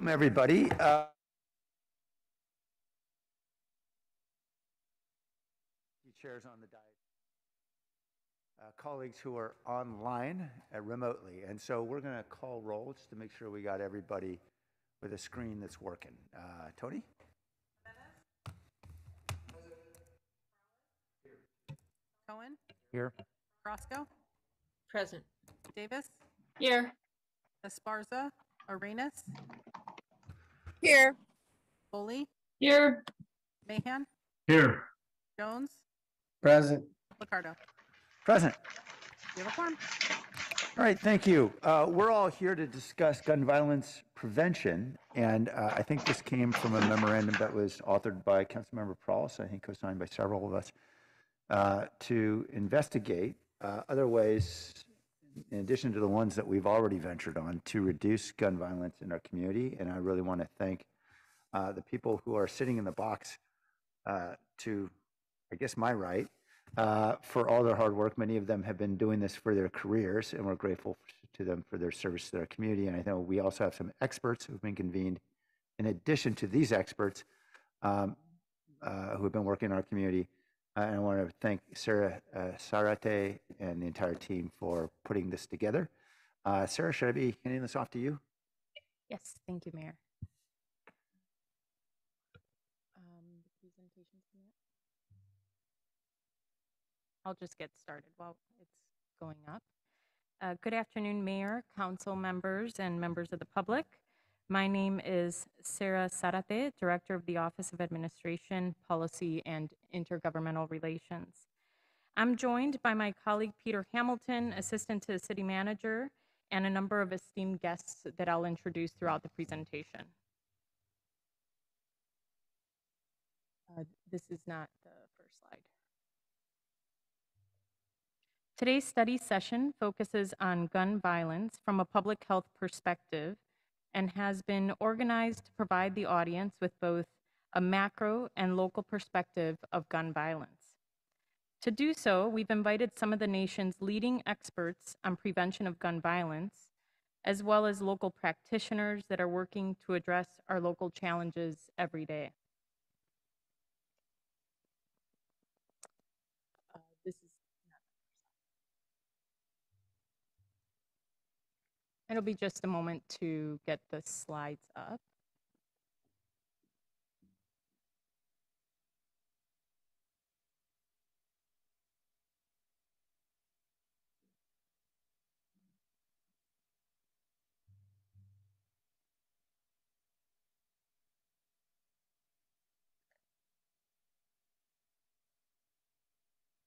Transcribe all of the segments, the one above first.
Welcome, everybody. Uh, Chairs on the dais. Uh, Colleagues who are online uh, remotely. And so we're going to call roll just to make sure we got everybody with a screen that's working. Uh, Tony? Cohen, Here. Roscoe, Present. Davis, Here. Esparza, Arenas, Here. Foley, Here. Mahan, Here. Jones, Present. Liccardo. Present. You have a quorum. All right, thank you. Uh, We're all here to discuss gun violence prevention, and uh, I think this came from a memorandum that was authored by Councilmember Prowse, I think co-signed by several of us, uh, to investigate uh, other ways, in addition to the ones that we've already ventured on, to reduce gun violence in our community. And I really want to thank uh, the people who are sitting in the box uh, to, I guess, my right, uh, for all their hard work. Many of them have been doing this for their careers, and we're grateful to them for their service to our community. And I know we also have some experts who've been convened in addition to these experts um, uh, who have been working in our community. Uh, and I want to thank Sarah uh, Zarate and the entire team for putting this together. Uh, Sarah, should I be handing this off to you? Yes, thank you, Mayor. Um, the presentation's up. I'll just get started while it's going up. Uh, Good afternoon, Mayor, council members, and members of the public. My name is Sarah Zarate, Director of the Office of Administration, Policy, and Intergovernmental Relations. I'm joined by my colleague Peter Hamilton, Assistant to the City Manager, and a number of esteemed guests that I'll introduce throughout the presentation. Uh, This is not the first slide. Today's study session focuses on gun violence from a public health perspective and has been organized to provide the audience with both a macro and local perspective of gun violence. To do so, we've invited some of the nation's leading experts on prevention of gun violence, as well as local practitioners that are working to address our local challenges every day. Uh, This is not It'll be just a moment to get the slides up.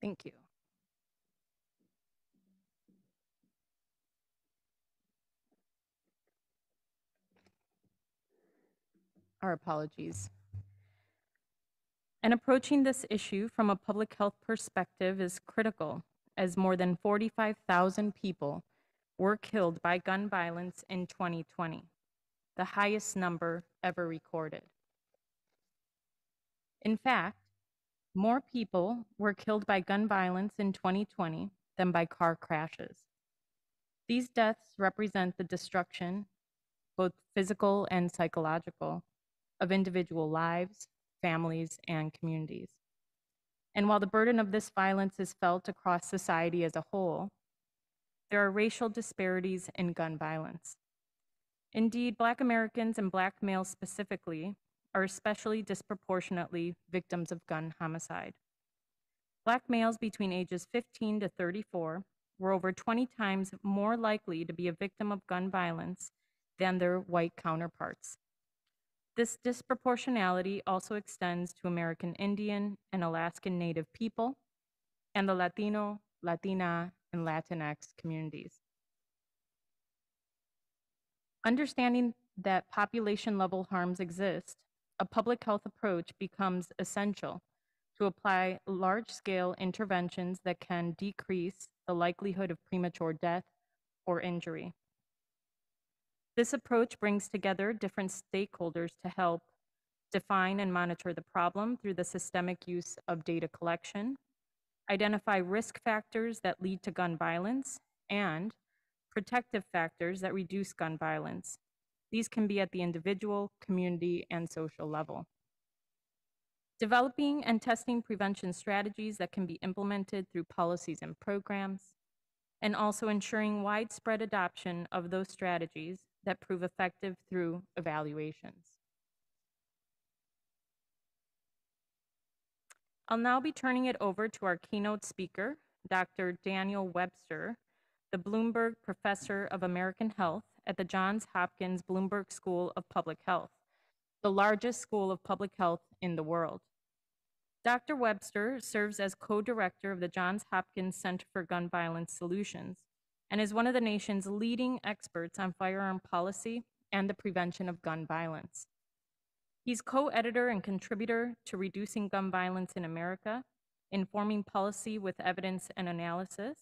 Thank you. Our apologies. And approaching this issue from a public health perspective is critical, as more than 45,000 people were killed by gun violence in 2020, the highest number ever recorded. In fact, more people were killed by gun violence in 2020 than by car crashes. These deaths represent the destruction, both physical and psychological, of individual lives, families, and communities. And while the burden of this violence is felt across society as a whole, there are racial disparities in gun violence. Indeed, Black Americans and Black males specifically are especially disproportionately victims of gun homicide. Black males between ages 15 to 34 were over 20 times more likely to be a victim of gun violence than their white counterparts. This disproportionality also extends to American Indian and Alaskan Native people and the Latino, Latina, and Latinx communities. Understanding that population level harms exist, a public health approach becomes essential to apply large scale interventions that can decrease the likelihood of premature death or injury. This approach brings together different stakeholders to help define and monitor the problem through the systemic use of data collection, identify risk factors that lead to gun violence, and protective factors that reduce gun violence, These can be at the individual, community, and social level. Developing and testing prevention strategies that can be implemented through policies and programs, and also ensuring widespread adoption of those strategies that prove effective through evaluations. I'll now be turning it over to our keynote speaker, Dr. Daniel Webster, the Bloomberg Professor of American Health at the Johns Hopkins Bloomberg School of Public Health, the largest school of public health in the world. Dr. Webster serves as co-director of the Johns Hopkins Center for Gun Violence Solutions and is one of the nation's leading experts on firearm policy and the prevention of gun violence. He's co-editor and contributor to Reducing Gun Violence in America, Informing Policy with Evidence and Analysis,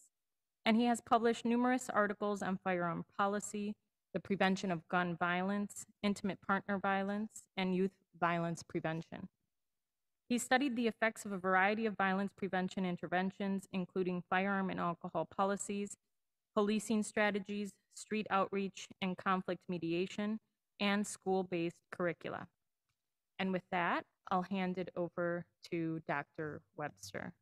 and he has published numerous articles on firearm policy, the prevention of gun violence, intimate partner violence, and youth violence prevention. He studied the effects of a variety of violence prevention interventions, including firearm and alcohol policies, policing strategies, street outreach and conflict mediation, and school-based curricula. And with that, I'll hand it over to Dr. Webster.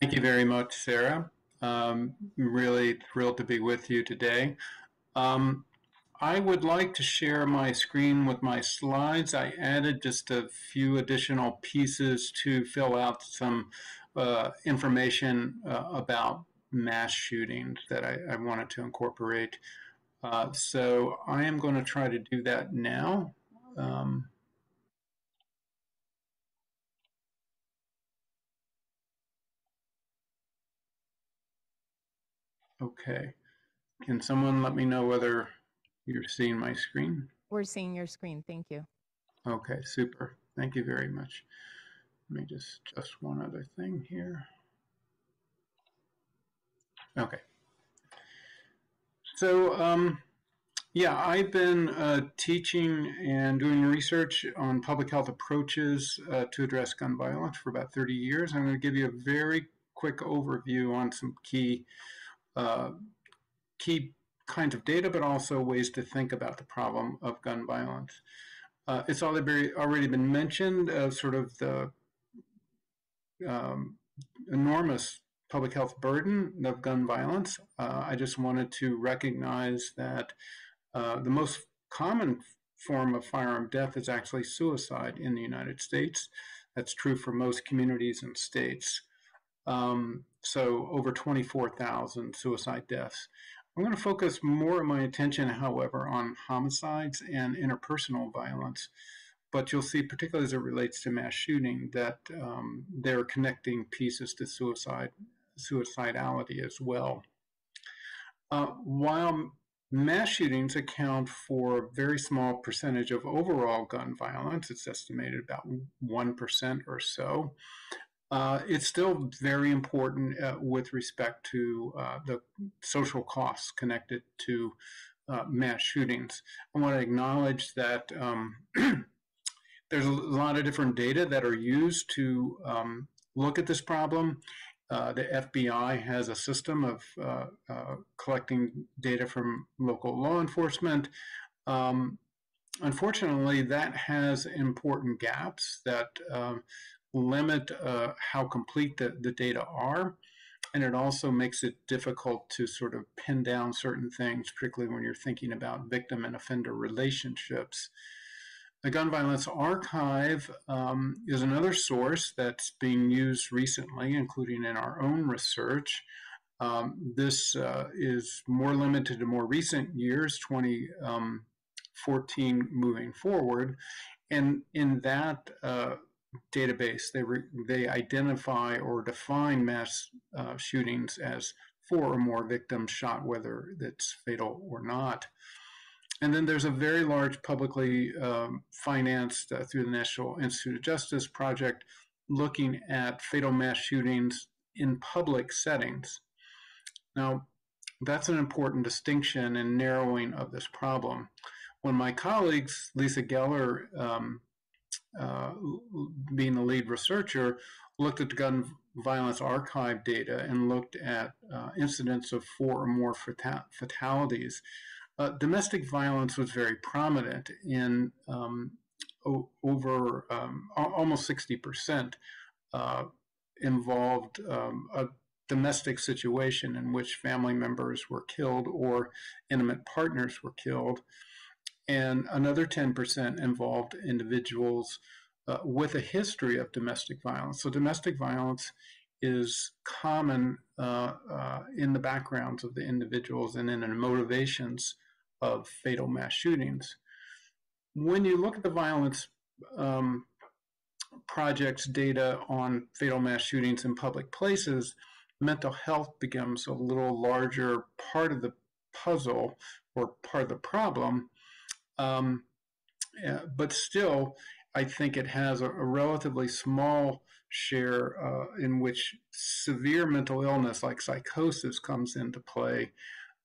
Thank you very much, Sarah. Um, really thrilled to be with you today. Um, I would like to share my screen with my slides. I added just a few additional pieces to fill out some uh, information uh, about mass shootings that I, I wanted to incorporate. Uh, so I am going to try to do that now. Um, okay. Can someone let me know whether you're seeing my screen? We're seeing your screen. Thank you. Okay, super. Thank you very much. Let me just just one other thing here. Okay. So, um, yeah, I've been uh, teaching and doing research on public health approaches uh, to address gun violence for about 30 years. I'm going to give you a very quick overview on some key uh, key kinds of data, but also ways to think about the problem of gun violence. Uh, it's already, already been mentioned, uh, sort of the um, enormous public health burden of gun violence. Uh, I just wanted to recognize that uh, the most common form of firearm death is actually suicide in the United States. That's true for most communities and states. Um, so over 24,000 suicide deaths. I'm going to focus more of my attention, however, on homicides and interpersonal violence. But you'll see, particularly as it relates to mass shooting, that um, they're connecting pieces to suicide, suicidality as well. Uh, while mass shootings account for a very small percentage of overall gun violence, it's estimated about 1% or so. Uh, it's still very important uh, with respect to uh, the social costs connected to uh, mass shootings. I want to acknowledge that um, there's a lot of different data that are used to um, look at this problem. Uh, the FBI has a system of uh, collecting data from local law enforcement. Um, unfortunately, that has important gaps that um, limit uh, how complete the, the data are. And it also makes it difficult to sort of pin down certain things, particularly when you're thinking about victim and offender relationships. The Gun Violence Archive um, is another source that's being used recently, including in our own research. Um, this uh, is more limited to more recent years, 2014 um, moving forward. And in that uh, database, they, they identify or define mass uh, shootings as four or more victims shot, whether that's fatal or not. And then there's a very large publicly um, financed uh, through the National Institute of Justice project looking at fatal mass shootings in public settings. Now, that's an important distinction and narrowing of this problem. When my colleagues, Lisa Geller um, uh, being the lead researcher, looked at the gun violence archive data and looked at uh, incidents of four or more fatalities, uh, domestic violence was very prominent in um, o- over um, a- almost 60% uh, involved um, a domestic situation in which family members were killed or intimate partners were killed. And another 10% involved individuals uh, with a history of domestic violence. So, domestic violence is common uh, uh, in the backgrounds of the individuals and in the motivations of fatal mass shootings. When you look at the violence um, project's data on fatal mass shootings in public places, mental health becomes a little larger part of the puzzle or part of the problem. Um, yeah, but still, I think it has a, a relatively small share uh, in which severe mental illness like psychosis comes into play.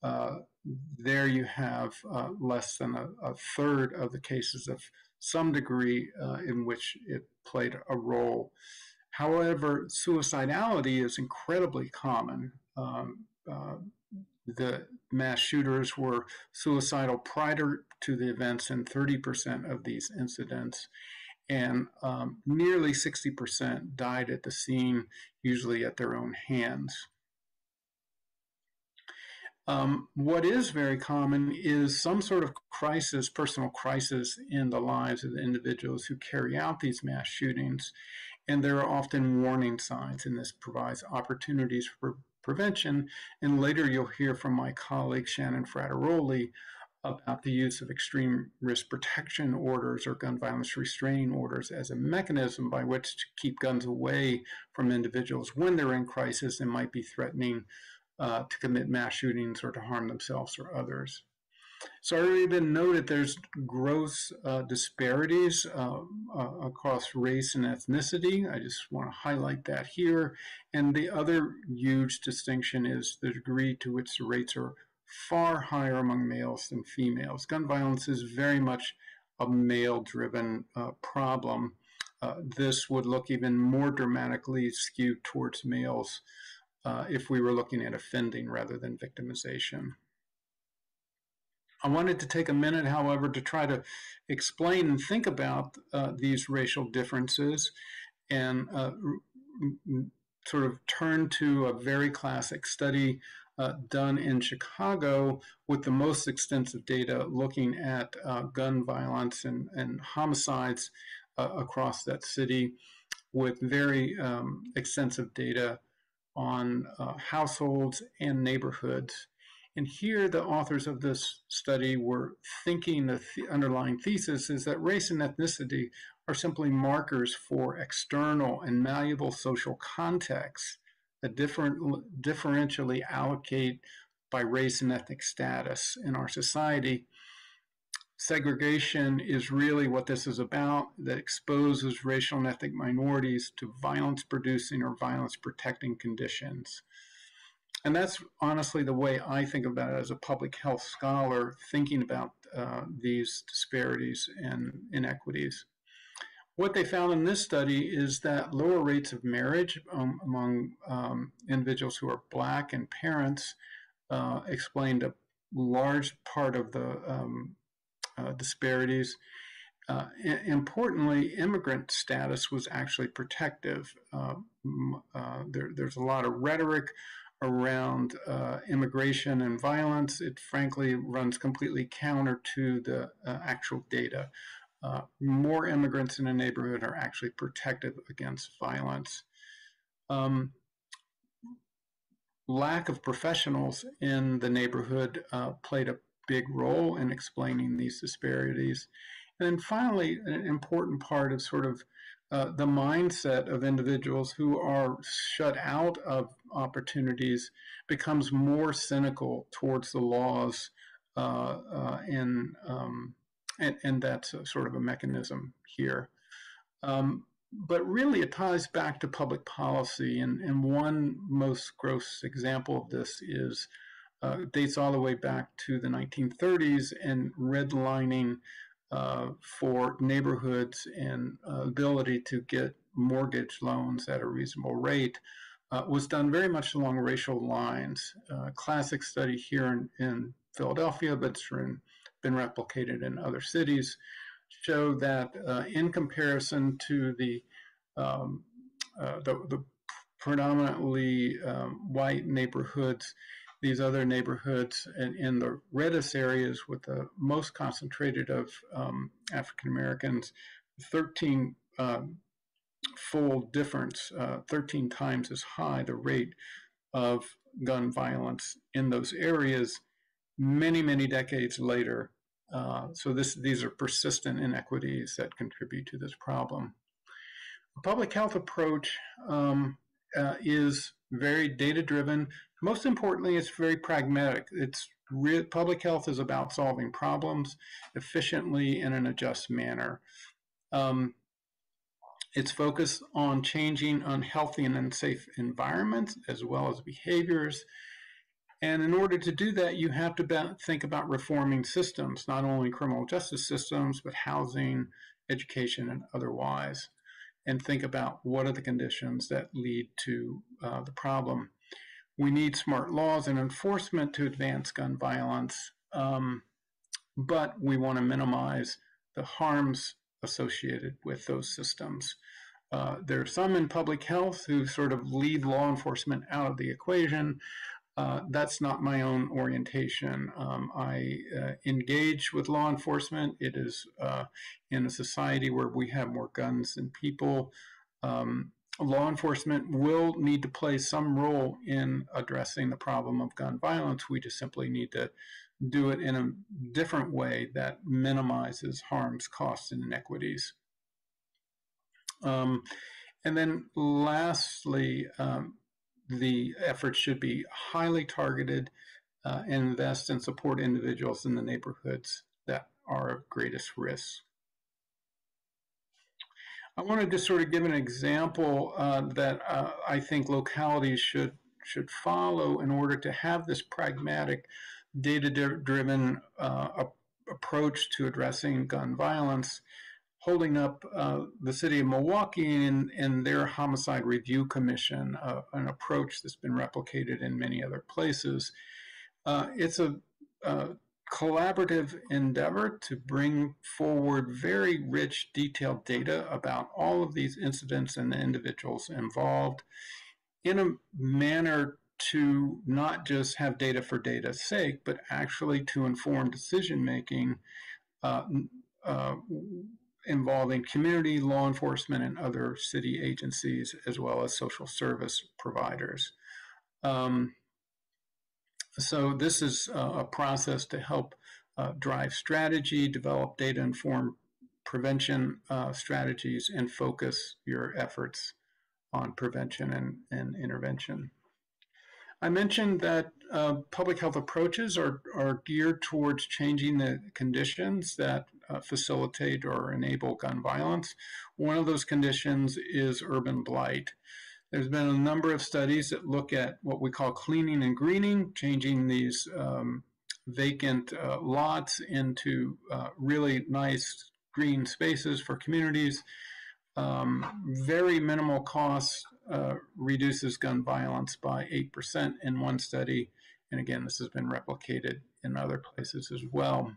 Uh, there you have uh, less than a, a, third of the cases of some degree uh, in which it played a role. However, suicidality is incredibly common. Um, uh, the mass shooters were suicidal prior to the events in 30% of these incidents, and um, nearly 60% died at the scene, usually at their own hands. Um, what is very common is some sort of crisis, personal crisis in the lives of the individuals who carry out these mass shootings. And there are often warning signs, and this provides opportunities for prevention. And later you'll hear from my colleague Shannon Frattaroli about the use of extreme risk protection orders or gun violence restraining orders as a mechanism by which to keep guns away from individuals when they're in crisis and might be threatening uh, to commit mass shootings or to harm themselves or others. So I already been noted there's gross uh, disparities uh, uh, across race and ethnicity. I just want to highlight that here. And the other huge distinction is the degree to which the rates are far higher among males than females. Gun violence is very much a male driven uh, problem. Uh, this would look even more dramatically skewed towards males uh, if we were looking at offending rather than victimization. I wanted to take a minute, however, to try to explain and think about uh, these racial differences and uh, sort of turn to a very classic study uh, done in Chicago with the most extensive data looking at uh, gun violence and, and homicides uh, across that city with very um, extensive data on uh, households and neighborhoods. And here, the authors of this study were thinking the th- underlying thesis is that race and ethnicity are simply markers for external and malleable social contexts that different, differentially allocate by race and ethnic status in our society. Segregation is really what this is about, that exposes racial and ethnic minorities to violence producing or violence protecting conditions. And that's honestly the way I think about it as a public health scholar, thinking about uh, these disparities and inequities. What they found in this study is that lower rates of marriage um, among um, individuals who are Black and parents uh, explained a large part of the um, uh, disparities. Uh, importantly, immigrant status was actually protective. Uh, uh, there, there's a lot of rhetoric around uh, immigration and violence. It frankly runs completely counter to the actual data more immigrants in a neighborhood are actually protective against violence. Um, lack of professionals in the neighborhood uh, played a big role in explaining these disparities. And then finally, an important part of sort of uh, the mindset of individuals who are shut out of opportunities becomes more cynical towards the laws uh, uh, and um, and, and that's sort of a mechanism here. Um, but really, it ties back to public policy, and, and one most gross example of this is uh, dates all the way back to the 1930s and redlining uh, for neighborhoods and uh, ability to get mortgage loans at a reasonable rate uh, was done very much along racial lines. Uh, classic study here in, in Philadelphia, but it's been, been replicated in other cities, show that uh, in comparison to the, um, the, the predominantly um, white neighborhoods, these other neighborhoods and in the reddest areas with the most concentrated of um, African Americans, 13 um, fold difference, uh, 13 times as high the rate of gun violence in those areas many, many decades later. Uh, so this, these are persistent inequities that contribute to this problem. A public health approach um, uh, is very data driven. Most importantly, it's very pragmatic. It's re- public health is about solving problems efficiently in an adjust manner. Um, it's focused on changing unhealthy and unsafe environments as well as behaviors. And in order to do that, you have to think about reforming systems, not only criminal justice systems, but housing, education, and otherwise and think about what are the conditions that lead to uh, the problem. We need smart laws and enforcement to advance gun violence, um, but we want to minimize the harms associated with those systems. Uh, there are some in public health who sort of leave law enforcement out of the equation. Uh, that's not my own orientation. Um, I uh, engage with law enforcement. It is uh, in a society where we have more guns than people. Um, law enforcement will need to play some role in addressing the problem of gun violence. We just simply need to do it in a different way that minimizes harms, costs, and inequities. Um, and then lastly, um, the efforts should be highly targeted uh, and invest and support individuals in the neighborhoods that are of greatest risk. I want to sort of give an example uh, that uh, I think localities should should follow in order to have this pragmatic, data-driven uh, approach to addressing gun violence holding up uh, the city of Milwaukee and, and their homicide review commission, uh, an approach that's been replicated in many other places. Uh, it's a, a, collaborative endeavor to bring forward very rich, detailed data about all of these incidents and the individuals involved in a manner to not just have data for data's sake, but actually to inform decision making. Uh, uh, involving community, law enforcement, and other city agencies, as well as social service providers. Um, so this is uh, a process to help uh, drive strategy, develop data-informed prevention uh, strategies, and focus your efforts on prevention and, and intervention. I mentioned that uh, public health approaches are, are geared towards changing the conditions that uh, facilitate or enable gun violence. One of those conditions is urban blight. There's been a number of studies that look at what we call cleaning and greening, changing these um, vacant uh, lots into uh, really nice green spaces for communities. Um, very minimal cost uh, reduces gun violence by 8% in one study. And again, this has been replicated in other places as well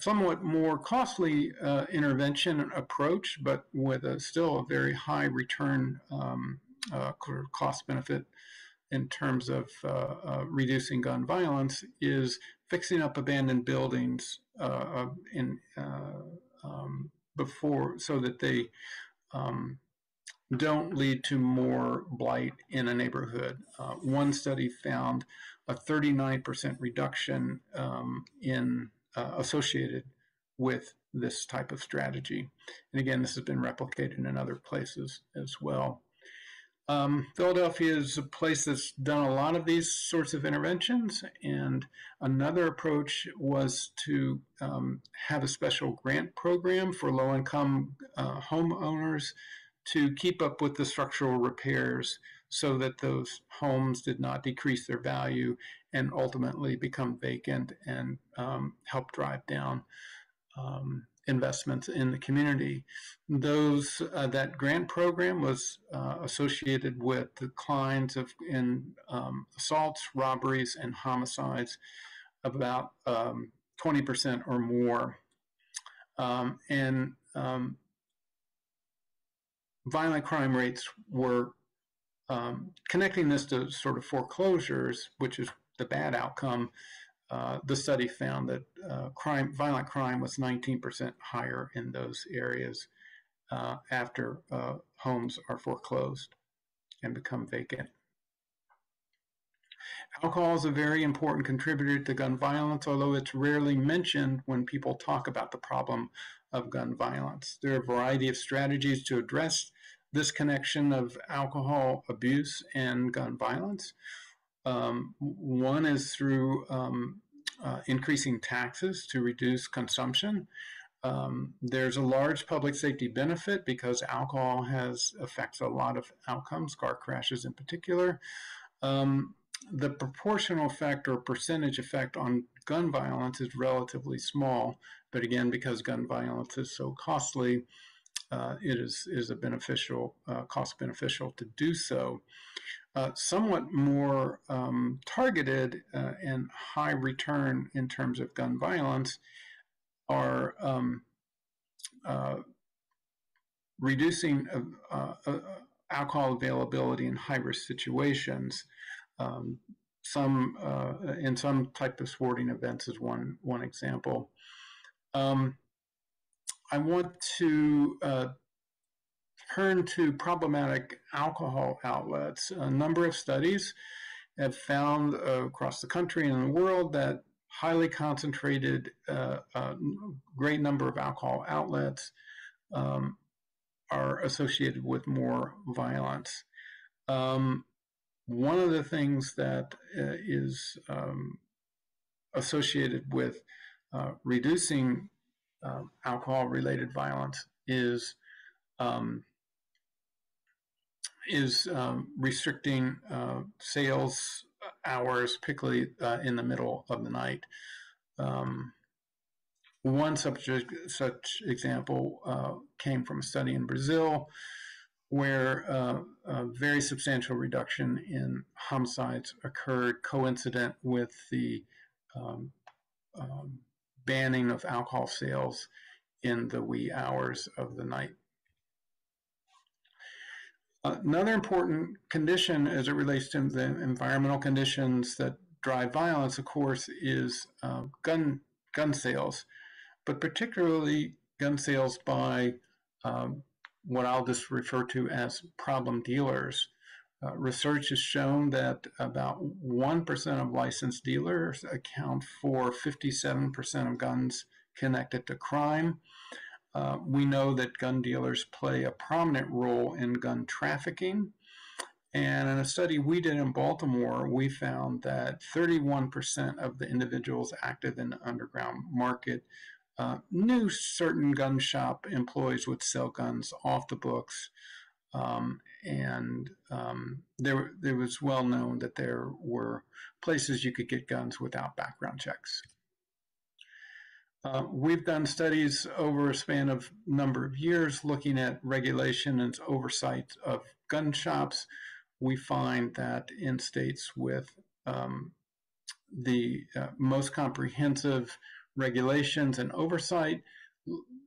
somewhat more costly uh, intervention approach, but with a, still a very high return um, uh, cost benefit in terms of uh, uh reducing gun violence, is fixing up abandoned buildings in um, before so that they um, don't lead to more blight in a neighborhood. one study found a 39% reduction um, in uh, associated with this type of strategy. And again, this has been replicated in other places as well. Um, Philadelphia is a place that's done a lot of these sorts of interventions, and another approach was to um, have a special grant program for low income uh, homeowners to keep up with the structural repairs so that those homes did not decrease their value and ultimately become vacant and um, help drive down um, investments in the community. Those uh, that grant program was uh, associated with declines of in um, assaults, robberies, and homicides of about um, 20% or more. Um, and um, violent crime rates were um, connecting this to sort of foreclosures, which is the bad outcome. Uh, the study found that uh, crime, violent crime, was 19% higher in those areas uh, after uh, homes are foreclosed and become vacant. Alcohol is a very important contributor to gun violence, although it's rarely mentioned when people talk about the problem of gun violence. There are a variety of strategies to address this connection of alcohol abuse and gun violence. Um, one is through um, uh, increasing taxes to reduce consumption. Um, there's a large public safety benefit because alcohol has affects a lot of outcomes, car crashes in particular. Um, the proportional effect or percentage effect on gun violence is relatively small, but again, because gun violence is so costly, uh, it is is a beneficial uh, cost beneficial to do so. Uh, somewhat more um, targeted uh, and high return in terms of gun violence are um, uh, reducing uh, alcohol availability in high risk situations. Um, some in some type of sporting events is one one example. Um, I want to uh, turn to problematic alcohol outlets. A number of studies have found uh, across the country and the world that highly concentrated, uh, uh great number of alcohol outlets um, are associated with more violence. Um, one of the things that uh, is um, associated with uh, reducing um, alcohol related violence is um, is um, restricting uh, sales hours, particularly uh, in the middle of the night. Um, one such, such example uh, came from a study in Brazil where uh, a very substantial reduction in homicides occurred coincident with the um, um, banning of alcohol sales in the wee hours of the night. Another important condition as it relates to the environmental conditions that drive violence, of course, is uh, gun gun sales, but particularly gun sales by um, what I'll just refer to as problem dealers. Uh, research has shown that about 1% of licensed dealers account for 57% of guns connected to crime. Uh, we know that gun dealers play a prominent role in gun trafficking. And in a study we did in Baltimore, we found that 31% of the individuals active in the underground market uh, knew certain gun shop employees would sell guns off the books. Um, and um, there, there was well known that there were places you could get guns without background checks. Uh, we've done studies over a span of number of years looking at regulation and oversight of gun shops. We find that in states with um, the uh, most comprehensive regulations and oversight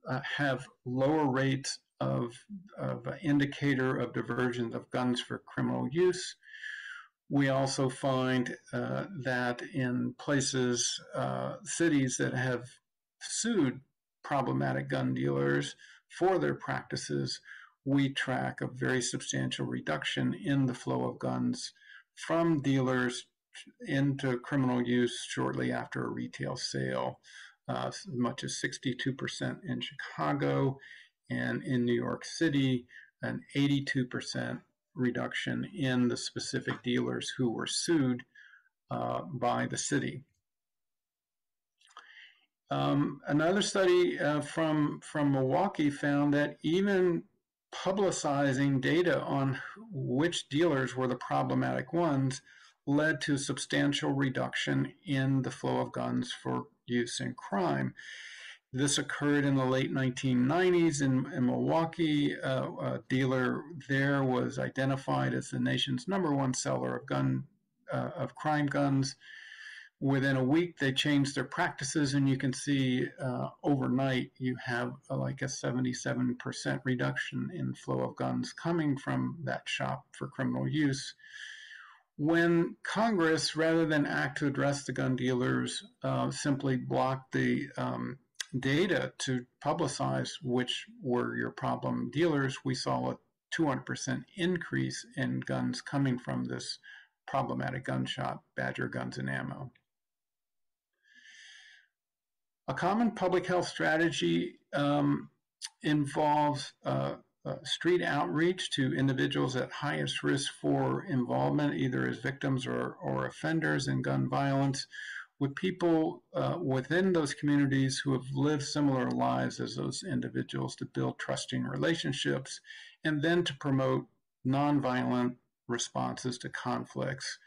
uh, have lower rates of, of indicator of diversion of guns for criminal use. We also find uh, that in places, uh, cities that have sued problematic gun dealers for their practices, we track a very substantial reduction in the flow of guns from dealers into criminal use shortly after a retail sale, uh, as much as 62% in Chicago and in New York City, an 82% reduction in the specific dealers who were sued uh, by the city. Um, another study uh, from from Milwaukee found that even publicizing data on which dealers were the problematic ones led to substantial reduction in the flow of guns for use in crime. this occurred in the late 1990s in, in Milwaukee. Uh, a dealer there was identified as the nation's number one seller of gun uh, of crime guns. Within a week, they changed their practices, and you can see uh, overnight you have uh, like a 77% reduction in flow of guns coming from that shop for criminal use. When Congress, rather than act to address the gun dealers, uh, simply blocked the um, data to publicize which were your problem dealers, we saw a 200% increase in guns coming from this problematic gun shop, Badger Guns and Ammo. A common public health strategy um, involves uh, uh, street outreach to individuals at highest risk for involvement, either as victims or, or offenders in gun violence, with people uh, within those communities who have lived similar lives as those individuals to build trusting relationships, and then to promote nonviolent responses to conflicts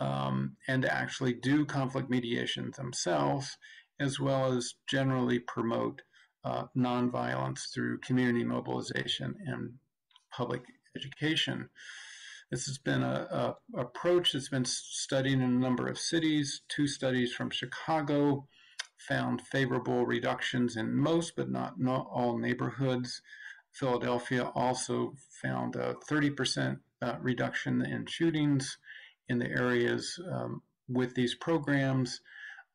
um, and to actually do conflict mediation themselves as well as generally promote uh, nonviolence through community mobilization and public education. This has been a, a, approach that's been studied in a number of cities. Two studies from Chicago found favorable reductions in most, but not, not all neighborhoods. Philadelphia also found a 30% uh, reduction in shootings in the areas um, with these programs.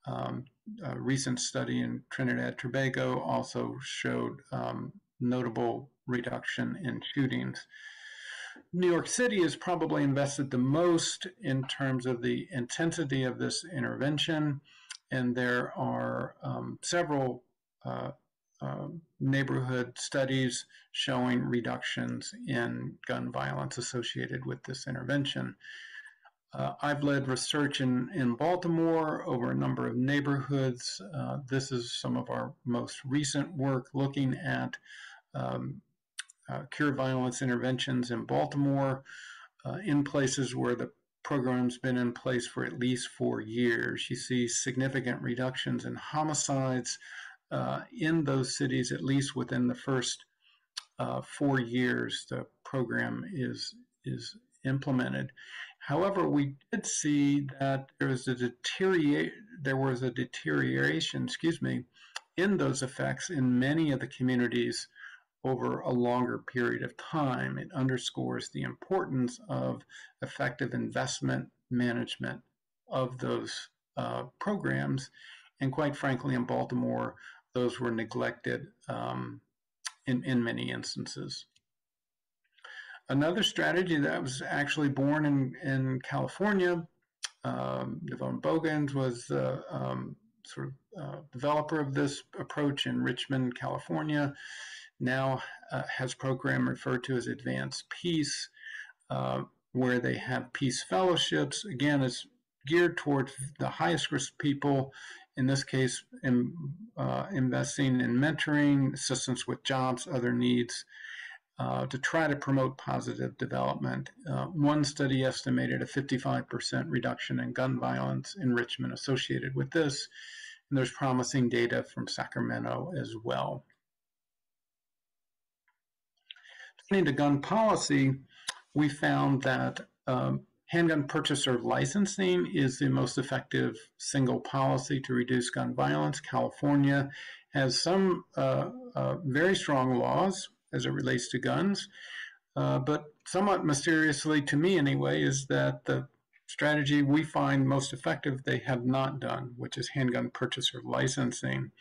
Um, a recent study in Trinidad Tobago also showed um, notable reduction in shootings. New York City has probably invested the most in terms of the intensity of this intervention, and there are um, several uh, uh, neighborhood studies showing reductions in gun violence associated with this intervention. Uh, I've led research in, in Baltimore over a number of neighborhoods. Uh, this is some of our most recent work looking at um, uh, cure violence interventions in Baltimore uh, in places where the program's been in place for at least four years. You see significant reductions in homicides uh, in those cities, at least within the first uh, four years the program is, is implemented. However, we did see that there was a deteriorate there was a deterioration, excuse me, in those effects in many of the communities over a longer period of time. It underscores the importance of effective investment management of those uh, programs. And quite frankly, in Baltimore, those were neglected um, in, in many instances. Another strategy that was actually born in, in California, um, DeVone Bogans was the um, sort of uh, developer of this approach in Richmond, California, now uh, has program referred to as Advance Peace, uh, where they have peace fellowships. Again, it's geared towards the highest risk people, in this case, in, uh, investing in mentoring, assistance with jobs, other needs, uh, to try to promote positive development. Uh, one study estimated a 55% reduction in gun violence in Richmond associated with this, and there's promising data from Sacramento as well. Turning to gun policy, we found that um, handgun purchaser licensing is the most effective single policy to reduce gun violence. California has some uh, uh, very strong laws as it relates to guns. Uh, but somewhat mysteriously, to me anyway, is that the strategy we find most effective they have not done, which is handgun purchaser licensing.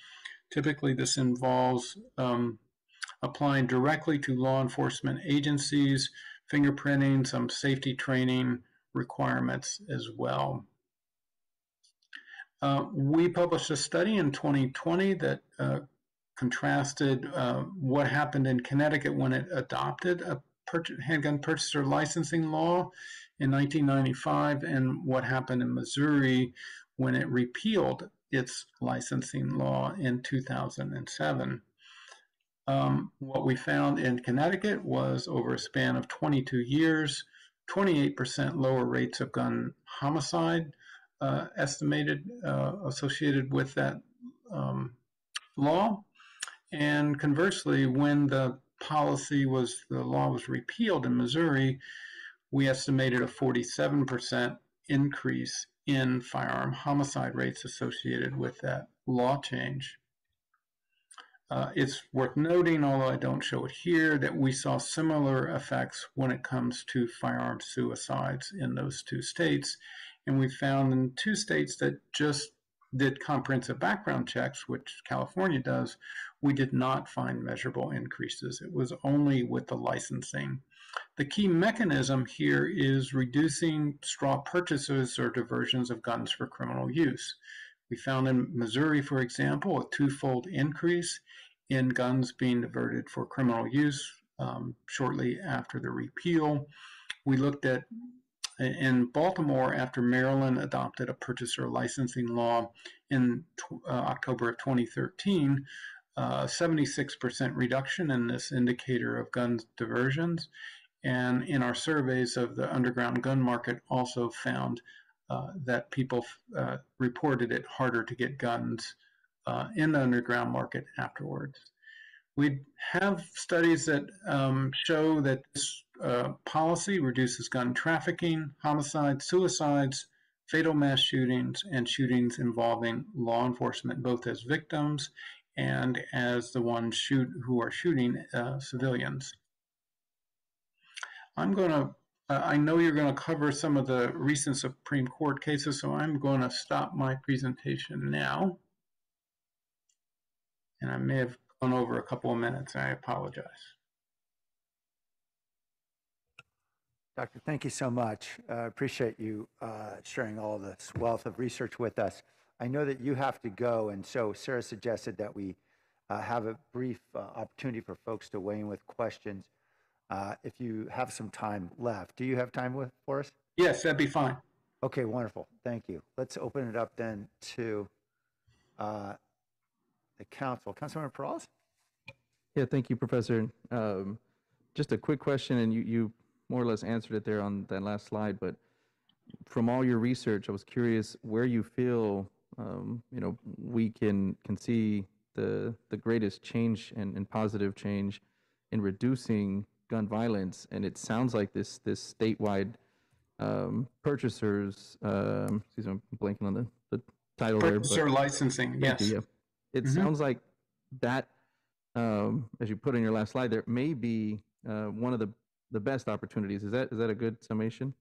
Typically, this involves um, applying directly to law enforcement agencies, fingerprinting, some safety training requirements as well. Uh, we published a study in 2020 that uh, contrasted uh, what happened in Connecticut when it adopted a handgun purchaser licensing law in 1995 and what happened in Missouri when it repealed its licensing law in 2007. Um, what we found in Connecticut was over a span of 22 years, 28% lower rates of gun homicide uh, estimated uh, associated with that um, law. And conversely, when the policy was, the law was repealed in Missouri, we estimated a 47% increase in firearm homicide rates associated with that law change. Uh, it's worth noting, although I don't show it here, that we saw similar effects when it comes to firearm suicides in those two states. And we found in two states that just did comprehensive background checks, which California does, we did not find measurable increases. It was only with the licensing. The key mechanism here is reducing straw purchases or diversions of guns for criminal use. We found in Missouri, for example, a twofold increase in guns being diverted for criminal use um, shortly after the repeal. We looked at in Baltimore after Maryland adopted a purchaser licensing law in uh, October of 2013. Uh, 76% reduction in this indicator of gun diversions. And in our surveys of the underground gun market, also found uh, that people uh, reported it harder to get guns uh, in the underground market afterwards. We have studies that um, show that this uh, policy reduces gun trafficking, homicides, suicides, fatal mass shootings, and shootings involving law enforcement, both as victims and as the ones shoot who are shooting uh, civilians. I'm going to uh, I know you're going to cover some of the recent Supreme Court cases, so I'm going to stop my presentation now. And I may have gone over a couple of minutes. I apologize. Doctor, thank you so much. I appreciate you uh, sharing all this wealth of research with us. I know that you have to go, and so Sarah suggested that we uh, have a brief uh, opportunity for folks to weigh in with questions uh, if you have some time left. Do you have time with, for us? Yes, that'd be fine. Okay, wonderful. Thank you. Let's open it up then to uh, the council. Councilmember Peralez? Yeah, thank you, Professor. Um, just a quick question, and you, you more or less answered it there on that last slide, but from all your research, I was curious where you feel, um, you know, we can, can see the, the greatest change and, and positive change in reducing gun violence. And it sounds like this, this statewide um, purchasers, um, excuse me, I'm blanking on the, the title there. Purchaser licensing, yes. you, yeah. It Mhm. sounds like that, um, as you put in your last slide, there may be uh, one of the the best opportunities. Is that is that a good summation?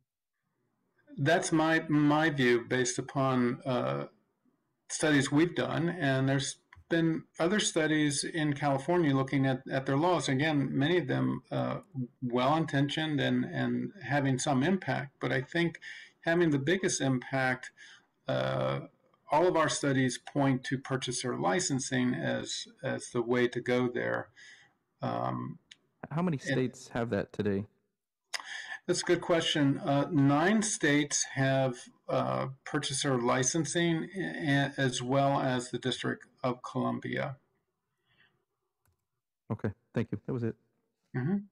That's my my view based upon uh, studies we've done, and there's been other studies in California looking at, at their laws. Again, many of them uh, well intentioned and and having some impact. But I think having the biggest impact, uh, all of our studies point to purchaser licensing as as the way to go there. Um, How many states have that today? That's a good question. Uh, nine states have uh, purchaser licensing, as well as the District of Columbia. Okay, thank you. That was it. Mhm.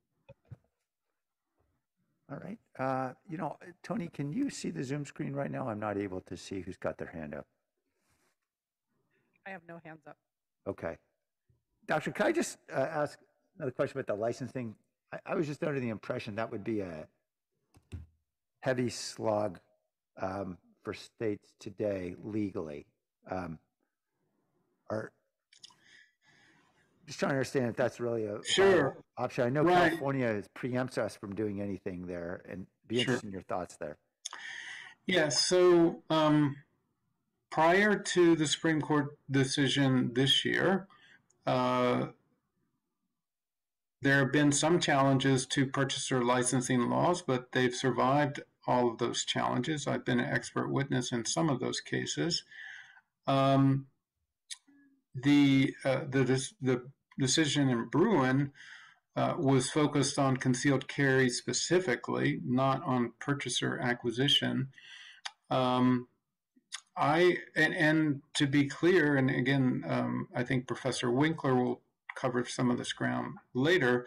All right. Uh, You know, Tony, can you see the Zoom screen right now? I'm not able to see who's got their hand up. I have no hands up. Okay. Doctor, can I just uh, ask another question about the licensing? I, I was just under the impression that would be a heavy slog um, for states today legally. Um, Are, just trying to understand if that's really a Sure. option. I know Right. California is- preempts us from doing anything there, and be Sure. interested in your thoughts there. Yeah, so um, prior to the Supreme Court decision this year, uh, there have been some challenges to purchaser licensing laws, but they've survived all of those challenges. I've been an expert witness in some of those cases. Um, the, uh, the the decision in Bruen uh, was focused on concealed carry specifically, not on purchaser acquisition. Um, I and, and to be clear, and again, um, I think Professor Winkler will cover some of this ground later,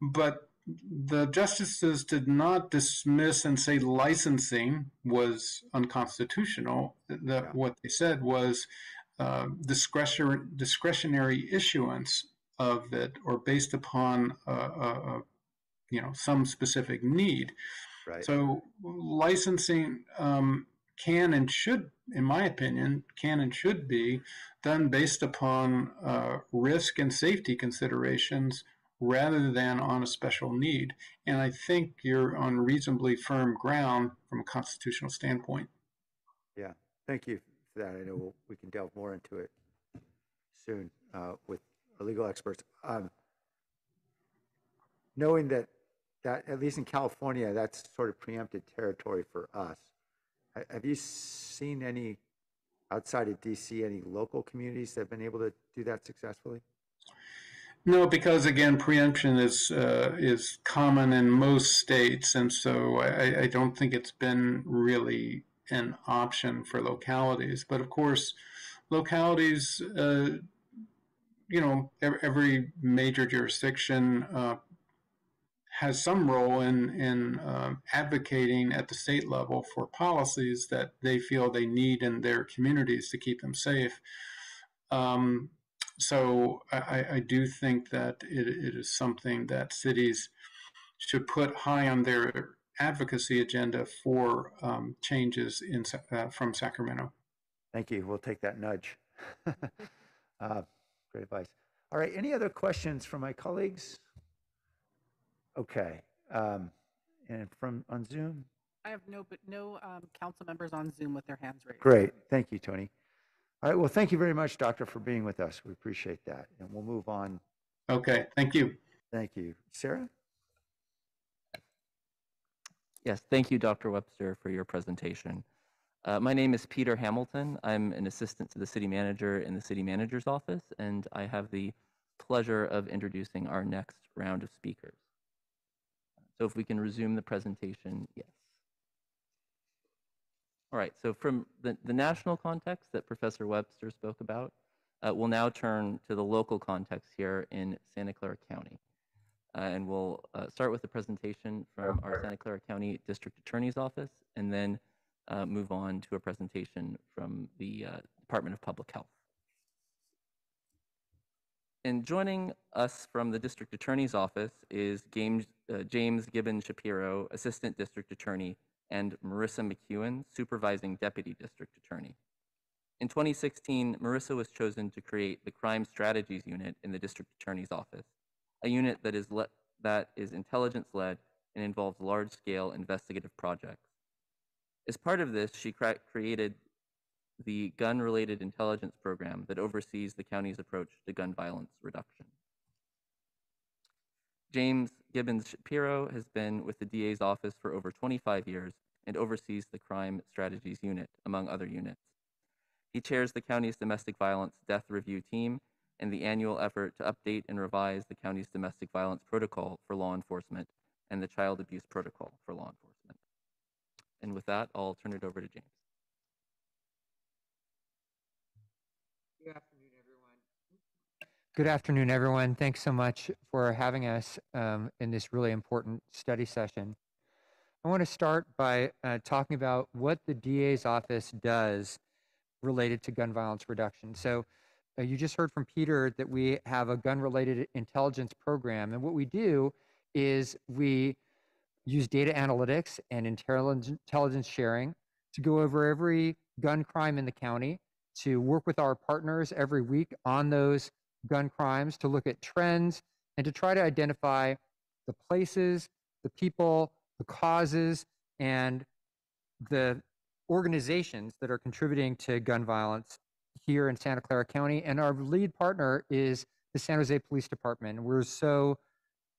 but the justices did not dismiss and say licensing was unconstitutional. That Yeah. what they said was uh, discretionary, discretionary issuance of it or based upon a, a, a, you know some specific need. Right. So licensing um, can and should, in my opinion, can and should be done based upon uh, risk and safety considerations rather than on a special need. And I think you're on reasonably firm ground from a constitutional standpoint. Yeah, thank you for that. I know we'll, we can delve more into it soon uh, with legal experts. Um, knowing that, that at least in California, that's sort of preempted territory for us. Have you seen any outside of DC, any local communities that have been able to do that successfully? No, because again, preemption is uh, is common in most states, and so I, I don't think it's been really an option for localities. But of course, localities, uh, you know, every major jurisdiction uh, has some role in in uh, advocating at the state level for policies that they feel they need in their communities to keep them safe. Um, so I, I do think that it, it is something that cities should put high on their advocacy agenda for um, changes in uh, from Sacramento. Thank you. We'll take that nudge. uh, great advice. All right. Any other questions from my colleagues? Okay. Um, and from on Zoom? I have no, but no um, council members on Zoom with their hands raised. Great. Thank you, Tony. All right. Well, thank you very much, Doctor, for being with us. We appreciate that. And we'll move on. Okay, thank you. Thank you. Sarah? Yes, thank you, Dr. Webster, for your presentation. Uh, my name is Peter Hamilton. I'm an assistant to the city manager in the city manager's office, and I have the pleasure of introducing our next round of speakers. So if we can resume the presentation, yes. All right, so from the, the national context that Professor Webster spoke about, uh, we'll now turn to the local context here in Santa Clara County. Uh, and we'll uh, start with a presentation from our Santa Clara County District Attorney's Office, and then uh, move on to a presentation from the uh, Department of Public Health. And joining us from the District Attorney's Office is James, uh, James Gibbons Shapiro, Assistant District Attorney, and Marissa McEwen, Supervising Deputy District Attorney. In 2016, Marissa was chosen to create the Crime Strategies Unit in the District Attorney's Office, a unit that is, that is intelligence-led and involves large-scale investigative projects. As part of this, she created the gun-related intelligence program that oversees the county's approach to gun violence reduction. James Gibbons Shapiro has been with the DA's office for over 25 years and oversees the Crime Strategies Unit, among other units. He chairs the county's domestic violence death review team and the annual effort to update and revise the county's domestic violence protocol for law enforcement and the child abuse protocol for law enforcement. And with that, I'll turn it over to James. Good. Good afternoon, everyone. Thanks so much for having us um, in this really important study session. I want to start by uh, talking about what the DA's office does related to gun violence reduction. So uh, you just heard from Peter that we have a gun-related intelligence program, and what we do is we use data analytics and intelligence intelligence sharing to go over every gun crime in the county, to work with our partners every week on those gun crimes, to look at trends, and to try to identify the places, the people, the causes, and the organizations that are contributing to gun violence here in Santa Clara County. And our lead partner is the San Jose Police Department. We're so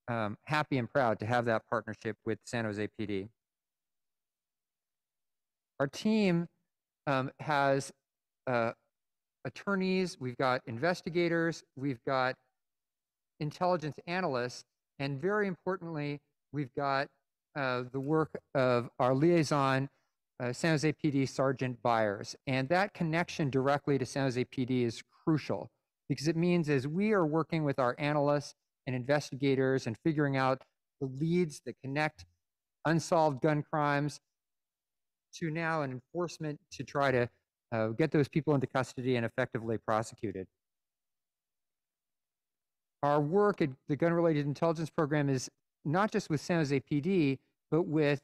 um, happy and proud to have that partnership with San Jose PD. Our team um, has uh, attorneys, we've got investigators, we've got intelligence analysts, and very importantly, we've got uh, the work of our liaison, uh, San Jose PD Sergeant Byers. And that connection directly to San Jose PD is crucial because it means as we are working with our analysts and investigators and figuring out the leads that connect unsolved gun crimes to now an enforcement to try to uh, get those people into custody and effectively prosecuted. Our work at the Gun Related Intelligence Program is not just with San Jose PD, but with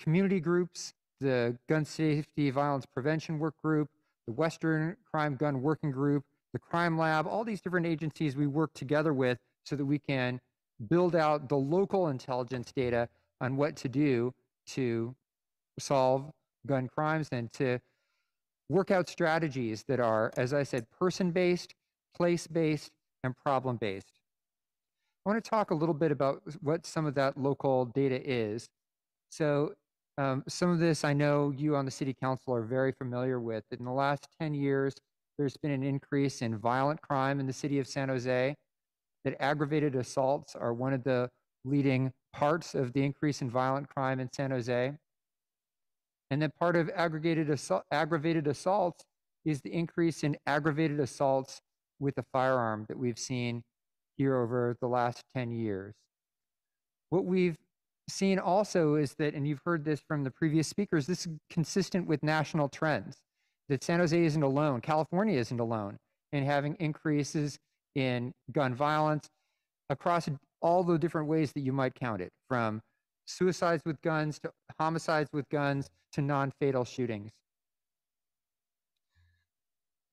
community groups, the Gun Safety Violence Prevention Work Group, the Western Crime Gun Working Group, the Crime Lab, all these different agencies we work together with so that we can build out the local intelligence data on what to do to solve gun crimes and to work out strategies that are, as I said, person based, place based, and problem based. I want to talk a little bit about what some of that local data is. So, um, some of this I know you on the city council are very familiar with. In the last 10 years, there's been an increase in violent crime in the city of San Jose, that aggravated assaults are one of the leading parts of the increase in violent crime in San Jose. And then part of aggregated assault, aggravated assaults is the increase in aggravated assaults with a firearm that we've seen here over the last 10 years. What we've seen also is that, and you've heard this from the previous speakers, this is consistent with national trends, that San Jose isn't alone, California isn't alone in having increases in gun violence across all the different ways that you might count it, from suicides with guns to homicides with guns to non fatal shootings.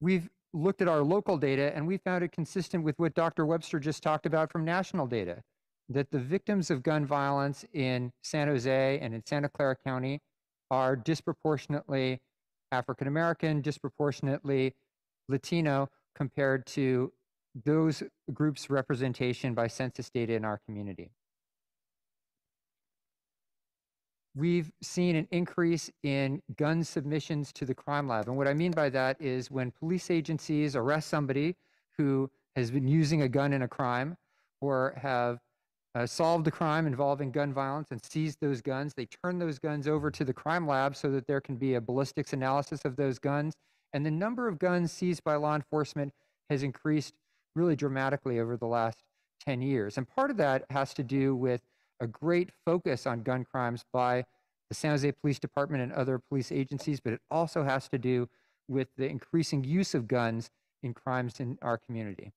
We've looked at our local data and we found it consistent with what Dr. Webster just talked about from national data that the victims of gun violence in San Jose and in Santa Clara County are disproportionately African American, disproportionately Latino compared to those groups' representation by census data in our community. We've seen an increase in gun submissions to the crime lab. And what I mean by that is when police agencies arrest somebody who has been using a gun in a crime or have uh, solved a crime involving gun violence and seized those guns, they turn those guns over to the crime lab so that there can be a ballistics analysis of those guns. And the number of guns seized by law enforcement has increased really dramatically over the last 10 years. And part of that has to do with a great focus on gun crimes by the San Jose Police Department and other police agencies, but it also has to do with the increasing use of guns in crimes in our community.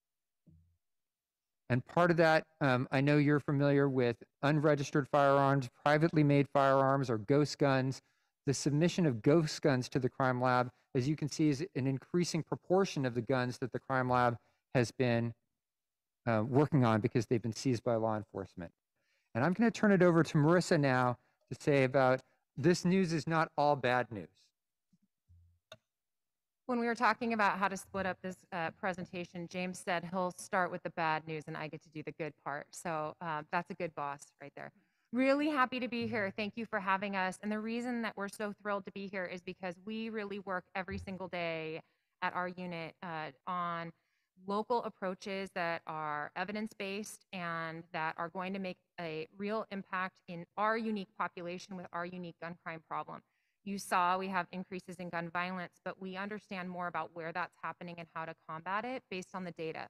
And part of that, um, I know you're familiar with unregistered firearms, privately made firearms, or ghost guns. The submission of ghost guns to the crime lab, as you can see, is an increasing proportion of the guns that the crime lab has been uh, working on because they've been seized by law enforcement. And I'm going to turn it over to Marissa now to say about this news is not all bad news. When we were talking about how to split up this uh, presentation, James said he'll start with the bad news and I get to do the good part. So uh, that's a good boss right there. Really happy to be here. Thank you for having us. And the reason that we're so thrilled to be here is because we really work every single day at our unit uh, on local approaches that are evidence based and that are going to make a real impact in our unique population with our unique gun crime problem. You saw we have increases in gun violence, but we understand more about where that's happening and how to combat it based on the data.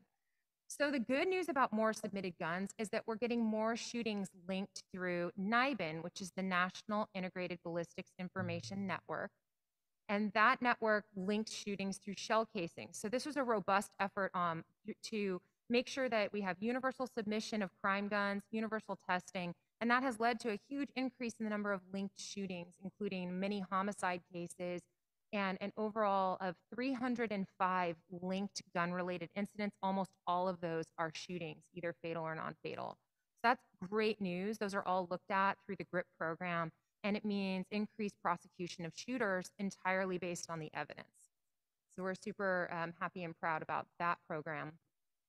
So, the good news about more submitted guns is that we're getting more shootings linked through NIBIN, which is the National Integrated Ballistics Information Network. And that network linked shootings through shell casings. So, this was a robust effort um, to make sure that we have universal submission of crime guns, universal testing, and that has led to a huge increase in the number of linked shootings, including many homicide cases and an overall of 305 linked gun related incidents. Almost all of those are shootings, either fatal or non fatal. So that's great news. Those are all looked at through the GRIP program, and it means increased prosecution of shooters entirely based on the evidence. So we're super um, happy and proud about that program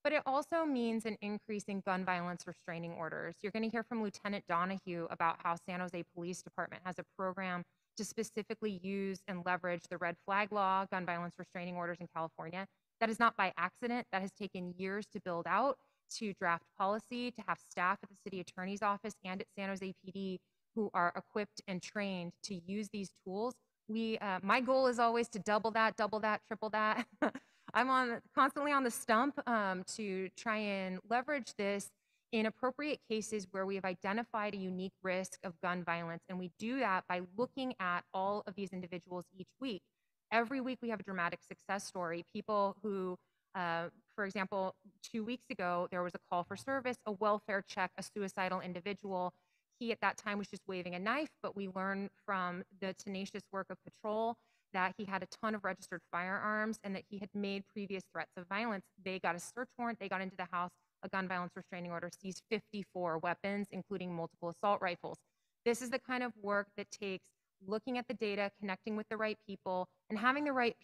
but it also means an increase in gun violence restraining orders. You're going to hear from Lieutenant Donahue about how San Jose Police Department has a program to specifically use and leverage the red flag law, gun violence restraining orders in California. That is not by accident. That has taken years to build out, to draft policy, to have staff at the city attorney's office and at San Jose PD who are equipped and trained to use these tools. We, uh, my goal is always to double that, double that, triple that. I'm on constantly on the stump um, to try and leverage this in appropriate cases where we have identified a unique risk of gun violence. And we do that by looking at all of these individuals each week. Every week we have a dramatic success story. People who, uh, for example, two weeks ago, there was a call for service, a welfare check, a suicidal individual. He at that time was just waving a knife, but we learned from the tenacious work of patrol that he had a ton of registered firearms and that he had made previous threats of violence. They got a search warrant, they got into the house, a gun violence restraining order seized 54 weapons, including multiple assault rifles. This is the kind of work that takes looking at the data, connecting with the right people, and having the right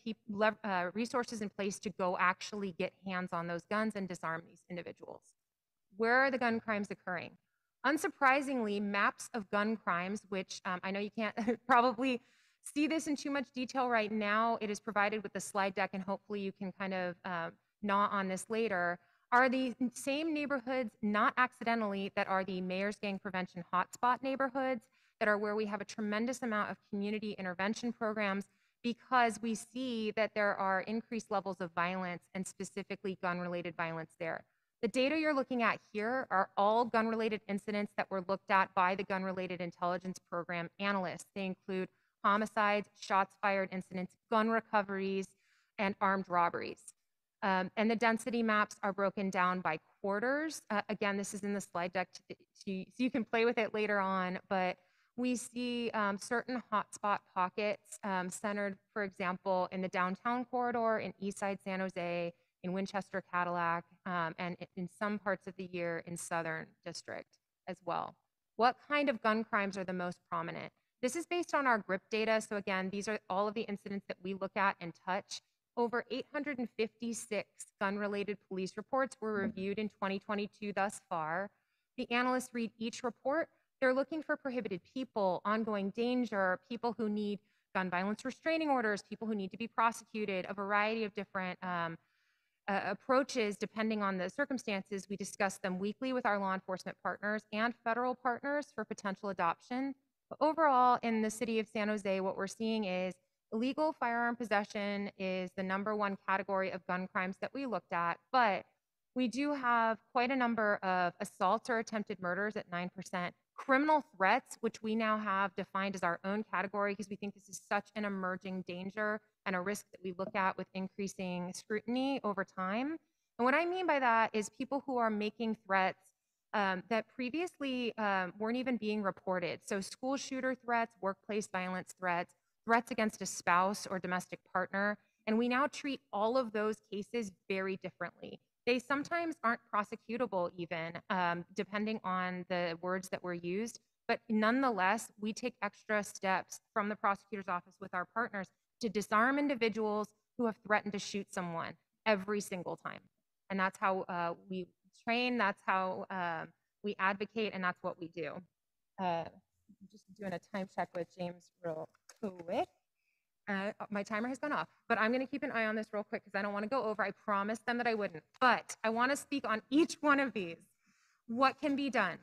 uh, resources in place to go actually get hands on those guns and disarm these individuals. Where are the gun crimes occurring? Unsurprisingly, maps of gun crimes, which um, I know you can't probably see this in too much detail right now, it is provided with the slide deck, and hopefully you can kind of uh, gnaw on this later, are the same neighborhoods, not accidentally, that are the Mayor's Gang Prevention hotspot neighborhoods, that are where we have a tremendous amount of community intervention programs because we see that there are increased levels of violence and specifically gun related violence there. The data you're looking at here are all gun related incidents that were looked at by the gun related intelligence program analysts. They include homicides, shots fired incidents, gun recoveries, and armed robberies. Um, and the density maps are broken down by quarters. Uh, again, this is in the slide deck, to, to, so you can play with it later on, but we see um, certain hotspot pockets um, centered, for example, in the downtown corridor, in Eastside San Jose, in Winchester, Cadillac, um, and in some parts of the year in Southern District as well. What kind of gun crimes are the most prominent? This is based on our GRIP data. So again, these are all of the incidents that we look at and touch. Over 856 gun-related police reports were reviewed in 2022 thus far. The analysts read each report they're looking for prohibited people, ongoing danger, people who need gun violence restraining orders, people who need to be prosecuted, a variety of different um, uh, approaches depending on the circumstances. We discuss them weekly with our law enforcement partners and federal partners for potential adoption. But overall, in the city of San Jose, what we're seeing is illegal firearm possession is the number one category of gun crimes that we looked at, but we do have quite a number of assaults or attempted murders at 9%, criminal threats, which we now have defined as our own category because we think this is such an emerging danger and a risk that we look at with increasing scrutiny over time. And what I mean by that is people who are making threats um, that previously um, weren't even being reported. So, school shooter threats, workplace violence threats, threats against a spouse or domestic partner. And we now treat all of those cases very differently. They sometimes aren't prosecutable, even um, depending on the words that were used. But nonetheless, we take extra steps from the prosecutor's office with our partners to disarm individuals who have threatened to shoot someone every single time. And that's how uh, we train, that's how uh, we advocate, and that's what we do. Uh, just doing a time check with James real quick. Uh, my timer has gone off, but I'm going to keep an eye on this real quick because I don't want to go over. I promised them that I wouldn't, but I want to speak on each one of these. What can be done?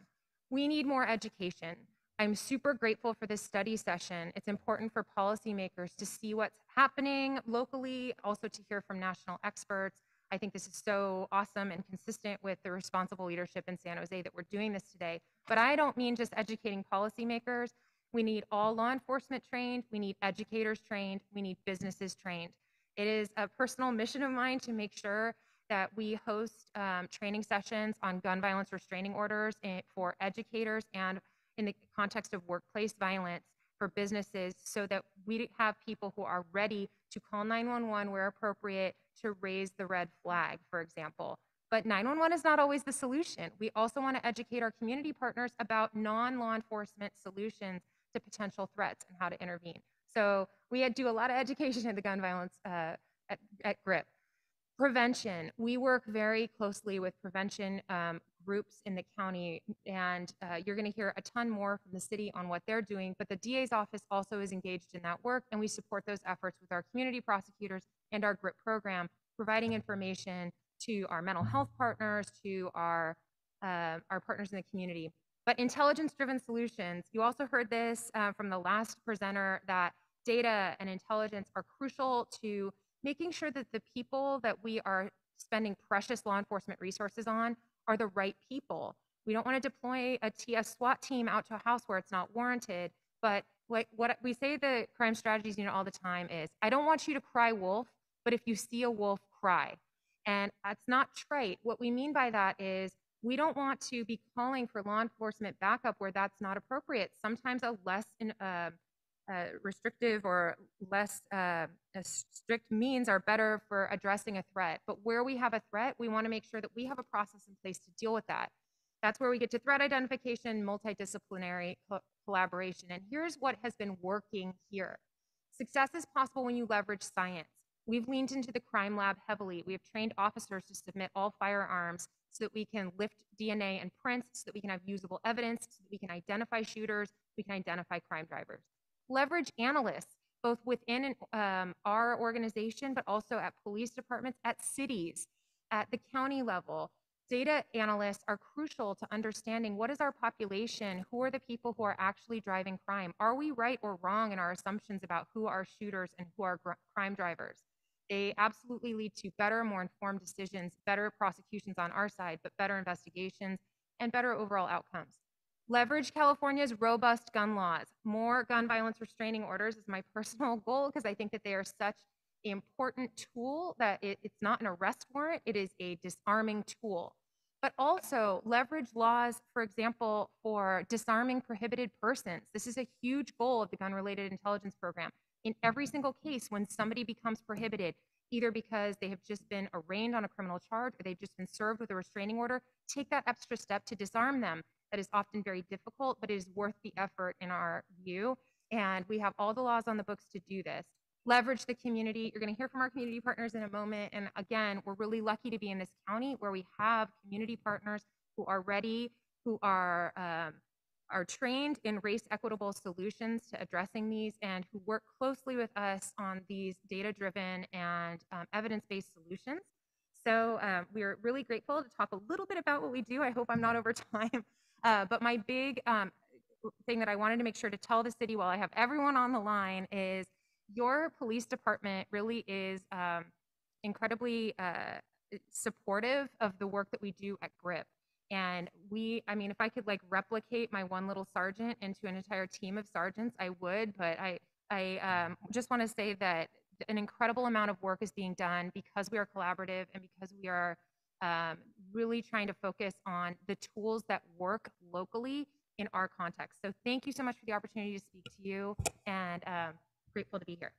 We need more education. I'm super grateful for this study session. It's important for policymakers to see what's happening locally, also to hear from national experts. I think this is so awesome and consistent with the responsible leadership in San Jose that we're doing this today. But I don't mean just educating policymakers. We need all law enforcement trained, we need educators trained, we need businesses trained. It is a personal mission of mine to make sure that we host um, training sessions on gun violence restraining orders for educators and in the context of workplace violence for businesses so that we have people who are ready to call 911 where appropriate to raise the red flag, for example. But 911 is not always the solution. We also want to educate our community partners about non law enforcement solutions to potential threats and how to intervene. So we do a lot of education in the gun violence uh, at, at GRIP. Prevention, we work very closely with prevention um, groups in the county, and uh, you're going to hear a ton more from the city on what they're doing. But the DA's office also is engaged in that work, and we support those efforts with our community prosecutors and our GRIP program, providing information to our mental health partners, to our uh, our partners in the community. But intelligence-driven solutions, you also heard this uh, from the last presenter that data and intelligence are crucial to making sure that the people that we are spending precious law enforcement resources on are the right people. We don't want to deploy a TS SWAT team out to a house where it's not warranted, but like what we say the crime strategies unit all the time is I don't want you to cry wolf, but if you see a wolf, cry. And that's not trite. What we mean by that is we don't want to be calling for law enforcement backup where that's not appropriate. Sometimes a less in, uh, uh, restrictive or less uh, uh, strict means are better for addressing a threat. But where we have a threat, we want to make sure that we have a process in place to deal with that. That's where we get to threat identification, multidisciplinary co- collaboration. And here's what has been working here success is possible when you leverage science. We've leaned into the crime lab heavily. We have trained officers to submit all firearms so that we can lift DNA and prints, so that we can have usable evidence, so that we can identify shooters, we can identify crime drivers. Leverage analysts, both within um, our organization, but also at police departments, at cities, at the county level. Data analysts are crucial to understanding what is our population, who are the people who are actually driving crime. Are we right or wrong in our assumptions about who are shooters and who are crime drivers? They absolutely lead to better, more informed decisions, better prosecutions on our side, but better investigations and better overall outcomes. Leverage California's robust gun laws. More gun violence restraining orders is my personal goal because I think that they are such an important tool that it, it's not an arrest warrant, it is a disarming tool. But also leverage laws, for example, for disarming prohibited persons. This is a huge goal of the gun related intelligence program. In every single case, when somebody becomes prohibited, either because they have just been arraigned on a criminal charge or they've just been served with a restraining order, take that extra step to disarm them that is often very difficult, but it is worth the effort in our view. And we have all the laws on the books to do this. Leverage the community. You're going to hear from our community partners in a moment. And again, we're really lucky to be in this county where we have community partners who are ready, who are um, are trained in race equitable solutions to addressing these, and who work closely with us on these data driven and um, evidence based solutions. So um, we're really grateful to talk a little bit about what we do. I hope I'm not over time. Uh, but my big um, thing that I wanted to make sure to tell the city while I have everyone on the line is your police department really is um, incredibly uh, supportive of the work that we do at GRIP. And we, I mean, if I could like replicate my one little sergeant into an entire team of sergeants, I would. But I, I um, just want to say that an incredible amount of work is being done because we are collaborative and because we are um, really trying to focus on the tools that work locally in our context. So thank you so much for the opportunity to speak to you and um, grateful to be here.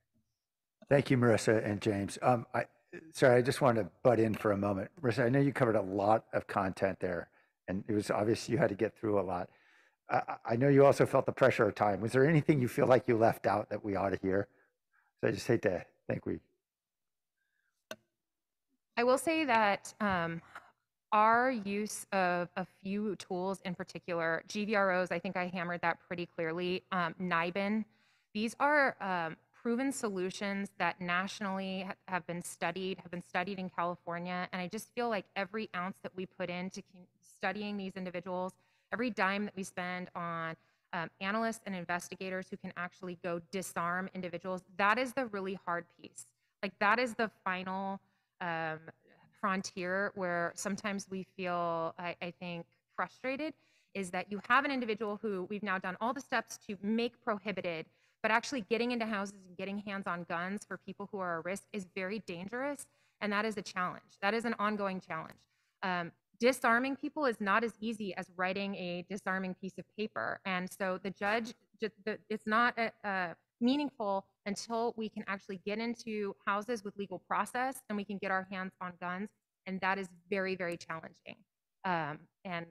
Thank you, Marissa and James. Um, I, sorry, I just wanted to butt in for a moment. Marissa, I know you covered a lot of content there, and it was obvious you had to get through a lot. I, I know you also felt the pressure of time. Was there anything you feel like you left out that we ought to hear? So I just hate to think we I will say that um, our use of a few tools in particular, GVROs, I think I hammered that pretty clearly. Um, NIBIN, these are um, proven solutions that nationally ha- have been studied, have been studied in California. And I just feel like every ounce that we put into studying these individuals, every dime that we spend on um, analysts and investigators who can actually go disarm individuals, that is the really hard piece. Like, that is the final um, frontier where sometimes we feel, I, I think, frustrated is that you have an individual who we've now done all the steps to make prohibited, but actually getting into houses and getting hands on guns for people who are at risk is very dangerous. And that is a challenge. That is an ongoing challenge. Um, disarming people is not as easy as writing a disarming piece of paper. And so the judge, it's not a, a meaningful until we can actually get into houses with legal process and we can get our hands on guns. And that is very, very challenging. Um, and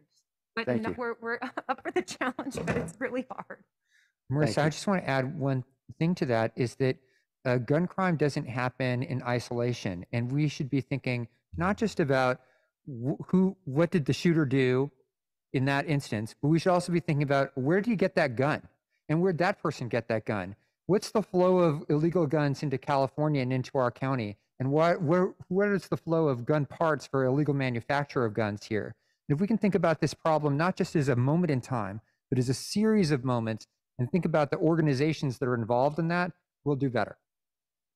but no, we're we're up for the challenge, but it's really hard. Marissa, you. I just want to add one thing to that is that uh, gun crime doesn't happen in isolation. And we should be thinking not just about wh- who, what did the shooter do in that instance, but we should also be thinking about where do you get that gun? And where'd that person get that gun? What's the flow of illegal guns into California and into our county? And what, where, where is the flow of gun parts for illegal manufacture of guns here? And if we can think about this problem not just as a moment in time, but as a series of moments, and think about the organizations that are involved in that, we'll do better.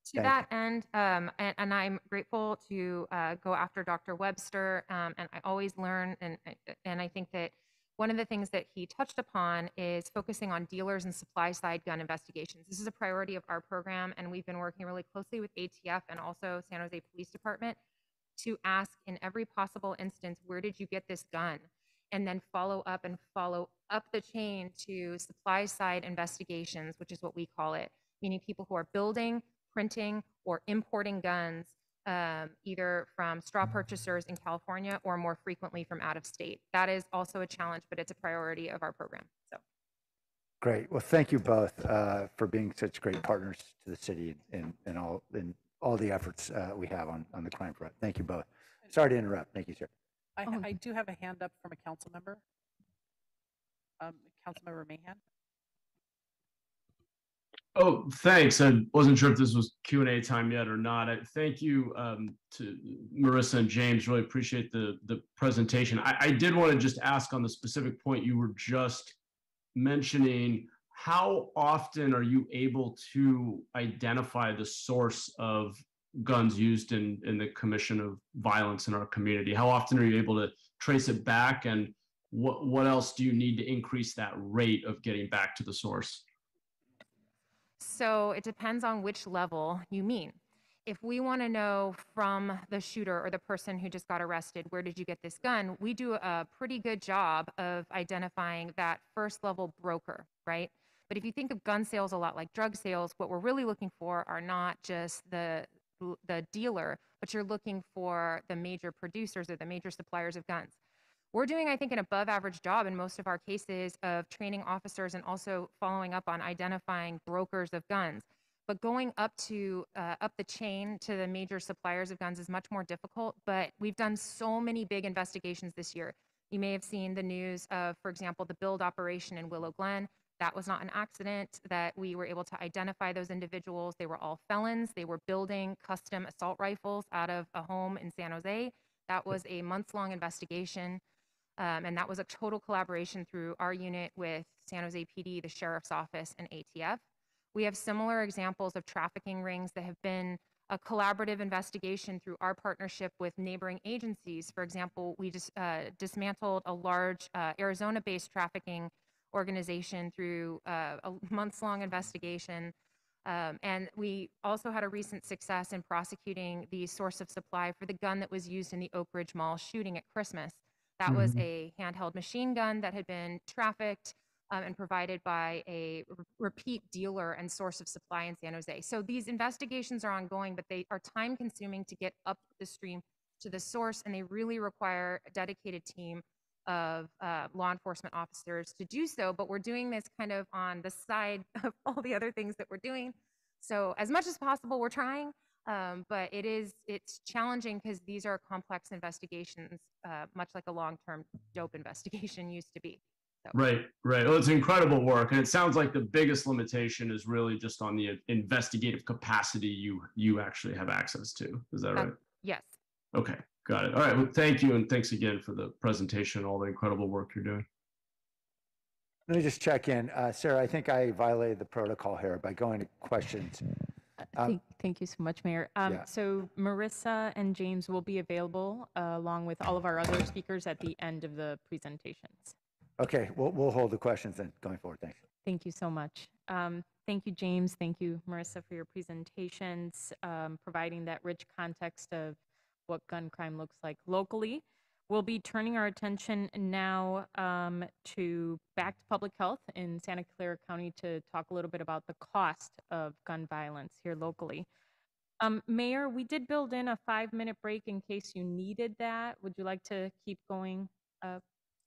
To Thank that end, um, and, and I'm grateful to uh, go after Dr. Webster, um, and I always learn, and and I think that One of the things that he touched upon is focusing on dealers and supply side gun investigations. This is a priority of our program, and we've been working really closely with ATF and also San Jose Police Department to ask in every possible instance, where did you get this gun? And then follow up and follow up the chain to supply side investigations, which is what we call it, meaning people who are building, printing, or importing guns um, either from straw purchasers in California or more frequently from out of state. That is also a challenge, but it's a priority of our program. So Great. Well, thank you both uh, for being such great partners to the city and, and all, and all the efforts uh, we have on, on the crime front. Thank you both. Sorry to interrupt. Thank you, sir. I, Oh. I do have a hand up from a council member. Um, Councilmember Mahan. Oh, thanks. I wasn't sure if this was Q and A time yet or not. I thank you um, to Marissa and James. Really appreciate the the presentation. I, I did want to just ask on the specific point you were just mentioning. How often are you able to identify the source of guns used in in the commission of violence in our community? How often are you able to trace it back, and what what else do you need to increase that rate of getting back to the source? So it depends on which level you mean. If we want to know from the shooter or the person who just got arrested, where did you get this gun? We do a pretty good job of identifying that first level broker, right? But if you think of gun sales a lot like drug sales, what we're really looking for are not just the the dealer, but you're looking for the major producers or the major suppliers of guns. We're doing, I think, an above average job in most of our cases of training officers and also following up on identifying brokers of guns. But going up to uh, up the chain to the major suppliers of guns is much more difficult. But we've done so many big investigations this year. You may have seen the news of, for example, the build operation in Willow Glen. That was not an accident that we were able to identify those individuals. They were all felons. They were building custom assault rifles out of a home in San Jose. That was a months long investigation. Um, and that was a total collaboration through our unit with San Jose PD, the Sheriff's Office, and ATF. We have similar examples of trafficking rings that have been a collaborative investigation through our partnership with neighboring agencies. For example, we just uh, dismantled a large uh, Arizona based trafficking organization through uh, a months long investigation. Um, and we also had a recent success in prosecuting the source of supply for the gun that was used in the Oakridge Mall shooting at Christmas. That was Mhm. a handheld machine gun that had been trafficked um, and provided by a r- repeat dealer and source of supply in San Jose. So these investigations are ongoing, but they are time consuming to get up the stream to the source, and they really require a dedicated team of uh, law enforcement officers to do so. But we're doing this kind of on the side of all the other things that we're doing. So as much as possible, we're trying. Um, but it is it's challenging because these are complex investigations, uh, much like a long-term dope investigation used to be. So. Right, right. Well, it's incredible work, and it sounds like the biggest limitation is really just on the investigative capacity you you actually have access to. Is that Uh, right? Yes. Okay, got it. All right. Well, thank you, and thanks again for the presentation, all the incredible work you're doing. Let me just check in. Uh, Sarah, I think I violated the protocol here by going to questions. Um, Thank, thank you so much, Mayor. Um, yeah. So Marissa and James will be available uh, along with all of our other speakers at the end of the presentations. Okay, we'll, we'll hold the questions then going forward. Thanks. Thank you so much. Um, Thank you, James. Thank you, Marissa, for your presentations, um, providing that rich context of what gun crime looks like locally. We'll be turning our attention now um, to back to public health in Santa Clara County to talk a little bit about the cost of gun violence here locally. Um, Mayor, we did build in a five-minute break in case you needed that. Would you like to keep going? Uh,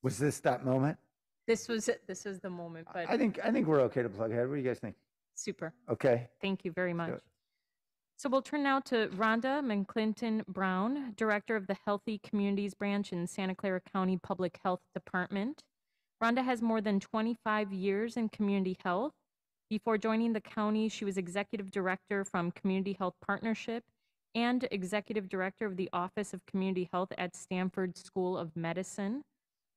Was this that moment? This was, it. this was the moment, but I think, I think we're okay to plug ahead. What do you guys think? super. Okay. Thank you very much. So we'll turn now to Rhonda McClinton Brown, Director of the Healthy Communities Branch in Santa Clara County Public Health Department. Rhonda has more than 25 years in community health. Before joining the county, she was Executive Director from Community Health Partnership and Executive Director of the Office of Community Health at Stanford School of Medicine.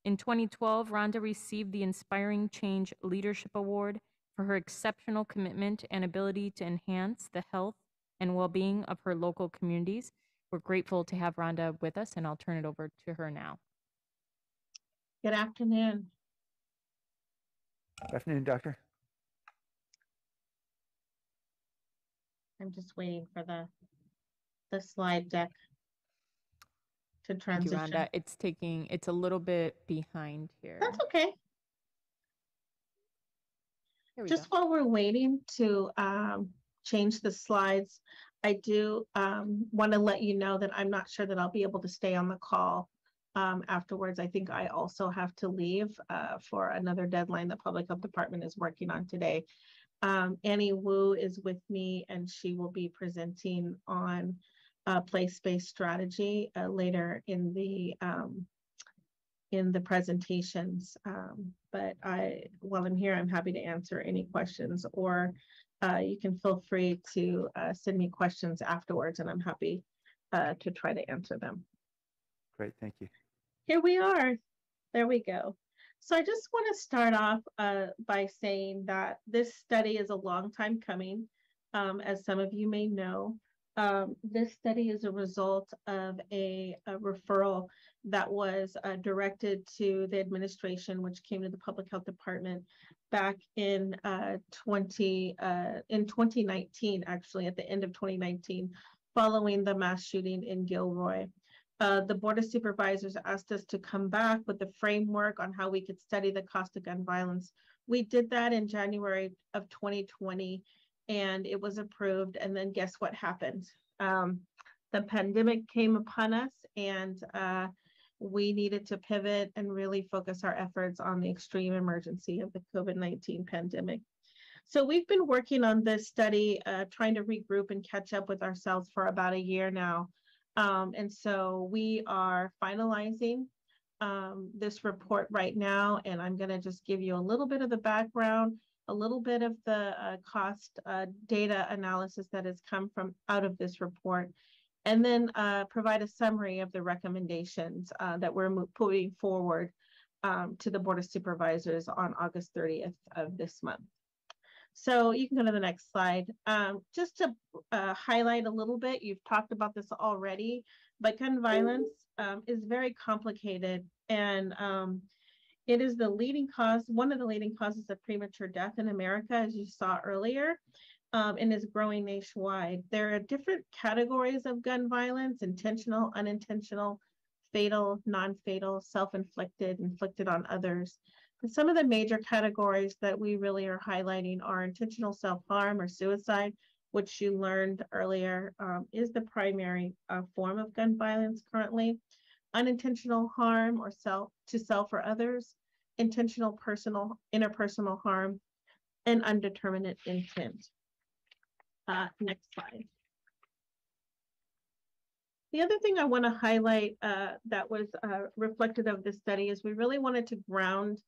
In 2012, Rhonda received the Inspiring Change Leadership Award for her exceptional commitment and ability to enhance the health and well-being of her local communities. We're grateful to have Rhonda with us, and I'll turn it over to her now. Good afternoon. Good afternoon, Doctor. I'm just waiting for the, the slide deck to Thank you, transition. Rhonda. It's taking, it's a little bit behind here. That's okay. Here we Just go. while we're waiting to um, change the slides, I do um, want to let you know that I'm not sure that I'll be able to stay on the call um, afterwards. I think I also have to leave uh, for another deadline the Public Health Department is working on today. Um, Annie Wu is with me and she will be presenting on uh, place-based strategy uh, later in the um, in the presentations. Um, but I, while I'm here, I'm happy to answer any questions or uh, you can feel free to uh, send me questions afterwards and I'm happy uh, to try to answer them. Great, thank you. Here we are. There we go. So I just want to start off uh, by saying that this study is a long time coming. Um, as some of you may know, um, this study is a result of a, a referral that was uh, directed to the administration, which came to the Public Health Department back in uh, 20 uh, in 2019, actually at the end of 2019, following the mass shooting in Gilroy. Uh, the Board of Supervisors asked us to come back with the framework on how we could study the cost of gun violence. We did that in January of 2020 and it was approved. And then guess what happened? Um, the pandemic came upon us and uh, we needed to pivot and really focus our efforts on the extreme emergency of the COVID-19 pandemic. So we've been working on this study, uh, trying to regroup and catch up with ourselves for about a year now. Um, and so we are finalizing um, this report right now, and I'm going to just give you a little bit of the background, a little bit of the uh, cost uh, data analysis that has come from out of this report, and then uh, provide a summary of the recommendations uh, that we're mo- putting forward um, to the Board of Supervisors on August 30th of this month. So you can go to the next slide. Um, just to uh, highlight a little bit, you've talked about this already, but gun violence um, is very complicated and um, it is the leading cause, one of the leading causes of premature death in America, as you saw earlier, um, and is growing nationwide. There are different categories of gun violence, intentional, unintentional, fatal, non-fatal, self-inflicted, inflicted on others. And some of the major categories that we really are highlighting are intentional self-harm or suicide, which you learned earlier um, is the primary uh, form of gun violence currently. Unintentional harm or self to self or others, intentional personal, interpersonal harm, and undeterminate intent. Uh, next slide. The other thing I want to highlight uh, that was uh, reflected of this study is we really wanted to ground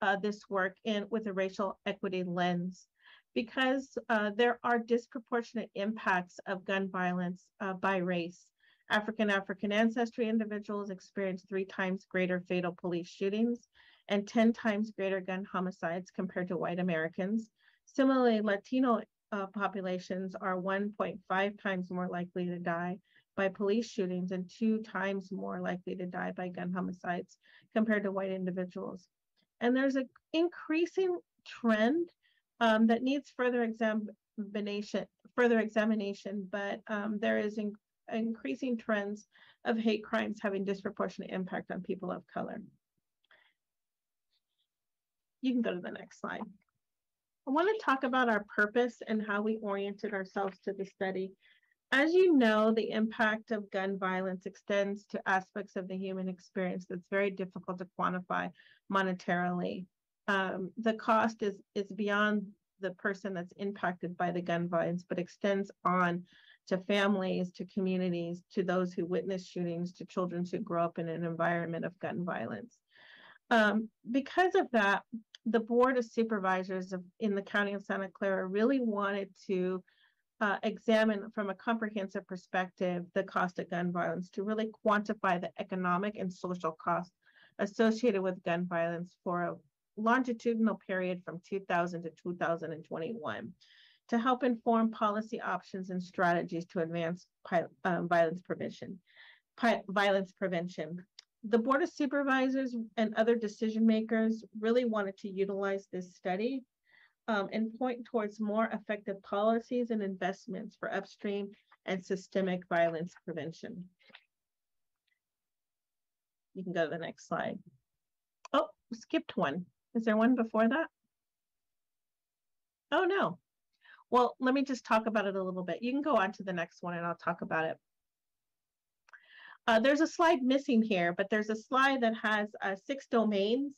uh, this work in with a racial equity lens because uh, there are disproportionate impacts of gun violence uh, by race. African African ancestry individuals experience three times greater fatal police shootings and 10 times greater gun homicides compared to white Americans. Similarly, Latino uh, populations are 1.5 times more likely to die by police shootings and two times more likely to die by gun homicides compared to white individuals. And there's an increasing trend um, that needs further examination, further examination, but um, there is in, increasing trends of hate crimes having disproportionate impact on people of color. You can go to the next slide. I want to talk about our purpose and how we oriented ourselves to the study. As you know, the impact of gun violence extends to aspects of the human experience that's very difficult to quantify monetarily. Um, the cost is, is beyond the person that's impacted by the gun violence, but extends on to families, to communities, to those who witness shootings, to children who grow up in an environment of gun violence. Um, because of that, the Board of Supervisors of, in the County of Santa Clara really wanted to uh, examine from a comprehensive perspective the cost of gun violence to really quantify the economic and social costs associated with gun violence for a longitudinal period from 2000 to 2021 to help inform policy options and strategies to advance um, violence prevention. violence prevention. The Board of Supervisors and other decision makers really wanted to utilize this study um, and point towards more effective policies and investments for upstream and systemic violence prevention. You can go to the next slide. Oh, skipped one. Is there one before that? Oh, no. Well, let me just talk about it a little bit. You can go on to the next one and I'll talk about it. Uh, there's a slide missing here, but there's a slide that has uh, six domains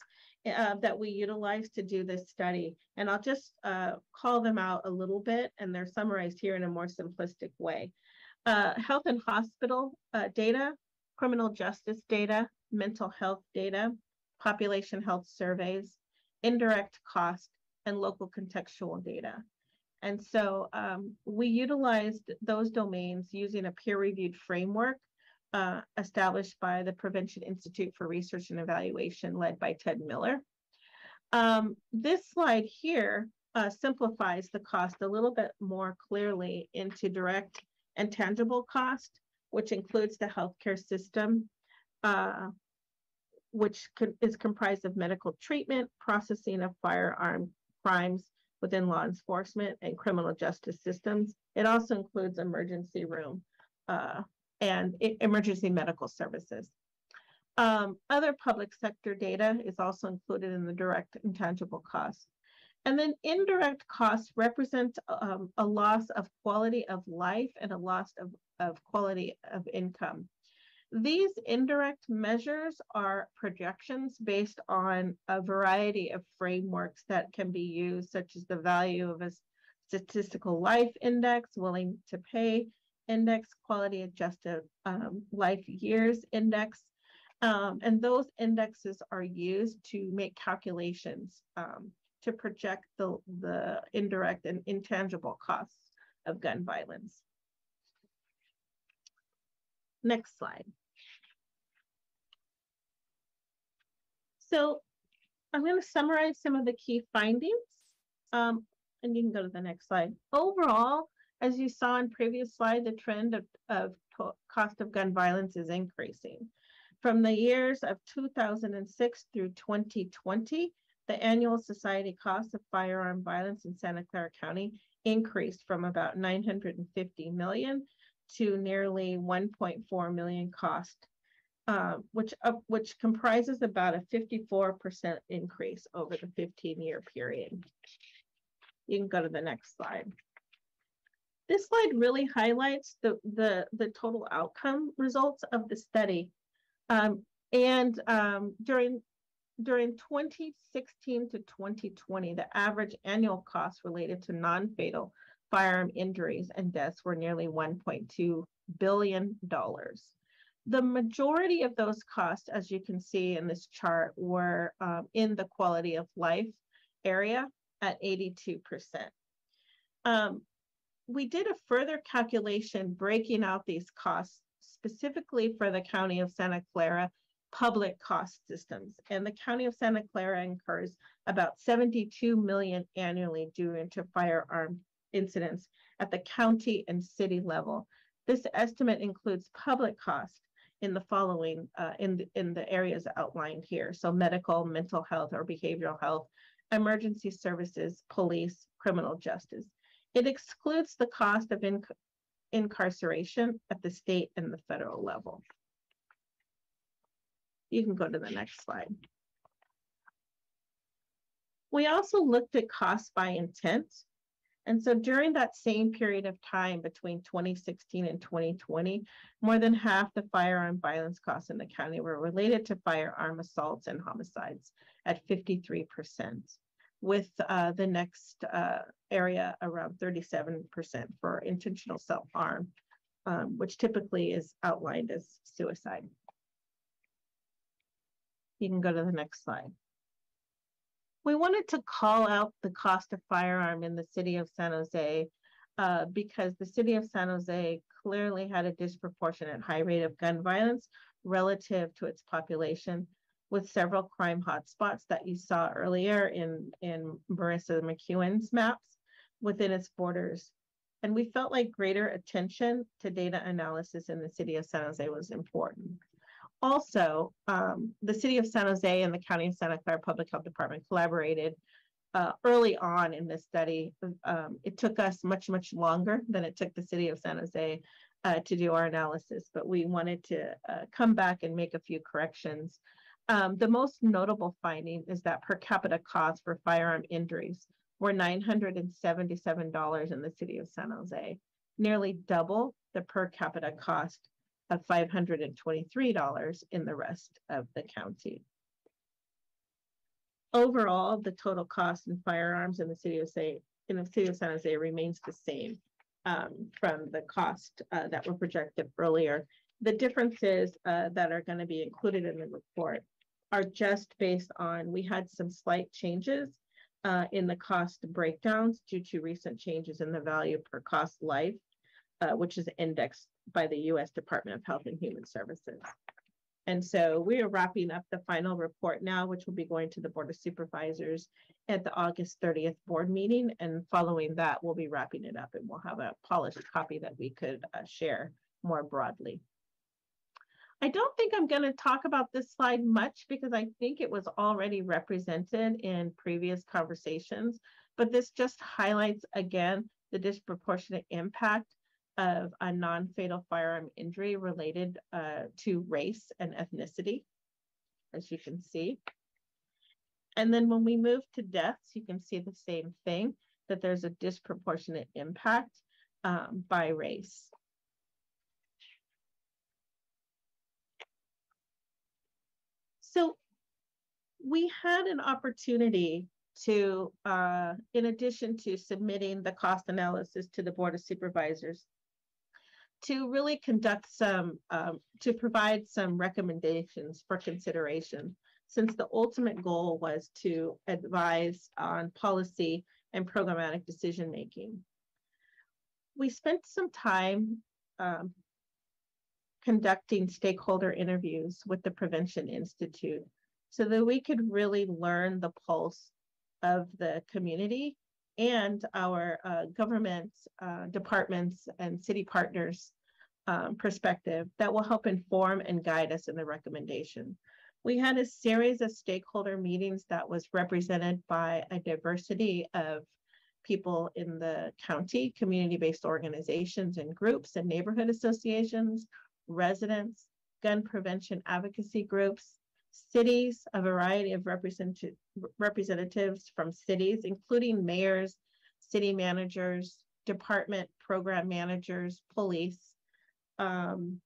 uh, that we utilize to do this study. And I'll just uh, call them out a little bit, and they're summarized here in a more simplistic way. Uh, health and hospital uh, data, criminal justice data, mental health data, population health surveys, indirect cost, and local contextual data. And so um, we utilized those domains using a peer-reviewed framework uh, established by the Prevention Institute for Research and Evaluation, led by Ted Miller. Um, this slide here uh, simplifies the cost a little bit more clearly into direct and tangible cost, which includes the healthcare system, uh, which is comprised of medical treatment, processing of firearm crimes within law enforcement and criminal justice systems. It also includes emergency room uh, and emergency medical services. Um, other public sector data is also included in the direct and tangible costs. And then indirect costs represent um, a loss of quality of life and a loss of, of quality of income. These indirect measures are projections based on a variety of frameworks that can be used, such as the value of a statistical life index, willing to pay, index, quality adjusted um, life years index. Um, and those indexes are used to make calculations um, to project the, the indirect and intangible costs of gun violence. Next slide. So I'm going to summarize some of the key findings. Um, and you can go to the next slide. Overall, as you saw in previous slide, the trend of, of cost of gun violence is increasing. From the years of 2006 through 2020, the annual society cost of firearm violence in Santa Clara County increased from about 950 million to nearly 1.4 million cost, uh, which uh, which comprises about a 54% increase over the 15-year period. You can go to the next slide. This slide really highlights the, the, the total outcome results of the study. Um, and um, during, during 2016 to 2020, the average annual costs related to non-fatal firearm injuries and deaths were nearly $1.2 billion. The majority of those costs, as you can see in this chart, were um, in the quality of life area at 82%. Um, we did a further calculation breaking out these costs specifically for the County of Santa Clara public cost systems. And the County of Santa Clara incurs about 72 million annually due to firearm incidents at the county and city level. This estimate includes public cost in the following, uh, in, the, in the areas outlined here. So medical, mental health or behavioral health, emergency services, police, criminal justice. It excludes the cost of inc incarceration at the state and the federal level. You can go to the next slide. We also looked at costs by intent. And so during that same period of time between 2016 and 2020, more than half the firearm violence costs in the county were related to firearm assaults and homicides at 53% with uh, the next uh, area around 37% for intentional self-harm, um, which typically is outlined as suicide. You can go to the next slide. We wanted to call out the cost of firearm in the city of San Jose uh, because the city of San Jose clearly had a disproportionate high rate of gun violence relative to its population with several crime hotspots that you saw earlier in, in Marissa McEwen's maps within its borders. And we felt like greater attention to data analysis in the city of San Jose was important. also, um, the city of San Jose and the county of Santa Clara Public Health Department collaborated uh, early on in this study. Um, it took us much, much longer than it took the city of San Jose uh, to do our analysis, but we wanted to uh, come back and make a few corrections. Um, the most notable finding is that per capita costs for firearm injuries were $977 in the city of San Jose, nearly double the per capita cost of $523 in the rest of the county. Overall, the total cost in firearms in the city of in the city of San Jose remains the same um, from the cost uh, that were projected earlier. The differences uh, that are going to be included in the report are just based on we had some slight changes uh, in the cost breakdowns due to recent changes in the value per cost life, uh, which is indexed by the U.S. Department of Health and Human Services. And so we are wrapping up the final report now, which will be going to the Board of Supervisors at the August 30th board meeting. And following that, we'll be wrapping it up and we'll have a polished copy that we could uh, share more broadly. I don't think I'm going to talk about this slide much because I think it was already represented in previous conversations, but this just highlights again the disproportionate impact of a non-fatal firearm injury related uh, to race and ethnicity, as you can see. And then when we move to deaths, you can see the same thing, that there's a disproportionate impact um, by race. So we had an opportunity to, uh, in addition to submitting the cost analysis to the Board of Supervisors, to really conduct some, um, to provide some recommendations for consideration, since the ultimate goal was to advise on policy and programmatic decision making. We spent some time um, conducting stakeholder interviews with the Prevention Institute so that we could really learn the pulse of the community and our uh, government uh, departments and city partners um, perspective that will help inform and guide us in the recommendation. We had a series of stakeholder meetings that was represented by a diversity of people in the county, community-based organizations and groups and neighborhood associations, residents, gun prevention advocacy groups, cities, a variety of represent- representatives from cities, including mayors, city managers, department program managers, police, um,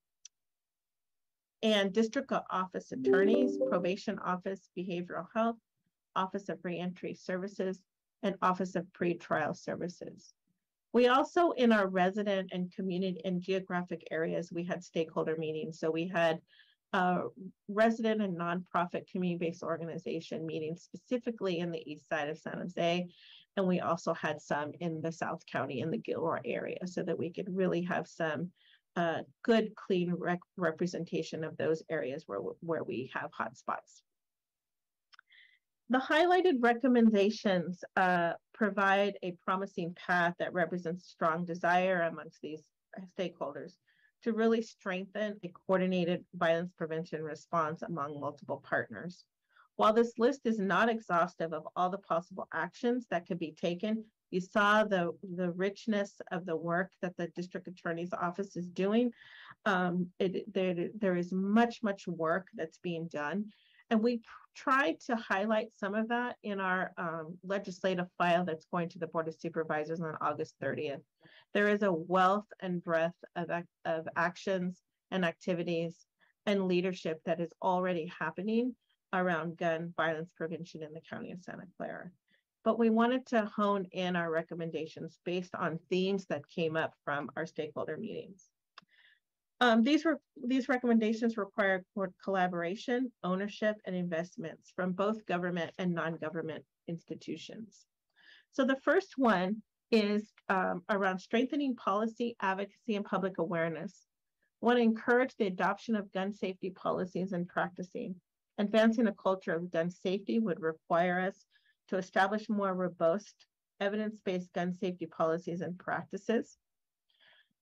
and district office attorneys, probation office, behavioral health, office of reentry services, and office of pretrial services. We also, in our resident and community and geographic areas, we had stakeholder meetings. So we had uh, resident and nonprofit community-based organization meetings specifically in the east side of San Jose. And we also had some in the South County in the Gilroy area so that we could really have some uh, good, clean rec representation of those areas where, where we have hotspots. The highlighted recommendations uh, provide a promising path that represents strong desire amongst these stakeholders to really strengthen a coordinated violence prevention response among multiple partners. While this list is not exhaustive of all the possible actions that could be taken, you saw the, the richness of the work that the district attorney's office is doing. Um, it, there, there is much, much work that's being done. And we tried to highlight some of that in our um, legislative file that's going to the Board of Supervisors on August 30th. There is a wealth and breadth of, of actions and activities and leadership that is already happening around gun violence prevention in the County of Santa Clara. But we wanted to hone in our recommendations based on themes that came up from our stakeholder meetings. Um, these were these recommendations require collaboration, ownership, and investments from both government and non-government institutions. So the first one is um, around strengthening policy, advocacy, and public awareness. Want to encourage the adoption of gun safety policies and practicing. Advancing a culture of gun safety would require us to establish more robust evidence-based gun safety policies and practices.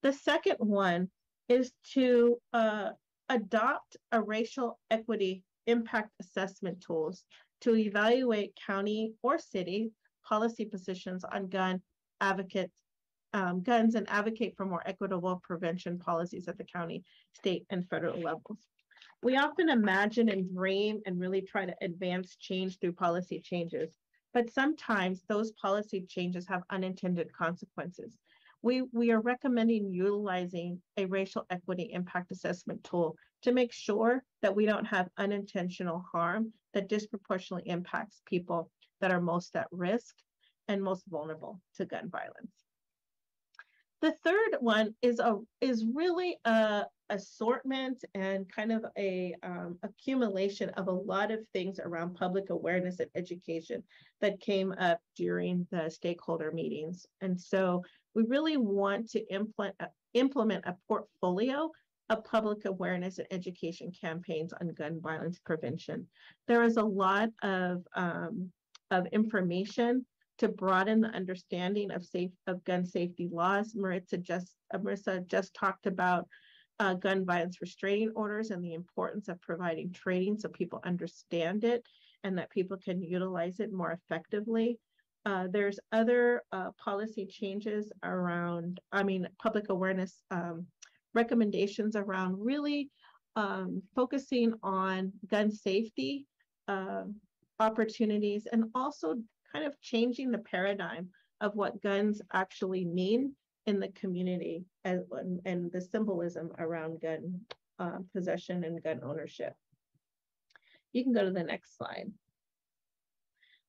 The second one is to uh, adopt a racial equity impact assessment tools to evaluate county or city policy positions on gun advocate um, guns and advocate for more equitable prevention policies at the county, state, and federal levels. We often imagine and dream and really try to advance change through policy changes, but sometimes those policy changes have unintended consequences. We, we are recommending utilizing a racial equity impact assessment tool to make sure that we don't have unintentional harm that disproportionately impacts people that are most at risk and most vulnerable to gun violence. The third one is a is really a assortment and kind of a um, accumulation of a lot of things around public awareness and education that came up during the stakeholder meetings. And so we really want to implement implement a portfolio of public awareness and education campaigns on gun violence prevention. There is a lot of um, of information to broaden the understanding of safe of gun safety laws. Maritza just uh, Marissa just talked about uh, gun violence restraining orders and the importance of providing training so people understand it and that people can utilize it more effectively. Uh, there's other uh, policy changes around, I mean, public awareness um, recommendations around really um, focusing on gun safety uh, opportunities and also kind of changing the paradigm of what guns actually mean in the community and, and the symbolism around gun uh, possession and gun ownership. You can go to the next slide.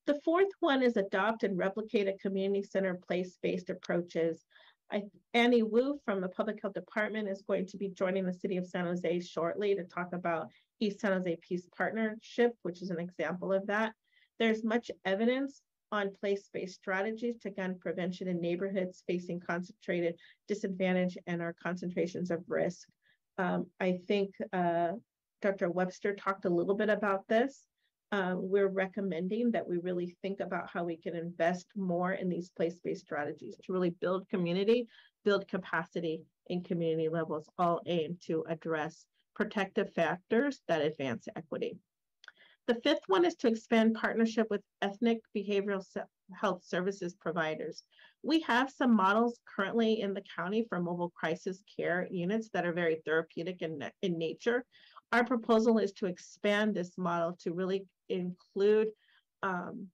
The fourth one is adopt and replicate a community-centered place-based approaches. I, Annie Wu from the Public Health Department is going to be joining the City of San Jose shortly to talk about East San Jose Peace Partnership, which is an example of that. There's much evidence on place-based strategies to gun prevention in neighborhoods facing concentrated disadvantage and our concentrations of risk. Um, I think uh, Dr. Webster talked a little bit about this. Um, we're recommending that we really think about how we can invest more in these place-based strategies to really build community, build capacity in community levels, all aimed to address protective factors that advance equity. The fifth one is to expand partnership with ethnic behavioral health services providers. We have some models currently in the county for mobile crisis care units that are very therapeutic in, in nature. Our proposal is to expand this model to really include um,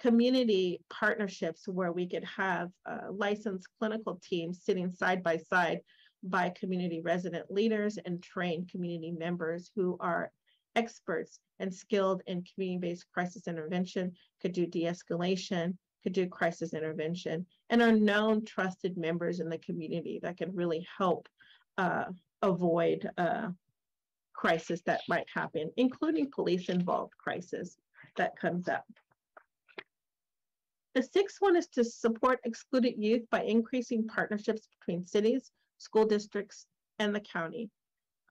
community partnerships where we could have uh, licensed clinical teams sitting side by side by community resident leaders and trained community members who are experts and skilled in community-based crisis intervention, could do de-escalation, could do crisis intervention, and are known trusted members in the community that can really help uh, avoid uh, crisis that might happen, including police-involved crisis that comes up. The sixth one is to support excluded youth by increasing partnerships between cities, school districts, and the county.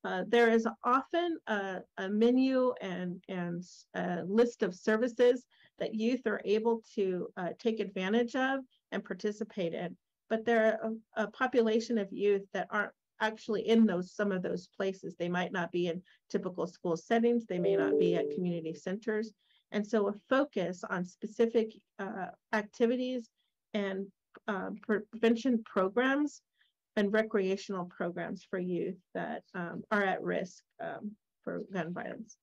Uh, there is often a, a, menu and, and a list of services that youth are able to uh, take advantage of and participate in. But there are a, a, population of youth that aren't actually in those some of those places. They might not be in typical school settings. They may not be at community centers. And so a focus on specific uh, activities and uh, prevention programs and recreational programs for youth that um, are at risk um, for gun violence.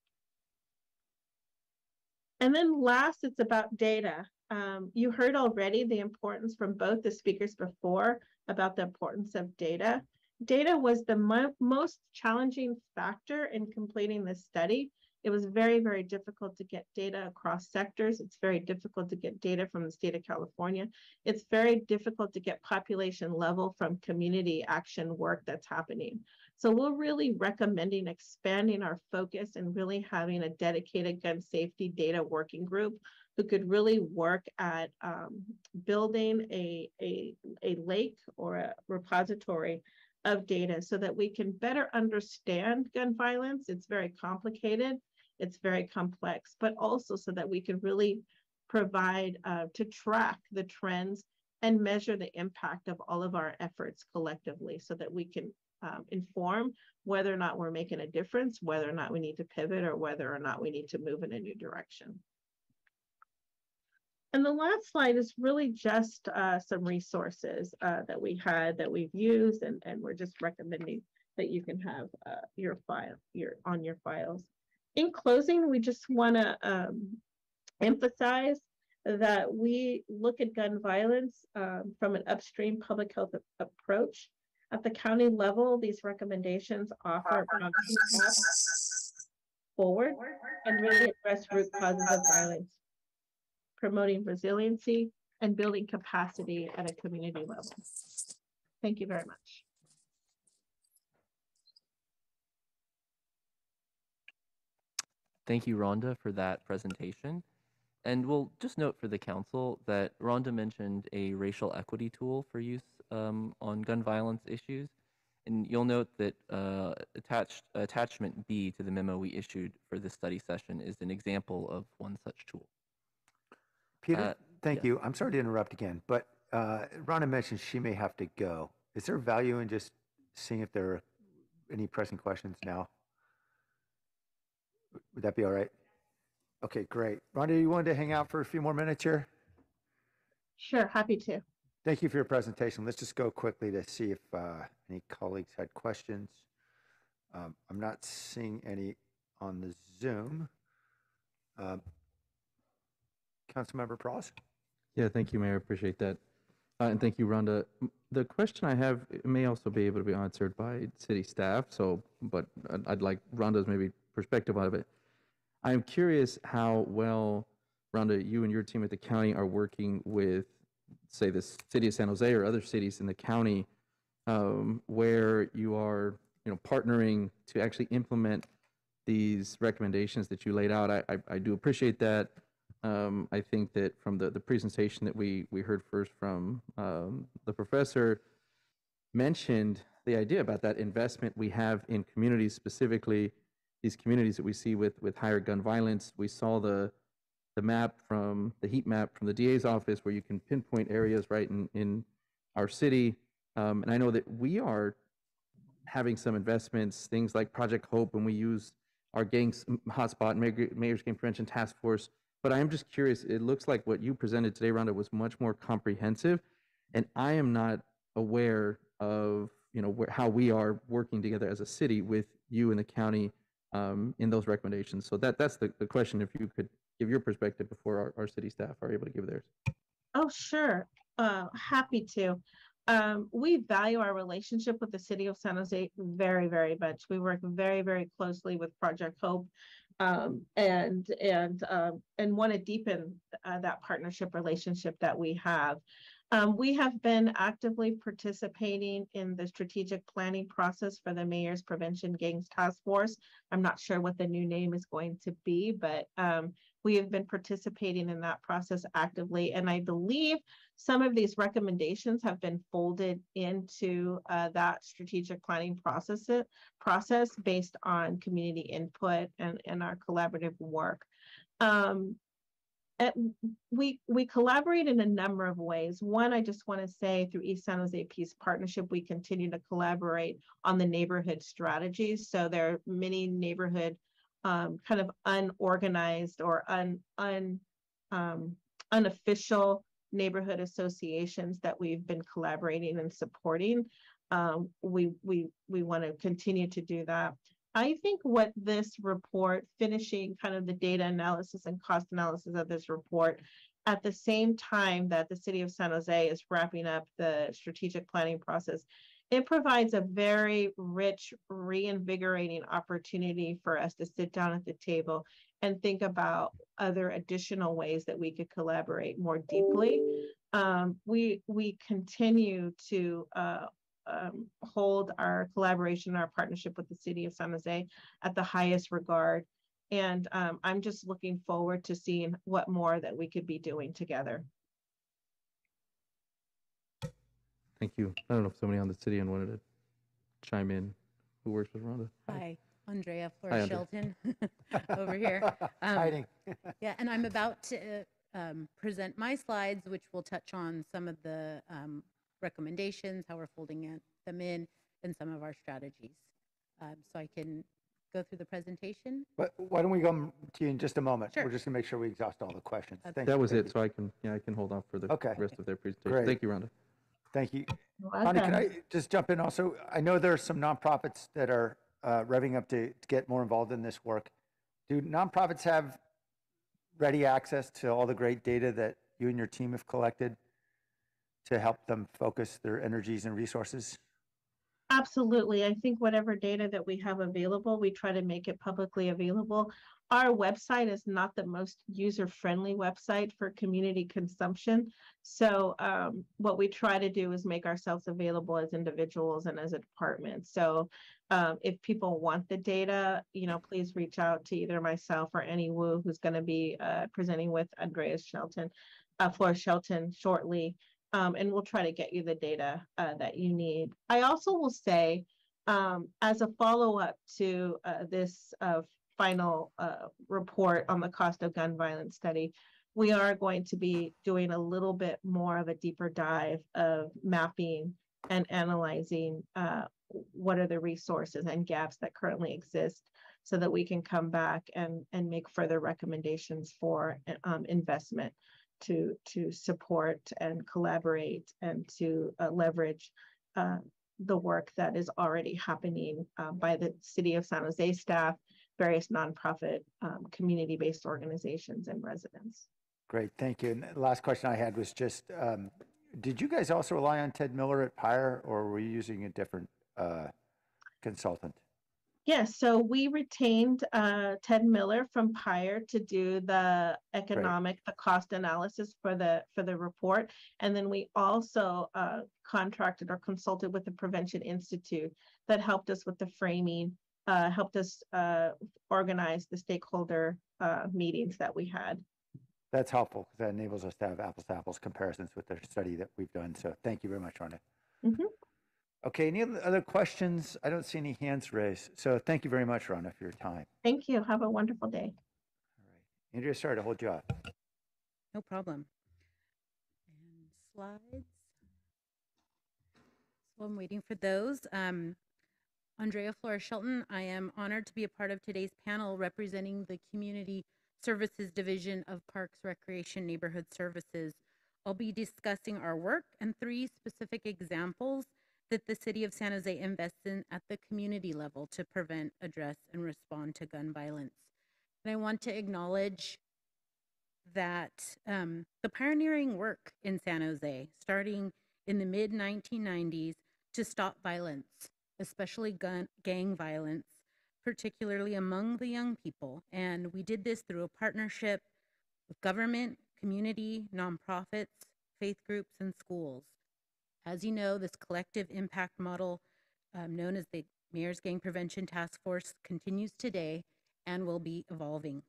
And then last, it's about data. Um, you heard already the importance from both the speakers before about the importance of data. Data was the mo most challenging factor in completing this study it was very, very difficult to get data across sectors. It's very difficult to get data from the state of California. It's very difficult to get population level from community action work that's happening. So we're really recommending expanding our focus and really having a dedicated gun safety data working group who could really work at um, building a, a, a lake or a repository of data so that we can better understand gun violence. It's very complicated, it's very complex, but also so that we can really provide uh, to track the trends and measure the impact of all of our efforts collectively so that we can um, inform whether or not we're making a difference, whether or not we need to pivot, or whether or not we need to move in a new direction. And the last slide is really just uh, some resources uh, that we had that we've used, and, and we're just recommending that you can have uh, your file your on your files. In closing, we just want to um, emphasize that we look at gun violence um, from an upstream public health approach. At the county level, these recommendations offer forward and really address root causes of violence, promoting resiliency and building capacity at a community level. Thank you very much. Thank you, Rhonda, for that presentation. And we'll just note for the council that Rhonda mentioned a racial equity tool for use um, on gun violence issues. And you'll note that uh, attached attachment B to the memo we issued for this study session is an example of one such tool. Peter, Uh, thank yes. you. I'm sorry to interrupt again, but uh, Rhonda mentioned she may have to go. Is there value in just seeing if there are any pressing questions now? Would that be all right? Okay, great. Rhonda, you wanted to hang out for a few more minutes here? Sure, happy to. Thank you for your presentation. Let's just go quickly to see if uh, any colleagues had questions. Um, I'm not seeing any on the Zoom. Um, Councilmember Pross? Yeah, thank you, Mayor. Appreciate that. Uh, and thank you, Rhonda. The question I have may also be able to be answered by city staff. So, but I'd, I'd like Rhonda's maybe perspective out of it. I'm curious how well, Rhonda, you and your team at the county are working with, say, the city of San Jose or other cities in the county, um, where you are, you know, partnering to actually implement these recommendations that you laid out. I, I, I do appreciate that. Um, I think that from the, the presentation that we, we heard first from um, the professor mentioned the idea about that investment we have in communities, specifically these communities that we see with, with higher gun violence. We saw the, the map from the heat map from the DA's office where you can pinpoint areas right in, in our city. Um, and I know that we are having some investments, things like Project Hope, and we use our gangs hotspot, Mayor- Mayor's Gang Prevention Task Force. But I am just curious, it looks like what you presented today, Rhonda, was much more comprehensive. And I am not aware of, you know, where, how we are working together as a city with you and the county um, in those recommendations. So that, that's the, the question, if you could give your perspective before our, our city staff are able to give theirs. Oh, sure. Uh, happy to. Um, we value our relationship with the city of San Jose very, very much. We work very, very closely with Project Hope. Um, and and um, and want to deepen uh, that partnership relationship that we have. Um, we have been actively participating in the strategic planning process for the Mayor's Prevention Gangs Task Force. I'm not sure what the new name is going to be, but um, we have been participating in that process actively. And I believe some of these recommendations have been folded into uh, that strategic planning process, process based on community input and, and our collaborative work. Um, at, we we collaborate in a number of ways. One, I just want to say through East San Jose Peace Partnership, we continue to collaborate on the neighborhood strategies. So there are many neighborhood um, kind of unorganized or un, un um, unofficial neighborhood associations that we've been collaborating and supporting. Um, we we we want to continue to do that. I think what this report, finishing kind of the data analysis and cost analysis of this report, at the same time that the city of San Jose is wrapping up the strategic planning process, it provides a very rich, reinvigorating opportunity for us to sit down at the table and think about other additional ways that we could collaborate more deeply. Um, we we continue to uh, um, hold our collaboration, our partnership with the city of San Jose at the highest regard. And um, I'm just looking forward to seeing what more that we could be doing together. Thank you. I don't know if somebody on the city end wanted to chime in who works with Rhonda. Hi, Andrea Hi, Flores Andrea. Shelton over here. Um, Hiding. Yeah, and I'm about to um, present my slides, which will touch on some of the um, recommendations, how we're folding in, them in, and some of our strategies. Um, so I can go through the presentation. But why don't we come to you in just a moment? Sure. We're just going to make sure we exhaust all the questions. That's Thank That you, was thank it, you. so I can, yeah, I can hold off for the Okay. rest of their presentation. Great. Thank you, Rhonda. Thank you. You're can. I just jump in also? I know there are some nonprofits that are uh, revving up to, to get more involved in this work. Do nonprofits have ready access to all the great data that you and your team have collected to help them focus their energies and resources? Absolutely. I think whatever data that we have available, we try to make it publicly available. Our website is not the most user-friendly website for community consumption. So um, what we try to do is make ourselves available as individuals and as a department. So um, if people want the data, you know, please reach out to either myself or Annie Wu who's going to be uh, presenting with Andreas Shelton, uh, Flora Shelton shortly um, and we'll try to get you the data uh, that you need. I also will say, um, as a follow-up to uh, this uh, final uh, report on the cost of gun violence study, we are going to be doing a little bit more of a deeper dive of mapping and analyzing uh, what are the resources and gaps that currently exist so that we can come back and, and make further recommendations for um, investment to to support and collaborate and to uh, leverage uh, the work that is already happening uh, by the City of San Jose staff, various nonprofit, um, community-based organizations, and residents. Great, thank you. And the last question I had was just, um, did you guys also rely on Ted Miller at PIRE, or were you using a different uh, consultant? Yes, so we retained uh, Ted Miller from PIRE to do the economic, the cost analysis for the for the report, and then we also uh, contracted or consulted with the Prevention Institute that helped us with the framing, uh, helped us uh, organize the stakeholder uh, meetings that we had. That's helpful because that enables us to have apples to apples comparisons with the study that we've done. So thank you very much, Rhonda. Mhm. Okay, any other- other questions? I don't see any hands raised. So thank you very much, Rhonda, for your time. Thank you. Have a wonderful day. All right. Andrea, sorry to hold you up. No problem. And slides. So I'm waiting for those. Um, Andrea Flores Shelton, I am honored to be a part of today's panel representing the Community Services Division of Parks, Recreation, Neighborhood Services. I'll be discussing our work and three specific examples that the City of San Jose invests in at the community level to prevent, address, and respond to gun violence. And I want to acknowledge that um, the pioneering work in San Jose, starting in the mid 1990s to stop violence, especially gun, gang violence, particularly among the young people. And we did this through a partnership with government, community, nonprofits, faith groups, and schools. As you know, this collective impact model, um, known as the Mayor's Gang Prevention Task Force, continues today and will be evolving.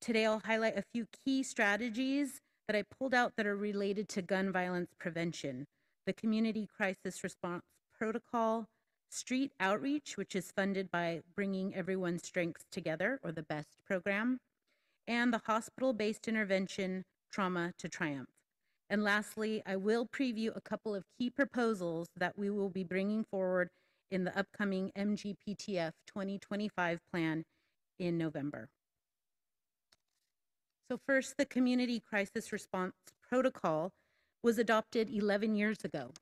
Today, I'll highlight a few key strategies that I pulled out that are related to gun violence prevention the Community Crisis Response Protocol, street outreach, which is funded by Bringing Everyone's Strengths Together, or the BEST program, and the hospital based intervention Trauma to Triumph. And lastly, I will preview a couple of key proposals that we will be bringing forward in the upcoming MGPTF 2025 plan in November. So, first, the Community Crisis Response Protocol was adopted 11 years ago.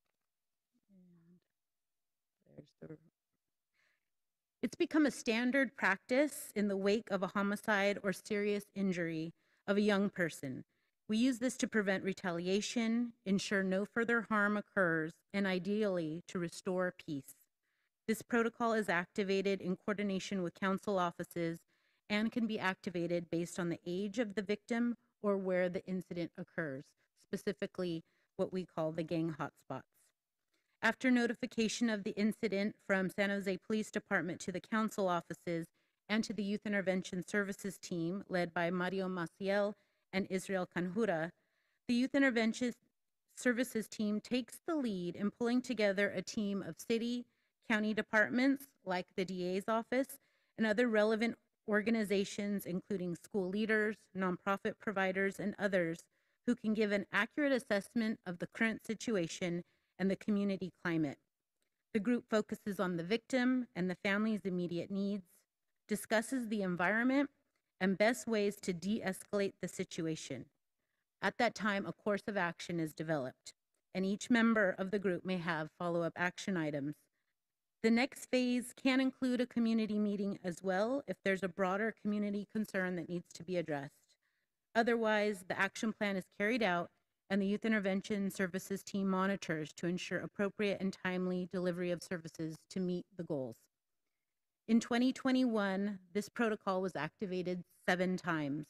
It's become a standard practice in the wake of a homicide or serious injury of a young person. We use this to prevent retaliation, ensure no further harm occurs, and ideally to restore peace. This protocol is activated in coordination with council offices and can be activated based on the age of the victim or where the incident occurs, specifically what we call the gang hotspots. After notification of the incident from San Jose Police Department to the council offices and to the Youth Intervention Services team led by Mario Maciel and Israel Canjura, the Youth Intervention Services team takes the lead in pulling together a team of city, county departments like the DA's office and other relevant organizations, including school leaders, nonprofit providers, and others who can give an accurate assessment of the current situation and the community climate. The group focuses on the victim and the family's immediate needs, discusses the environment and best ways to de escalate the situation. At that time, a course of action is developed, and each member of the group may have follow up action items. The next phase can include a community meeting as well if there's a broader community concern that needs to be addressed. Otherwise, the action plan is carried out and the Youth Intervention Services team monitors to ensure appropriate and timely delivery of services to meet the goals. In 2021, this protocol was activated seven times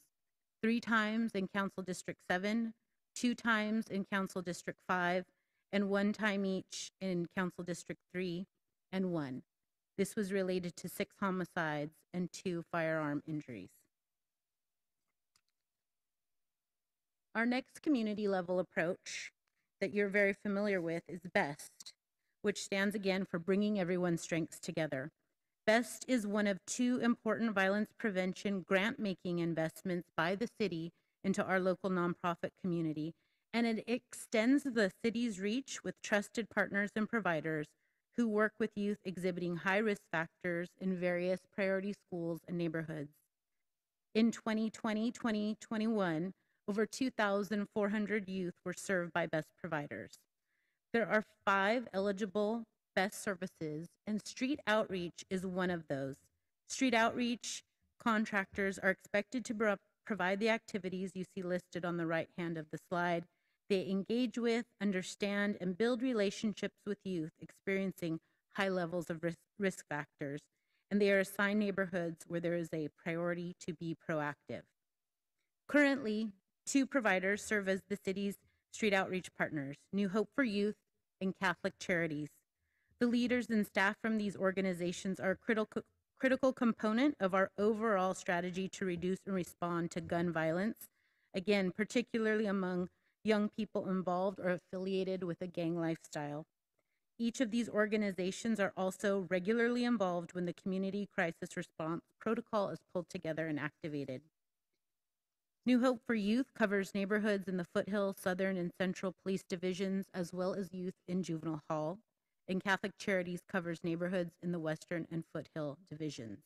three times in Council District 7, two times in Council District 5, and one time each in Council District 3 and 1. This was related to six homicides and two firearm injuries. Our next community level approach that you're very familiar with is BEST, which stands again for bringing everyone's strengths together. BEST is one of two important violence prevention grant making investments by the city into our local nonprofit community, and it extends the city's reach with trusted partners and providers who work with youth exhibiting high risk factors in various priority schools and neighborhoods. In 2020 2021, over 2,400 youth were served by BEST providers. There are five eligible best services, and street outreach is one of those. Street outreach contractors are expected to pro- provide the activities you see listed on the right hand of the slide. They engage with, understand, and build relationships with youth experiencing high levels of risk, risk factors, and they are assigned neighborhoods where there is a priority to be proactive. Currently, two providers serve as the city's street outreach partners New Hope for Youth and Catholic Charities. The leaders and staff from these organizations are a critical, critical component of our overall strategy to reduce and respond to gun violence, again, particularly among young people involved or affiliated with a gang lifestyle. Each of these organizations are also regularly involved when the community crisis response protocol is pulled together and activated. New Hope for Youth covers neighborhoods in the Foothill, Southern, and Central Police Divisions, as well as youth in Juvenile Hall and Catholic Charities covers neighborhoods in the Western and Foothill divisions.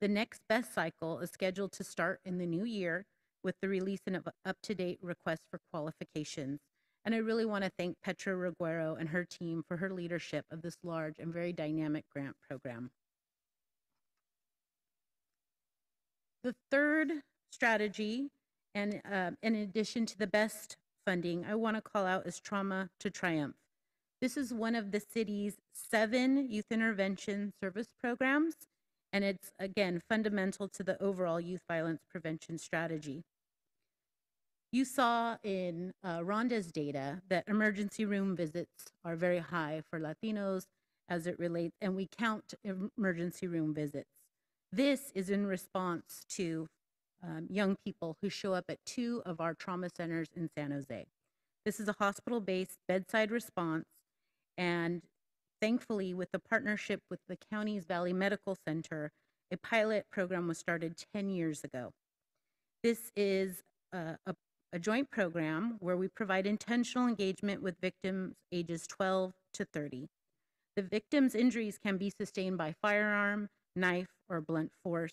The next best cycle is scheduled to start in the new year with the release of up to date requests for qualifications. And I really want to thank Petra Reguero and her team for her leadership of this large and very dynamic grant program. The third strategy, and uh, in addition to the best funding, I want to call out is Trauma to Triumph. This is one of the city's seven youth intervention service programs, and it's again fundamental to the overall youth violence prevention strategy. You saw in uh, Rhonda's data that emergency room visits are very high for Latinos as it relates, and we count emergency room visits. This is in response to um, young people who show up at two of our trauma centers in San Jose. This is a hospital based bedside response and thankfully, with the partnership with the county's Valley Medical Center, a pilot program was started 10 years ago. This is a, a, a joint program where we provide intentional engagement with victims ages 12 to 30. The victim's injuries can be sustained by firearm, knife, or blunt force,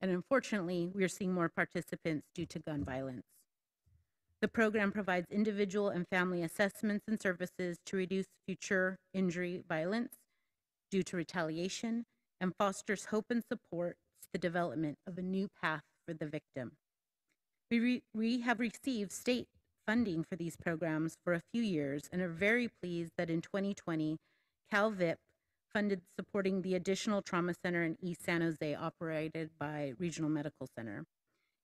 and unfortunately, we are seeing more participants due to gun violence. The program provides individual and family assessments and services to reduce future injury violence due to retaliation and fosters hope and supports the development of a new path for the victim. We, re- we have received state funding for these programs for a few years and are very pleased that in 2020, CalVIP funded supporting the additional trauma center in East San Jose operated by Regional Medical Center.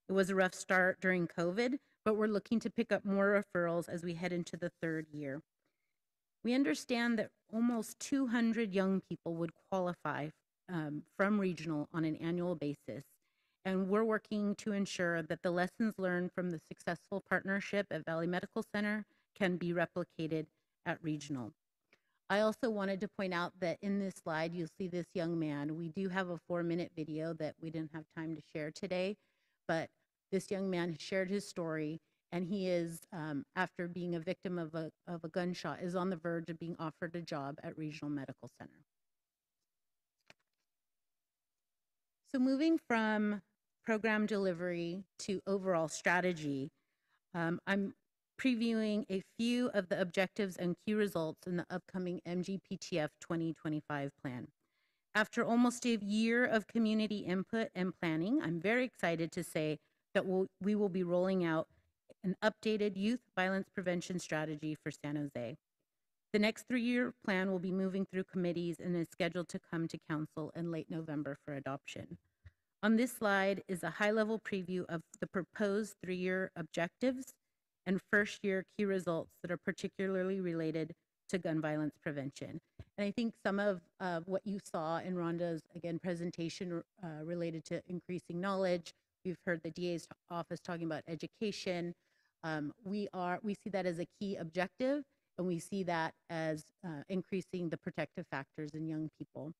It was a rough start during COVID, but we're looking to pick up more referrals as we head into the third year. We understand that almost 200 young people would qualify um, from regional on an annual basis, and we're working to ensure that the lessons learned from the successful partnership at Valley Medical Center can be replicated at regional. I also wanted to point out that in this slide, you'll see this young man. We do have a four minute video that we didn't have time to share today, but this young man shared his story, and he is, um, after being a victim of a, of a gunshot, is on the verge of being offered a job at Regional Medical Center. So moving from program delivery to overall strategy, um, I'm previewing a few of the objectives and key results in the upcoming MGPTF 2025 plan. After almost a year of community input and planning, I'm very excited to say that we'll, we will be rolling out an updated youth violence prevention strategy for San Jose. The next three-year plan will be moving through committees and is scheduled to come to council in late November for adoption. On this slide is a high-level preview of the proposed three-year objectives and first-year key results that are particularly related to gun violence prevention. And I think some of uh, what you saw in Rhonda's, again, presentation uh, related to increasing knowledge. We've heard the DA's office talking about education. Um, we are we see that as a key objective, and we see that as uh, increasing the protective factors in young people.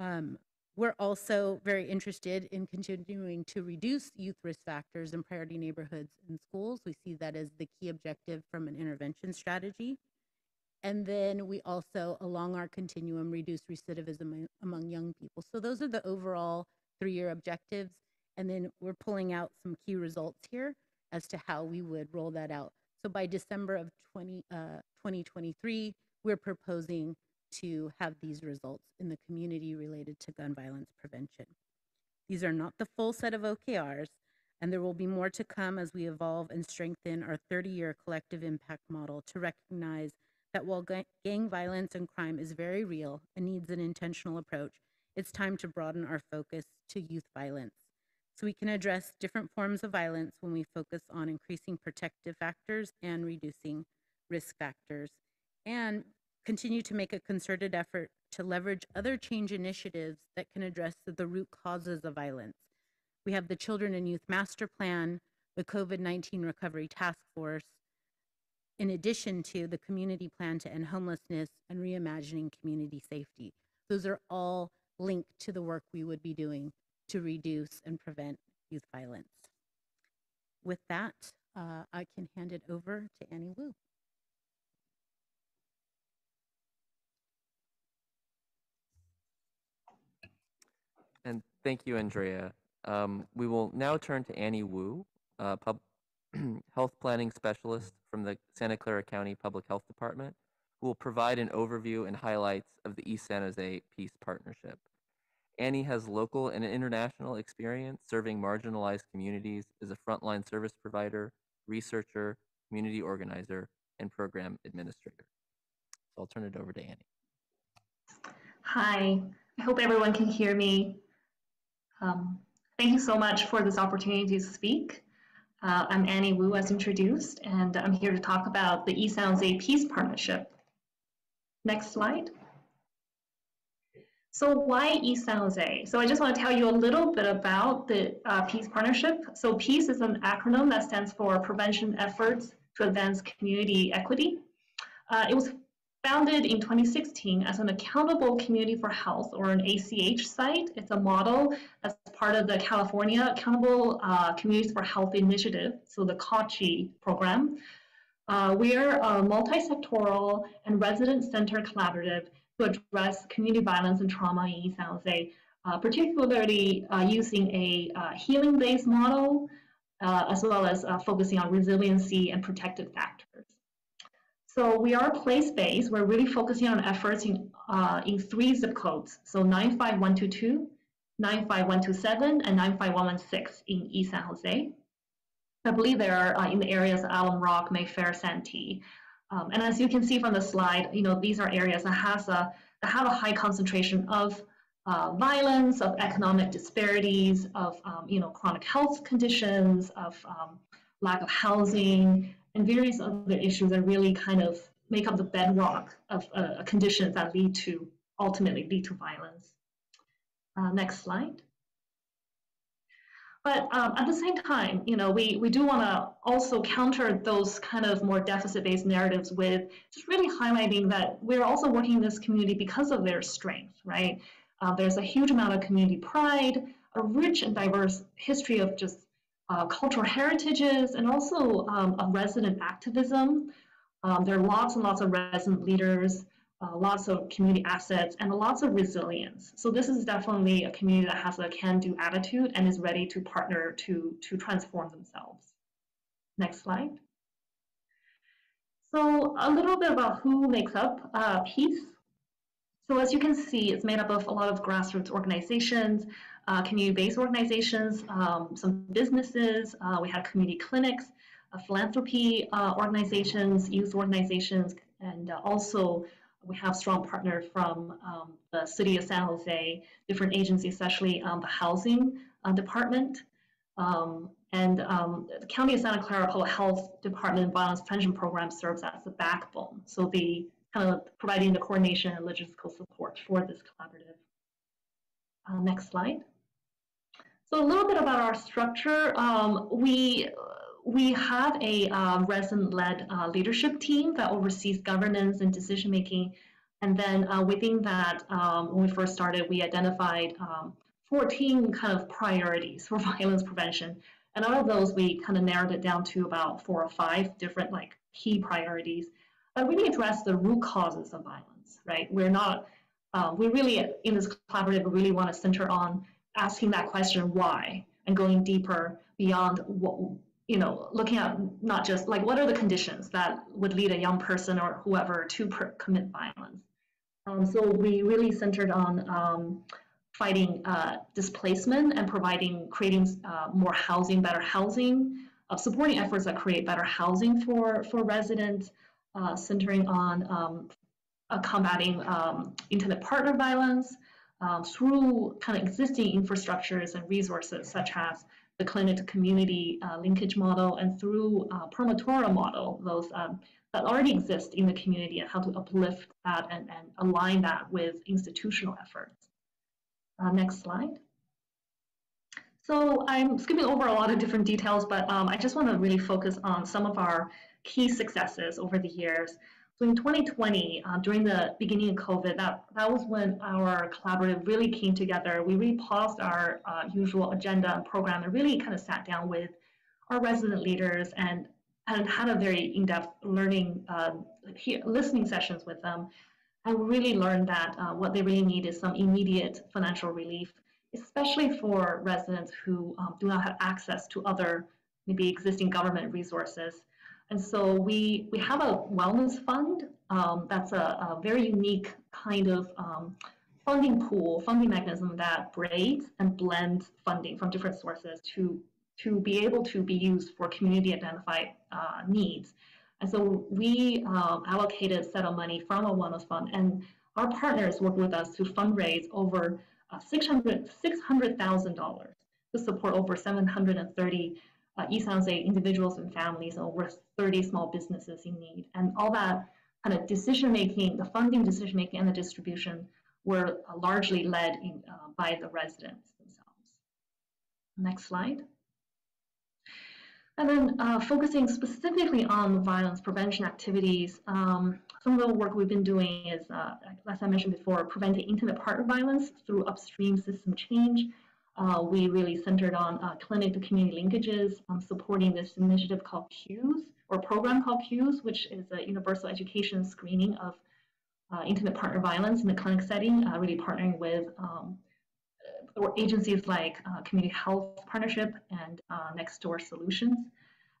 Um, we're also very interested in continuing to reduce youth risk factors in priority neighborhoods and schools. We see that as the key objective from an intervention strategy. And then we also, along our continuum, reduce recidivism among young people. So those are the overall three-year objectives. And then we're pulling out some key results here as to how we would roll that out. So by December of 20, uh, 2023, we're proposing to have these results in the community related to gun violence prevention. These are not the full set of OKRs, and there will be more to come as we evolve and strengthen our 30-year collective impact model to recognize that while gang violence and crime is very real and needs an intentional approach, it's time to broaden our focus to youth violence. So we can address different forms of violence when we focus on increasing protective factors and reducing risk factors, and continue to make a concerted effort to leverage other change initiatives that can address the root causes of violence. We have the Children and Youth Master Plan, the COVID 19 Recovery Task Force, in addition to the Community Plan to End Homelessness and Reimagining Community Safety. Those are all linked to the work we would be doing to reduce and prevent youth violence. With that, uh, I can hand it over to Annie Wu. And thank you, Andrea. Um, we will now turn to Annie Wu, uh, health planning specialist from the Santa Clara County Public Health Department, who will provide an overview and highlights of the East San Jose Peace Partnership. Annie has local and international experience serving marginalized communities as a frontline service provider, researcher, community organizer, and program administrator. So I'll turn it over to Annie. Hi, I hope everyone can hear me. Um, thank you so much for this opportunity to speak. Uh, I'm Annie Wu, as introduced, and I'm here to talk about the Jose Peace Partnership. Next slide. So why East San Jose? So I just want to tell you a little bit about the uh, Peace Partnership. So PEACE is an acronym that stands for Prevention Efforts to Advance Community Equity. Uh, it was founded in 2016 as an accountable community for health or an ACH site. It's a model as part of the California Accountable uh, Communities for Health Initiative, so the CACHI program. Uh, we're a multi-sectoral and resident-centered collaborative to address community violence and trauma in East San Jose, uh, particularly uh, using a uh, healing-based model, uh, as well as focusing on resiliency and protective factors. So we are place-based. We're really focusing on efforts in, uh, in three zip codes. So 95122, 95127, and 95116 in East San Jose. I believe they are uh, in the areas of Alum Rock, Mayfair, Santee. Um, and as you can see from the slide, you know, these are areas that, has a, that have a high concentration of uh, violence, of economic disparities, of, um, you know, chronic health conditions, of um, lack of housing, and various other issues that really kind of make up the bedrock of uh, conditions that lead to ultimately lead to violence. Uh, next slide. But um, at the same time, you know, we, we do want to also counter those kind of more deficit-based narratives with just really highlighting that we're also working in this community because of their strength, right? Uh, there's a huge amount of community pride, a rich and diverse history of just uh, cultural heritages, and also um, a resident activism. Um, there are lots and lots of resident leaders, uh, lots of community assets, and lots of resilience. So this is definitely a community that has a can-do attitude and is ready to partner to, to transform themselves. Next slide. So a little bit about who makes up uh, Peace. So as you can see, it's made up of a lot of grassroots organizations, uh, community-based organizations, um, some businesses. Uh, we have community clinics, uh, philanthropy uh, organizations, youth organizations, and uh, also we have strong partners from um, the city of San Jose, different agencies, especially um, the housing department. Um, and um, the County of Santa Clara Public Health Department Violence Prevention Program serves as the backbone. So the kind of providing the coordination and logistical support for this collaborative. Uh, next slide. So a little bit about our structure. Um, we we have a uh, resident-led uh, leadership team that oversees governance and decision making. And then uh, within that, um, when we first started, we identified um, 14 kind of priorities for violence prevention. And out of those, we kind of narrowed it down to about four or five different like key priorities that really address the root causes of violence, right? We're not, um, we really, in this collaborative, we really want to center on asking that question, why, and going deeper beyond what, you know, looking at not just like what are the conditions that would lead a young person or whoever to commit violence. Um, so we really centered on um, fighting uh, displacement and providing, creating uh, more housing, better housing, uh, supporting efforts that create better housing for, for residents, uh, centering on um, uh, combating um, intimate partner violence um, through kind of existing infrastructures and resources such as the clinic to community uh, linkage model and through uh, promotorial model, those um, that already exist in the community and how to uplift that and, and align that with institutional efforts. Uh, next slide. So I'm skipping over a lot of different details, but um, I just want to really focus on some of our key successes over the years. So in 2020, uh, during the beginning of COVID, that, that was when our collaborative really came together. We really paused our uh, usual agenda and program and really kind of sat down with our resident leaders and, and had a very in-depth learning, uh, listening sessions with them I really learned that uh, what they really need is some immediate financial relief, especially for residents who um, do not have access to other maybe existing government resources. And so we, we have a wellness fund um, that's a, a, very unique kind of um, funding pool, funding mechanism that braids and blends funding from different sources to, to be able to be used for community identified uh, needs. And so we um, allocated set of money from a wellness fund, and our partners worked with us to fundraise over uh, $600,000 $600, to support over 730 uh, Jose individuals and families and over 30 small businesses in need. And all that kind of decision making, the funding decision making and the distribution were uh, largely led in, uh, by the residents themselves. Next slide. And then uh, focusing specifically on violence prevention activities, um, some of the work we've been doing is, uh, as I mentioned before, preventing intimate partner violence through upstream system change. Uh, we really centered on uh, clinic to community linkages, um, supporting this initiative called CUES, or program called CUES, which is a universal education screening of uh, intimate partner violence in the clinic setting, uh, really partnering with um, or agencies like uh, Community Health Partnership and uh, Next Door Solutions,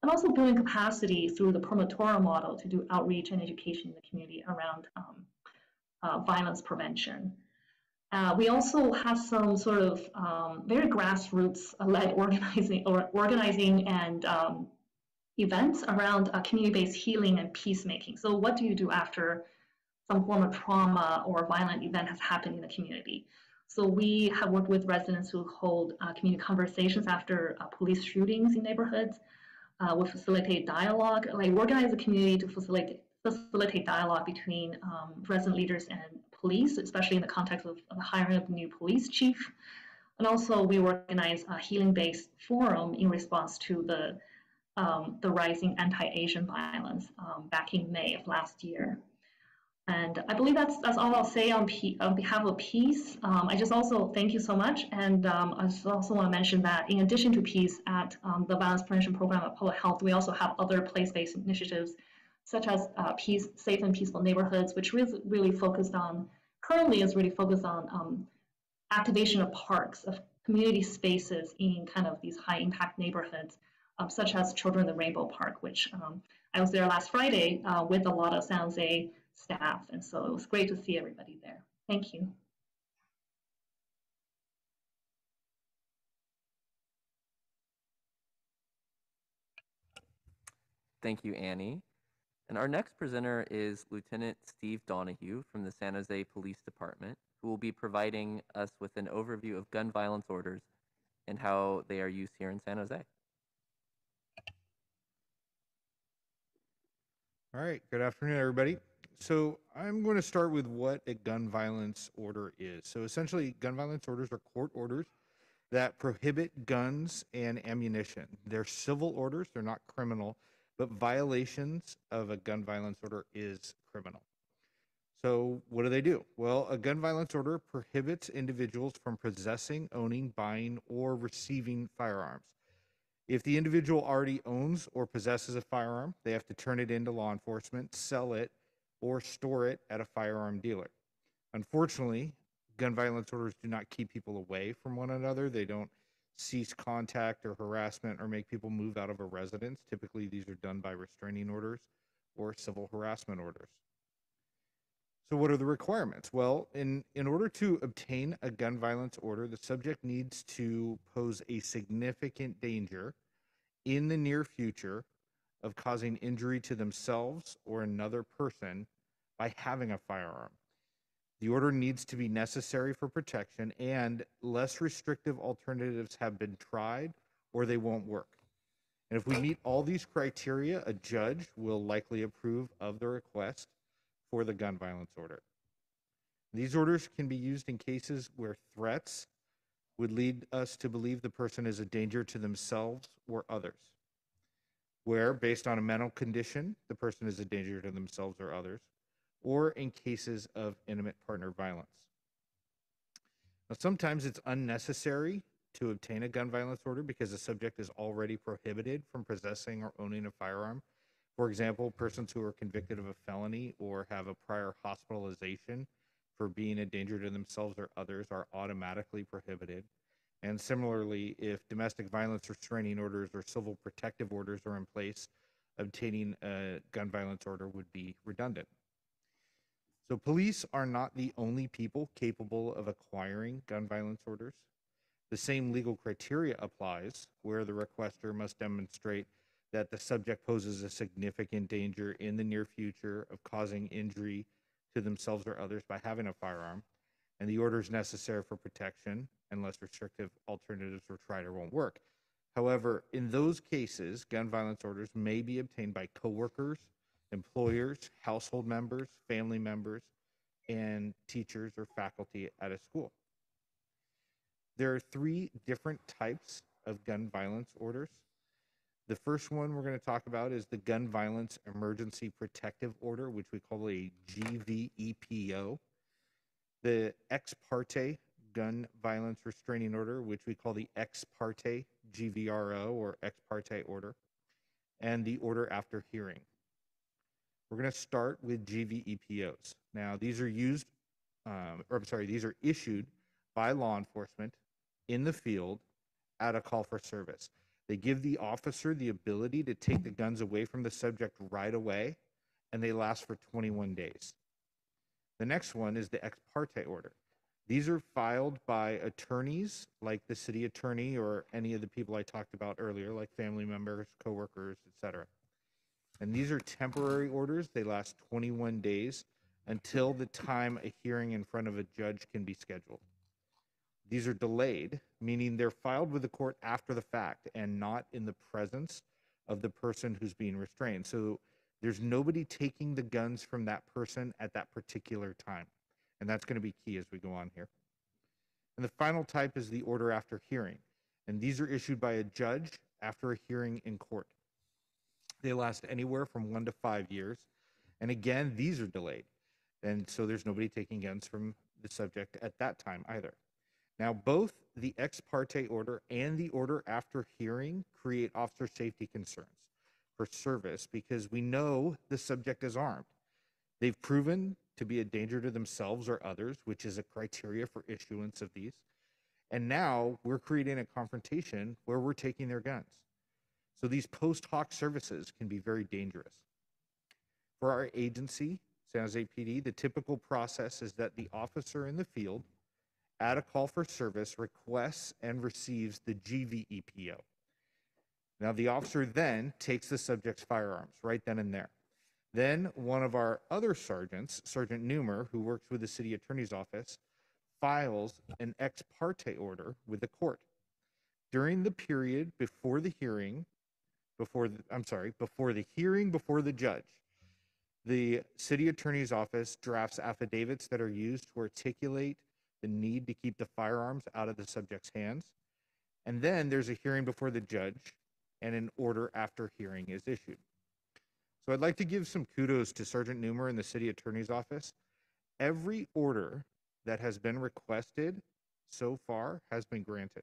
and also building capacity through the promotorial model to do outreach and education in the community around um, uh, violence prevention. Uh, we also have some sort of um, very grassroots-led organizing or organizing and um, events around uh, community-based healing and peacemaking. So what do you do after some form of trauma or violent event has happened in the community? So we have worked with residents who hold uh, community conversations after uh, police shootings in neighborhoods. Uh, we facilitate dialogue, like organize the community to facilitate facilitate dialogue between um, resident leaders and police, especially in the context of, of the hiring of the new police chief. And also we organize a healing-based forum in response to the, um, the rising anti-Asian violence um, back in May of last year. And I believe that's that's all I'll say on, P, on behalf of Peace. Um, I just also thank you so much, and um, I just also want to mention that in addition to Peace at um, the Violence Prevention Program at Public Health, we also have other place-based initiatives, such as uh, Peace, Safe and Peaceful Neighborhoods, which really really focused on currently is really focused on um, activation of parks, of community spaces in kind of these high-impact neighborhoods, um, such as Children in the Rainbow Park, which um, I was there last Friday uh, with a lot of San Jose staff. And so it was great to see everybody there. Thank you. Thank you, Annie. And our next presenter is Lieutenant Steve Donahue from the San Jose Police Department, who will be providing us with an overview of gun violence orders and how they are used here in San Jose. All right, good afternoon, everybody. So I'm going to start with what a gun violence order is. So essentially, gun violence orders are court orders that prohibit guns and ammunition. They're civil orders, they're not criminal, but violations of a gun violence order is criminal. So what do they do? Well, a gun violence order prohibits individuals from possessing, owning, buying, or receiving firearms. If the individual already owns or possesses a firearm, they have to turn it into law enforcement, sell it, or store it at a firearm dealer. Unfortunately, gun violence orders do not keep people away from one another. They don't cease contact or harassment or make people move out of a residence. Typically, these are done by restraining orders or civil harassment orders. So, what are the requirements? Well, in, in order to obtain a gun violence order, the subject needs to pose a significant danger in the near future of causing injury to themselves or another person by having a firearm. The order needs to be necessary for protection, and less restrictive alternatives have been tried or they won't work. And if we meet all these criteria, a judge will likely approve of the request for the gun violence order. These orders can be used in cases where threats would lead us to believe the person is a danger to themselves or others where, based on a mental condition, the person is a danger to themselves or others, or in cases of intimate partner violence. Now, sometimes it's unnecessary to obtain a gun violence order because the subject is already prohibited from possessing or owning a firearm. For example, persons who are convicted of a felony or have a prior hospitalization for being a danger to themselves or others are automatically prohibited. And similarly, if domestic violence restraining orders or civil protective orders are in place, obtaining a gun violence order would be redundant. So, police are not the only people capable of acquiring gun violence orders. The same legal criteria applies, where the requester must demonstrate that the subject poses a significant danger in the near future of causing injury to themselves or others by having a firearm, and the order is necessary for protection, and less restrictive alternatives were tried or won't work. However, in those cases, gun violence orders may be obtained by coworkers, employers, household members, family members, and teachers or faculty at a school. There are three different types of gun violence orders. The first one we're going to talk about is the Gun Violence Emergency Protective Order, which we call a GVEPO. The ex parte gun violence restraining order, which we call the ex parte GVRO or ex parte order, and the order after hearing. We're going to start with GVEPOs. Now, these are used, um, or I'm sorry, these are issued by law enforcement in the field at a call for service. They give the officer the ability to take the guns away from the subject right away, and they last for 21 days. The next one is the ex parte order. These are filed by attorneys like the city attorney or any of the people I talked about earlier, like family members, coworkers, etc. And these are temporary orders. They last 21 days until the time a hearing in front of a judge can be scheduled. These are delayed, meaning they're filed with the court after the fact and not in the presence of the person who's being restrained. So there's nobody taking the guns from that person at that particular time. And that's going to be key as we go on here. And the final type is the order after hearing. And these are issued by a judge after a hearing in court. They last anywhere from one to five years. And again, these are delayed. And so there's nobody taking guns from the subject at that time either. Now, both the ex parte order and the order after hearing create officer safety concerns for service because we know the subject is armed. They've proven to be a danger to themselves or others, which is a criteria for issuance of these. And now we're creating a confrontation where we're taking their guns. So these post hoc services can be very dangerous. For our agency, San Jose PD, the typical process is that the officer in the field, at a call for service, requests and receives the GVEPO. Now, the officer then takes the subject's firearms right then and there. Then, one of our other sergeants, Sergeant Newmer, who works with the city attorney's office, files an ex parte order with the court. During the period before the hearing, before the, I'm sorry, before the hearing before the judge, the city attorney's office drafts affidavits that are used to articulate the need to keep the firearms out of the subject's hands. And then there's a hearing before the judge, and an order after hearing is issued. So I'd like to give some kudos to Sergeant Newmer and the city attorney's office. Every order that has been requested so far has been granted.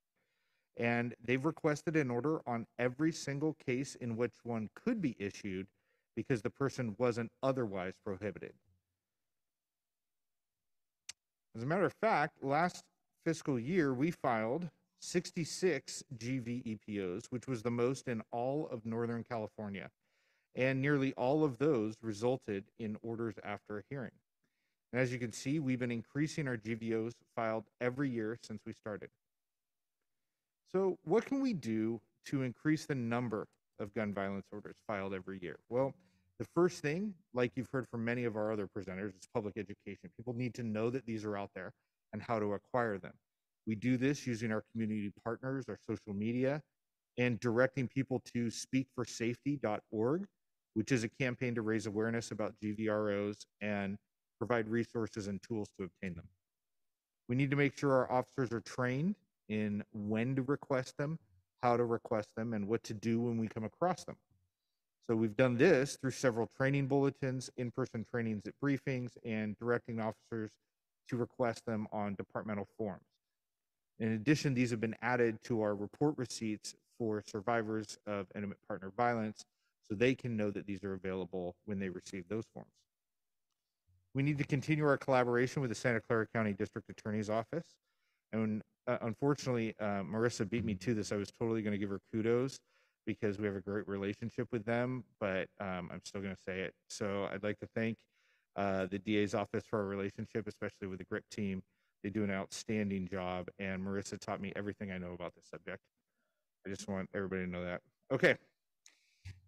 And they've requested an order on every single case in which one could be issued because the person wasn't otherwise prohibited. As a matter of fact, last fiscal year, we filed 66 GVEPOs, which was the most in all of Northern California. And nearly all of those resulted in orders after a hearing. And as you can see, we've been increasing our GVOs filed every year since we started. So, what can we do to increase the number of gun violence orders filed every year? Well, the first thing, like you've heard from many of our other presenters, is public education. People need to know that these are out there and how to acquire them. We do this using our community partners, our social media, and directing people to speakforsafety.org, which is a campaign to raise awareness about GVROs and provide resources and tools to obtain them. We need to make sure our officers are trained in when to request them, how to request them, and what to do when we come across them. So we've done this through several training bulletins, in-person trainings at briefings, and directing officers to request them on departmental forms. In addition, these have been added to our report receipts for survivors of intimate partner violence so they can know that these are available when they receive those forms. We need to continue our collaboration with the Santa Clara County District Attorney's Office. And uh, unfortunately, uh, Marissa beat me to this. I was totally going to give her kudos because we have a great relationship with them, but um, I'm still going to say it. So I'd like to thank uh, the DA's office for our relationship, especially with the GRIP team. They do an outstanding job, and Marissa taught me everything I know about this subject. I just want everybody to know that. Okay.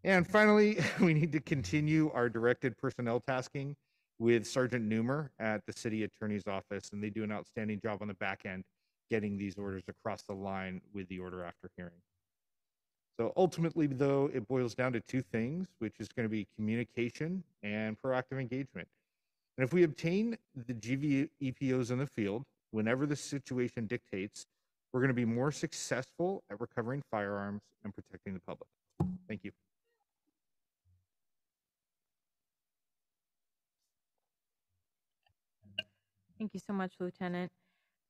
And finally, we need to continue our directed personnel tasking with Sergeant Newmer at the city attorney's office, and they do an outstanding job on the back end getting these orders across the line with the order after hearing. So ultimately, though, it boils down to two things, which is going to be communication and proactive engagement. And if we obtain the GV EPOs in the field, whenever the situation dictates, we're going to be more successful at recovering firearms and protecting the public. Thank you. Thank you so much, Lieutenant.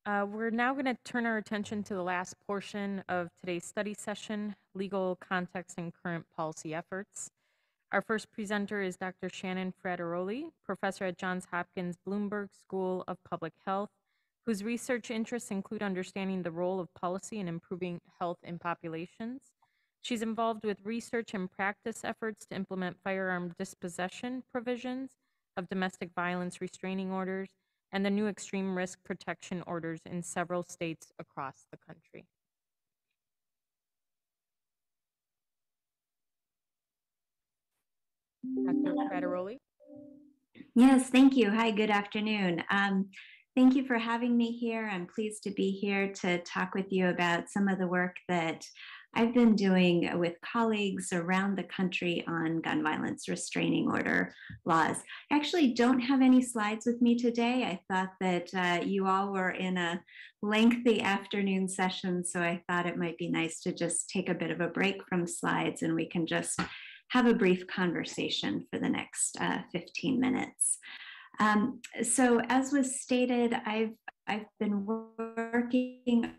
Uh, we're now going to turn our attention to the last portion of today's study session, legal context and current policy efforts. Our first presenter is Dr. Shannon Frattaroli, professor at Johns Hopkins Bloomberg School of Public Health, whose research interests include understanding the role of policy in improving health in populations. She's involved with research and practice efforts to implement firearm dispossession provisions of domestic violence restraining orders and the new extreme risk protection orders in several states across the country. Dr. Frattaroli? Yes, thank you. Hi, good afternoon. Um, thank you for having me here. I'm pleased to be here to talk with you about some of the work that I've been doing with colleagues around the country on gun violence restraining order laws. I actually don't have any slides with me today. I thought that uh, you all were in a lengthy afternoon session, so I thought it might be nice to just take a bit of a break from slides and we can just have a brief conversation for the next uh, 15 minutes. Um, so as was stated, I've I've been working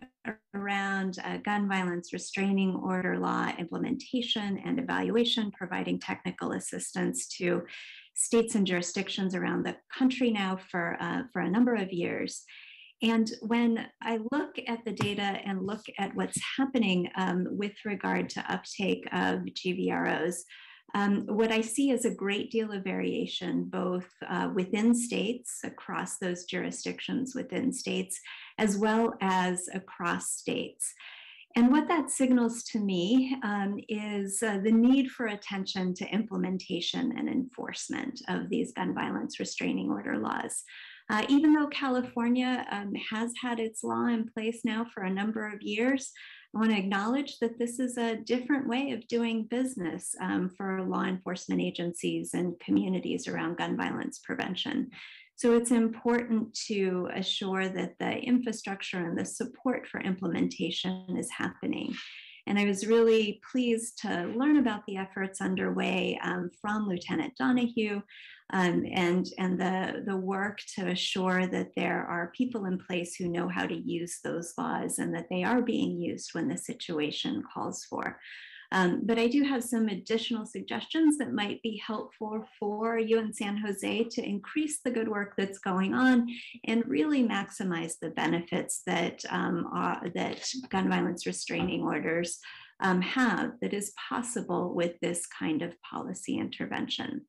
around uh, gun violence restraining order law implementation and evaluation, providing technical assistance to states and jurisdictions around the country now for, uh, for a number of years. And when I look at the data and look at what's happening um, with regard to uptake of GVROs, um, what I see is a great deal of variation, both uh, within states, across those jurisdictions within states, as well as across states. And what that signals to me um, is uh, the need for attention to implementation and enforcement of these gun violence restraining order laws. Uh, even though California um, has had its law in place now for a number of years, I want to acknowledge that this is a different way of doing business um, for law enforcement agencies and communities around gun violence prevention. So it's important to assure that the infrastructure and the support for implementation is happening. And I was really pleased to learn about the efforts underway um, from Lieutenant Donahue um, and, and the, the work to assure that there are people in place who know how to use those laws and that they are being used when the situation calls for. Um, but I do have some additional suggestions that might be helpful for you in San Jose to increase the good work that's going on and really maximize the benefits that, um, are, that gun violence restraining orders um, have that is possible with this kind of policy intervention.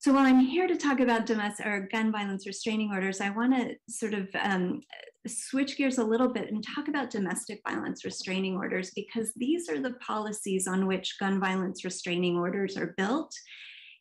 So while I'm here to talk about domestic or gun violence restraining orders, I want to sort of um, switch gears a little bit and talk about domestic violence restraining orders because these are the policies on which gun violence restraining orders are built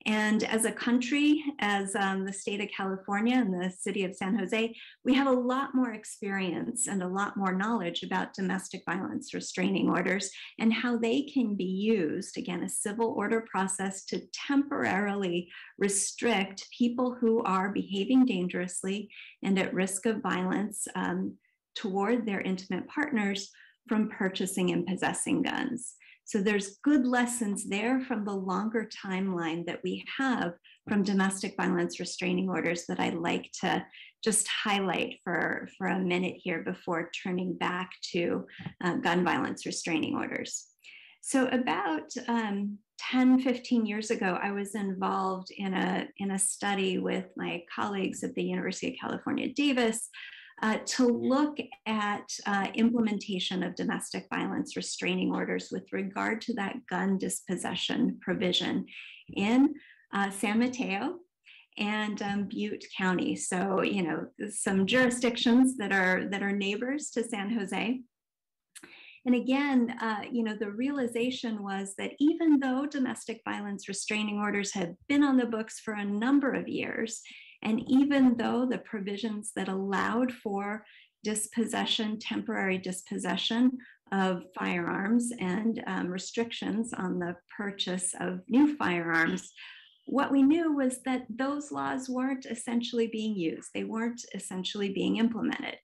and as a country, as um, the state of California and the city of San Jose, we have a lot more experience and a lot more knowledge about domestic violence restraining orders and how they can be used, again, a civil order process to temporarily restrict people who are behaving dangerously and at risk of violence um, toward their intimate partners from purchasing and possessing guns. So there's good lessons there from the longer timeline that we have from domestic violence restraining orders that I'd like to just highlight for, for a minute here before turning back to uh, gun violence restraining orders. So about um, 10, 15 years ago, I was involved in a, in a study with my colleagues at the University of California, Davis, uh, to look at uh, implementation of domestic violence restraining orders with regard to that gun dispossession provision in uh, San Mateo and um, Butte County. So, you know, some jurisdictions that are that are neighbors to San Jose. And again, uh, you know, the realization was that even though domestic violence restraining orders had been on the books for a number of years, and even though the provisions that allowed for dispossession, temporary dispossession of firearms and um, restrictions on the purchase of new firearms, what we knew was that those laws weren't essentially being used. They weren't essentially being implemented.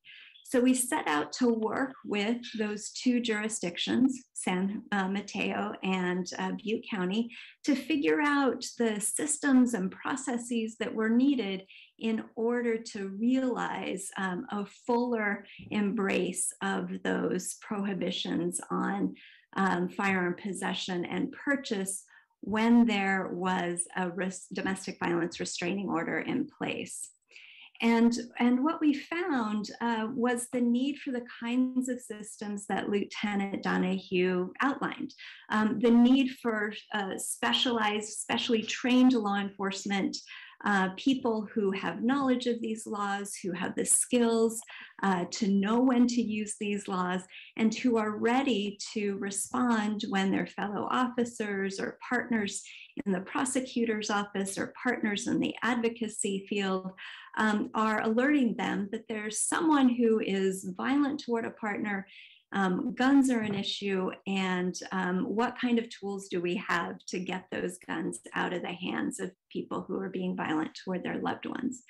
So we set out to work with those two jurisdictions, San uh, Mateo and uh, Butte County, to figure out the systems and processes that were needed in order to realize um, a fuller embrace of those prohibitions on um, firearm possession and purchase when there was a domestic violence restraining order in place. And, and what we found uh, was the need for the kinds of systems that Lieutenant Donahue outlined. Um, the need for uh, specialized, specially trained law enforcement uh, people who have knowledge of these laws, who have the skills uh, to know when to use these laws, and who are ready to respond when their fellow officers or partners in the prosecutor's office or partners in the advocacy field um, are alerting them that there's someone who is violent toward a partner um, guns are an issue and um, what kind of tools do we have to get those guns out of the hands of people who are being violent toward their loved ones.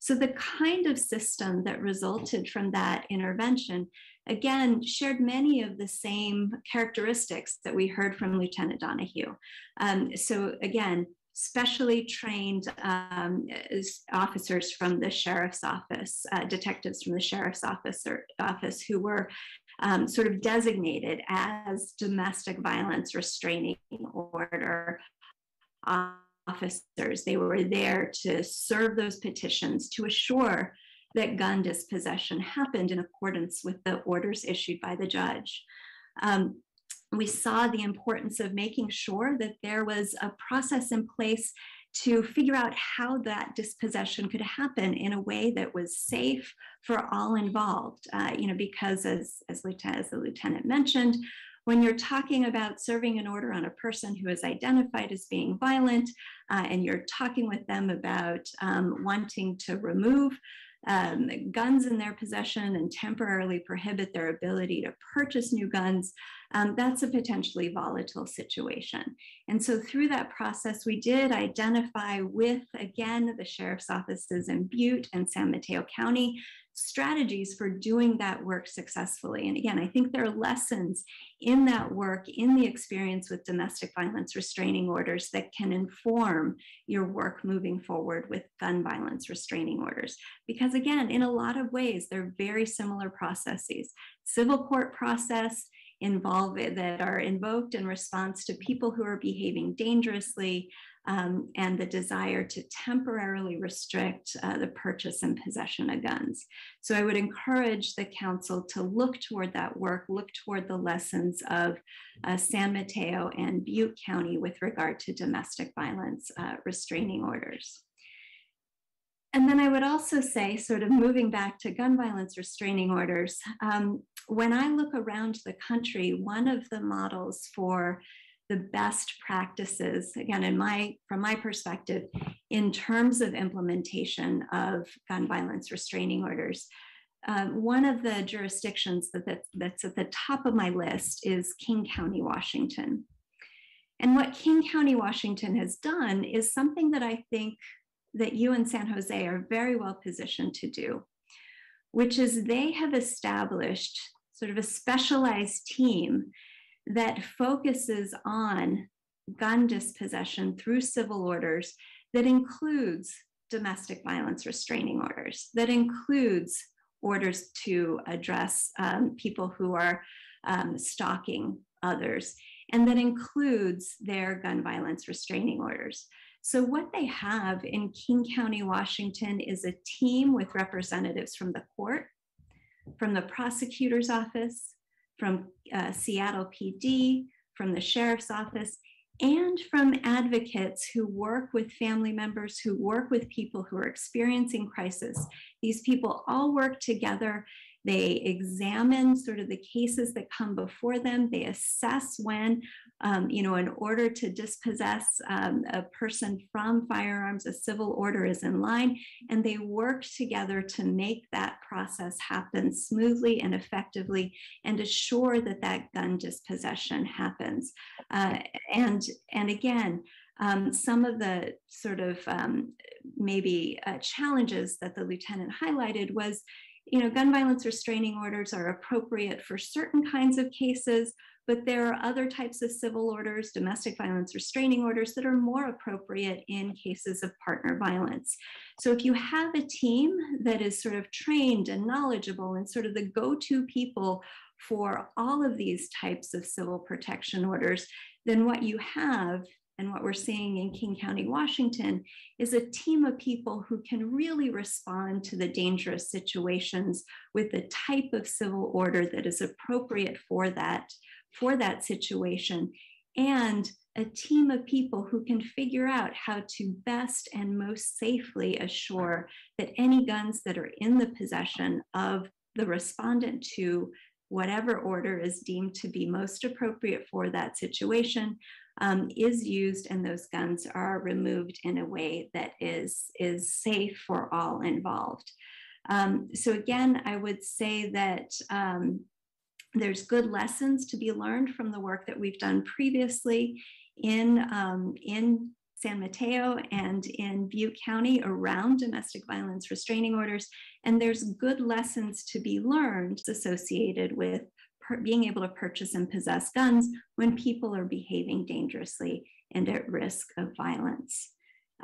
So the kind of system that resulted from that intervention, again, shared many of the same characteristics that we heard from Lieutenant Donahue. Um, so again, specially trained um, officers from the sheriff's office, uh, detectives from the sheriff's office, or, office who were um, sort of designated as domestic violence restraining order officers. They were there to serve those petitions to assure that gun dispossession happened in accordance with the orders issued by the judge. Um, we saw the importance of making sure that there was a process in place to figure out how that dispossession could happen in a way that was safe for all involved. Uh, you know, because as as, lieutenant, as the lieutenant mentioned, when you're talking about serving an order on a person who is identified as being violent, uh, and you're talking with them about um, wanting to remove um, guns in their possession and temporarily prohibit their ability to purchase new guns, um, that's a potentially volatile situation. And so through that process, we did identify with, again, the sheriff's offices in Butte and San Mateo County strategies for doing that work successfully. And again, I think there are lessons in that work, in the experience with domestic violence restraining orders that can inform your work moving forward with gun violence restraining orders. Because again, in a lot of ways, they're very similar processes. Civil court process, involve that are invoked in response to people who are behaving dangerously um, and the desire to temporarily restrict uh, the purchase and possession of guns. So I would encourage the council to look toward that work, look toward the lessons of uh, San Mateo and Butte County with regard to domestic violence uh, restraining orders. And then I would also say, sort of moving back to gun violence restraining orders, um, when I look around the country, one of the models for the best practices, again, in my from my perspective, in terms of implementation of gun violence restraining orders, um, one of the jurisdictions that, that, that's at the top of my list is King County, Washington. And what King County, Washington has done is something that I think that you in San Jose are very well positioned to do, which is they have established sort of a specialized team that focuses on gun dispossession through civil orders that includes domestic violence restraining orders, that includes orders to address um, people who are um, stalking others, and that includes their gun violence restraining orders. So, what they have in King County, Washington is a team with representatives from the court, from the prosecutor's office, from uh, Seattle PD, from the sheriff's office, and from advocates who work with family members, who work with people who are experiencing crisis. These people all work together they examine sort of the cases that come before them. They assess when, um, you know, in order to dispossess um, a person from firearms, a civil order is in line, and they work together to make that process happen smoothly and effectively and assure that that gun dispossession happens. Uh, and, and again, um, some of the sort of um, maybe uh, challenges that the lieutenant highlighted was you know, gun violence restraining orders are appropriate for certain kinds of cases, but there are other types of civil orders, domestic violence restraining orders, that are more appropriate in cases of partner violence. So if you have a team that is sort of trained and knowledgeable and sort of the go to people for all of these types of civil protection orders, then what you have and what we're seeing in King County, Washington, is a team of people who can really respond to the dangerous situations with the type of civil order that is appropriate for that, for that situation, and a team of people who can figure out how to best and most safely assure that any guns that are in the possession of the respondent to whatever order is deemed to be most appropriate for that situation um, is used and those guns are removed in a way that is, is safe for all involved. Um, so again, I would say that um, there's good lessons to be learned from the work that we've done previously in, um, in San Mateo and in Butte County around domestic violence restraining orders. And there's good lessons to be learned associated with per- being able to purchase and possess guns when people are behaving dangerously and at risk of violence.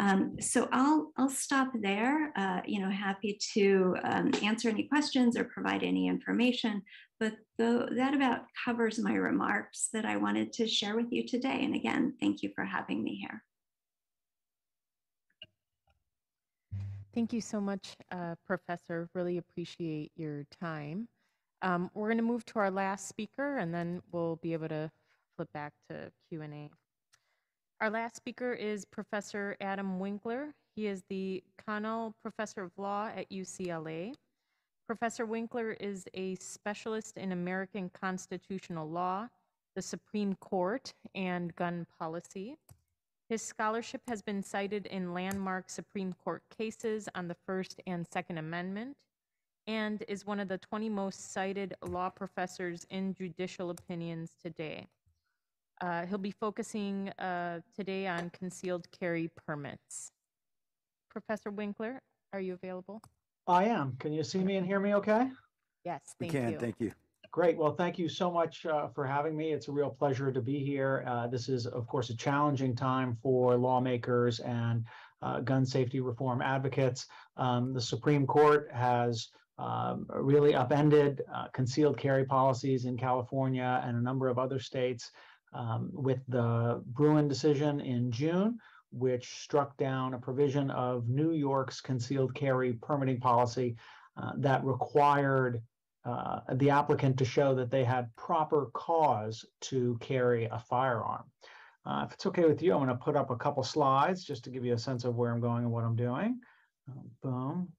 Um, so I'll I'll stop there. Uh, you know, happy to um, answer any questions or provide any information. But though that about covers my remarks that I wanted to share with you today. And again, thank you for having me here. Thank you so much, uh, Professor. Really appreciate your time. Um, we're going to move to our last speaker, and then we'll be able to flip back to Q&A. Our last speaker is Professor Adam Winkler. He is the Connell Professor of Law at UCLA. Professor Winkler is a specialist in American constitutional law, the Supreme Court, and gun policy. His scholarship has been cited in landmark Supreme Court cases on the First and Second Amendment and is one of the 20 most cited law professors in judicial opinions today. Uh, he'll be focusing uh, today on concealed carry permits. Professor Winkler, are you available? I am. Can you see me and hear me okay? Yes, We can, you. thank you. Great. Well, thank you so much uh, for having me. It's a real pleasure to be here. Uh, this is, of course, a challenging time for lawmakers and uh, gun safety reform advocates. Um, the Supreme Court has um, really upended uh, concealed carry policies in California and a number of other states um, with the Bruen decision in June, which struck down a provision of New York's concealed carry permitting policy uh, that required uh, the applicant to show that they had proper cause to carry a firearm. Uh, if it's okay with you, I'm going to put up a couple slides just to give you a sense of where I'm going and what I'm doing. Uh, boom.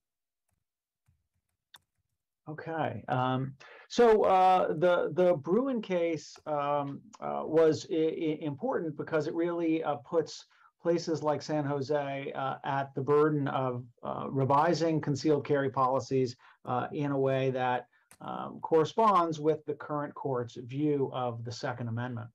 Okay. Um, so uh, the the Bruen case um, uh, was I- important because it really uh, puts places like San Jose uh, at the burden of uh, revising concealed carry policies uh, in a way that um, corresponds with the current court's view of the Second Amendment.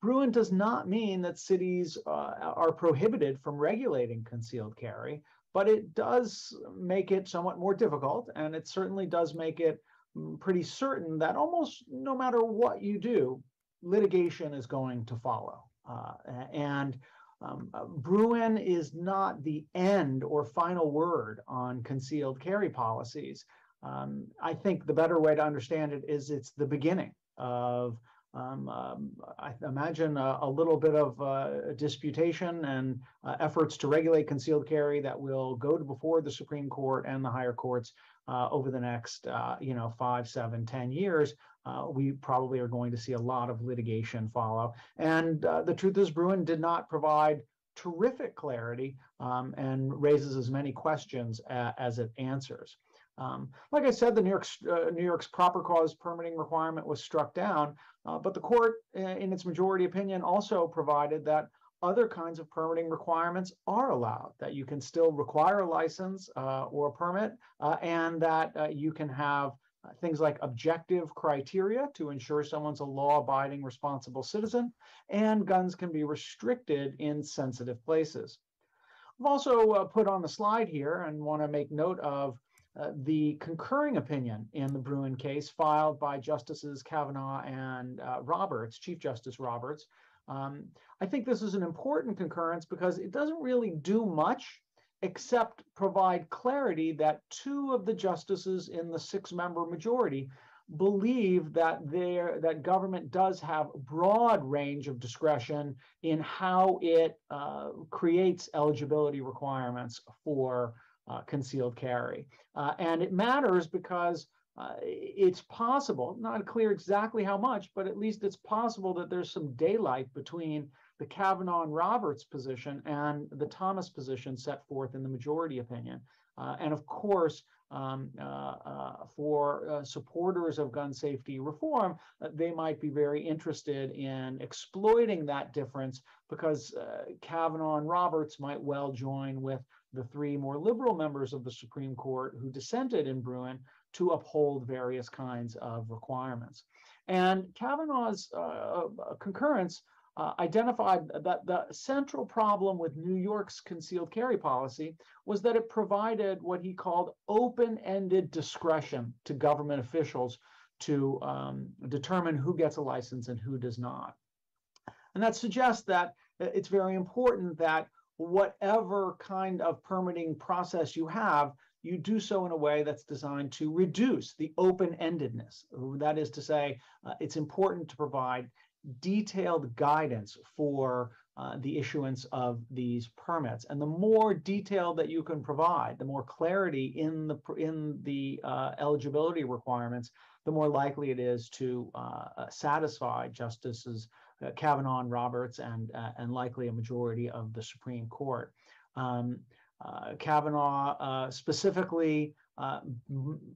Bruen does not mean that cities are prohibited from regulating concealed carry, but it does make it somewhat more difficult, and it certainly does make it mm, pretty certain that almost no matter what you do, litigation is going to follow. Uh, and um, uh, Bruen is not the end or final word on concealed carry policies. Um, I think the better way to understand it is it's the beginning of, um, um, I imagine, a, a little bit of uh, disputation and uh, efforts to regulate concealed carry that will go to before the Supreme Court and the higher courts uh, over the next, uh, you know, five, seven, ten years. Uh, we probably are going to see a lot of litigation follow. And uh, the truth is, Bruen did not provide terrific clarity um, and raises as many questions as it answers. Um, like I said, the New York's uh, New York's proper cause permitting requirement was struck down, uh, but the court, uh, in its majority opinion, also provided that other kinds of permitting requirements are allowed. That you can still require a license uh, or a permit, uh, and that uh, you can have things like objective criteria to ensure someone's a law-abiding, responsible citizen, and guns can be restricted in sensitive places. I've also put on the slide here and want to make note of uh, the concurring opinion in the Bruen case filed by Justices Kavanaugh and uh, Roberts, Chief Justice Roberts. Um, I think this is an important concurrence because it doesn't really do much except provide clarity that two of the justices in the six-member majority believe that there that government does have a broad range of discretion in how it uh, creates eligibility requirements for concealed carry. Uh, and it matters because uh, it's possible, not clear exactly how much, but at least it's possible that there's some daylight between the Kavanaugh and Roberts position and the Thomas position set forth in the majority opinion. Uh, and of course, um, uh, uh, for uh, supporters of gun safety reform, uh, they might be very interested in exploiting that difference because uh, Kavanaugh and Roberts might well join with the three more liberal members of the Supreme Court who dissented in Bruen to uphold various kinds of requirements. And Kavanaugh's uh, concurrence uh, identified that the central problem with New York's concealed carry policy was that it provided what he called open ended discretion to government officials to um, determine who gets a license and who does not. And that suggests that uh, it's very important that whatever kind of permitting process you have, you do so in a way that's designed to reduce the open-endedness. That is to say, uh, it's important to provide detailed guidance for uh, the issuance of these permits. And the more detail that you can provide, the more clarity in the in the uh, eligibility requirements, the more likely it is to uh, uh satisfy Justices Kavanaugh and Roberts and uh, and likely a majority of the Supreme Court. Um, Kavanaugh specifically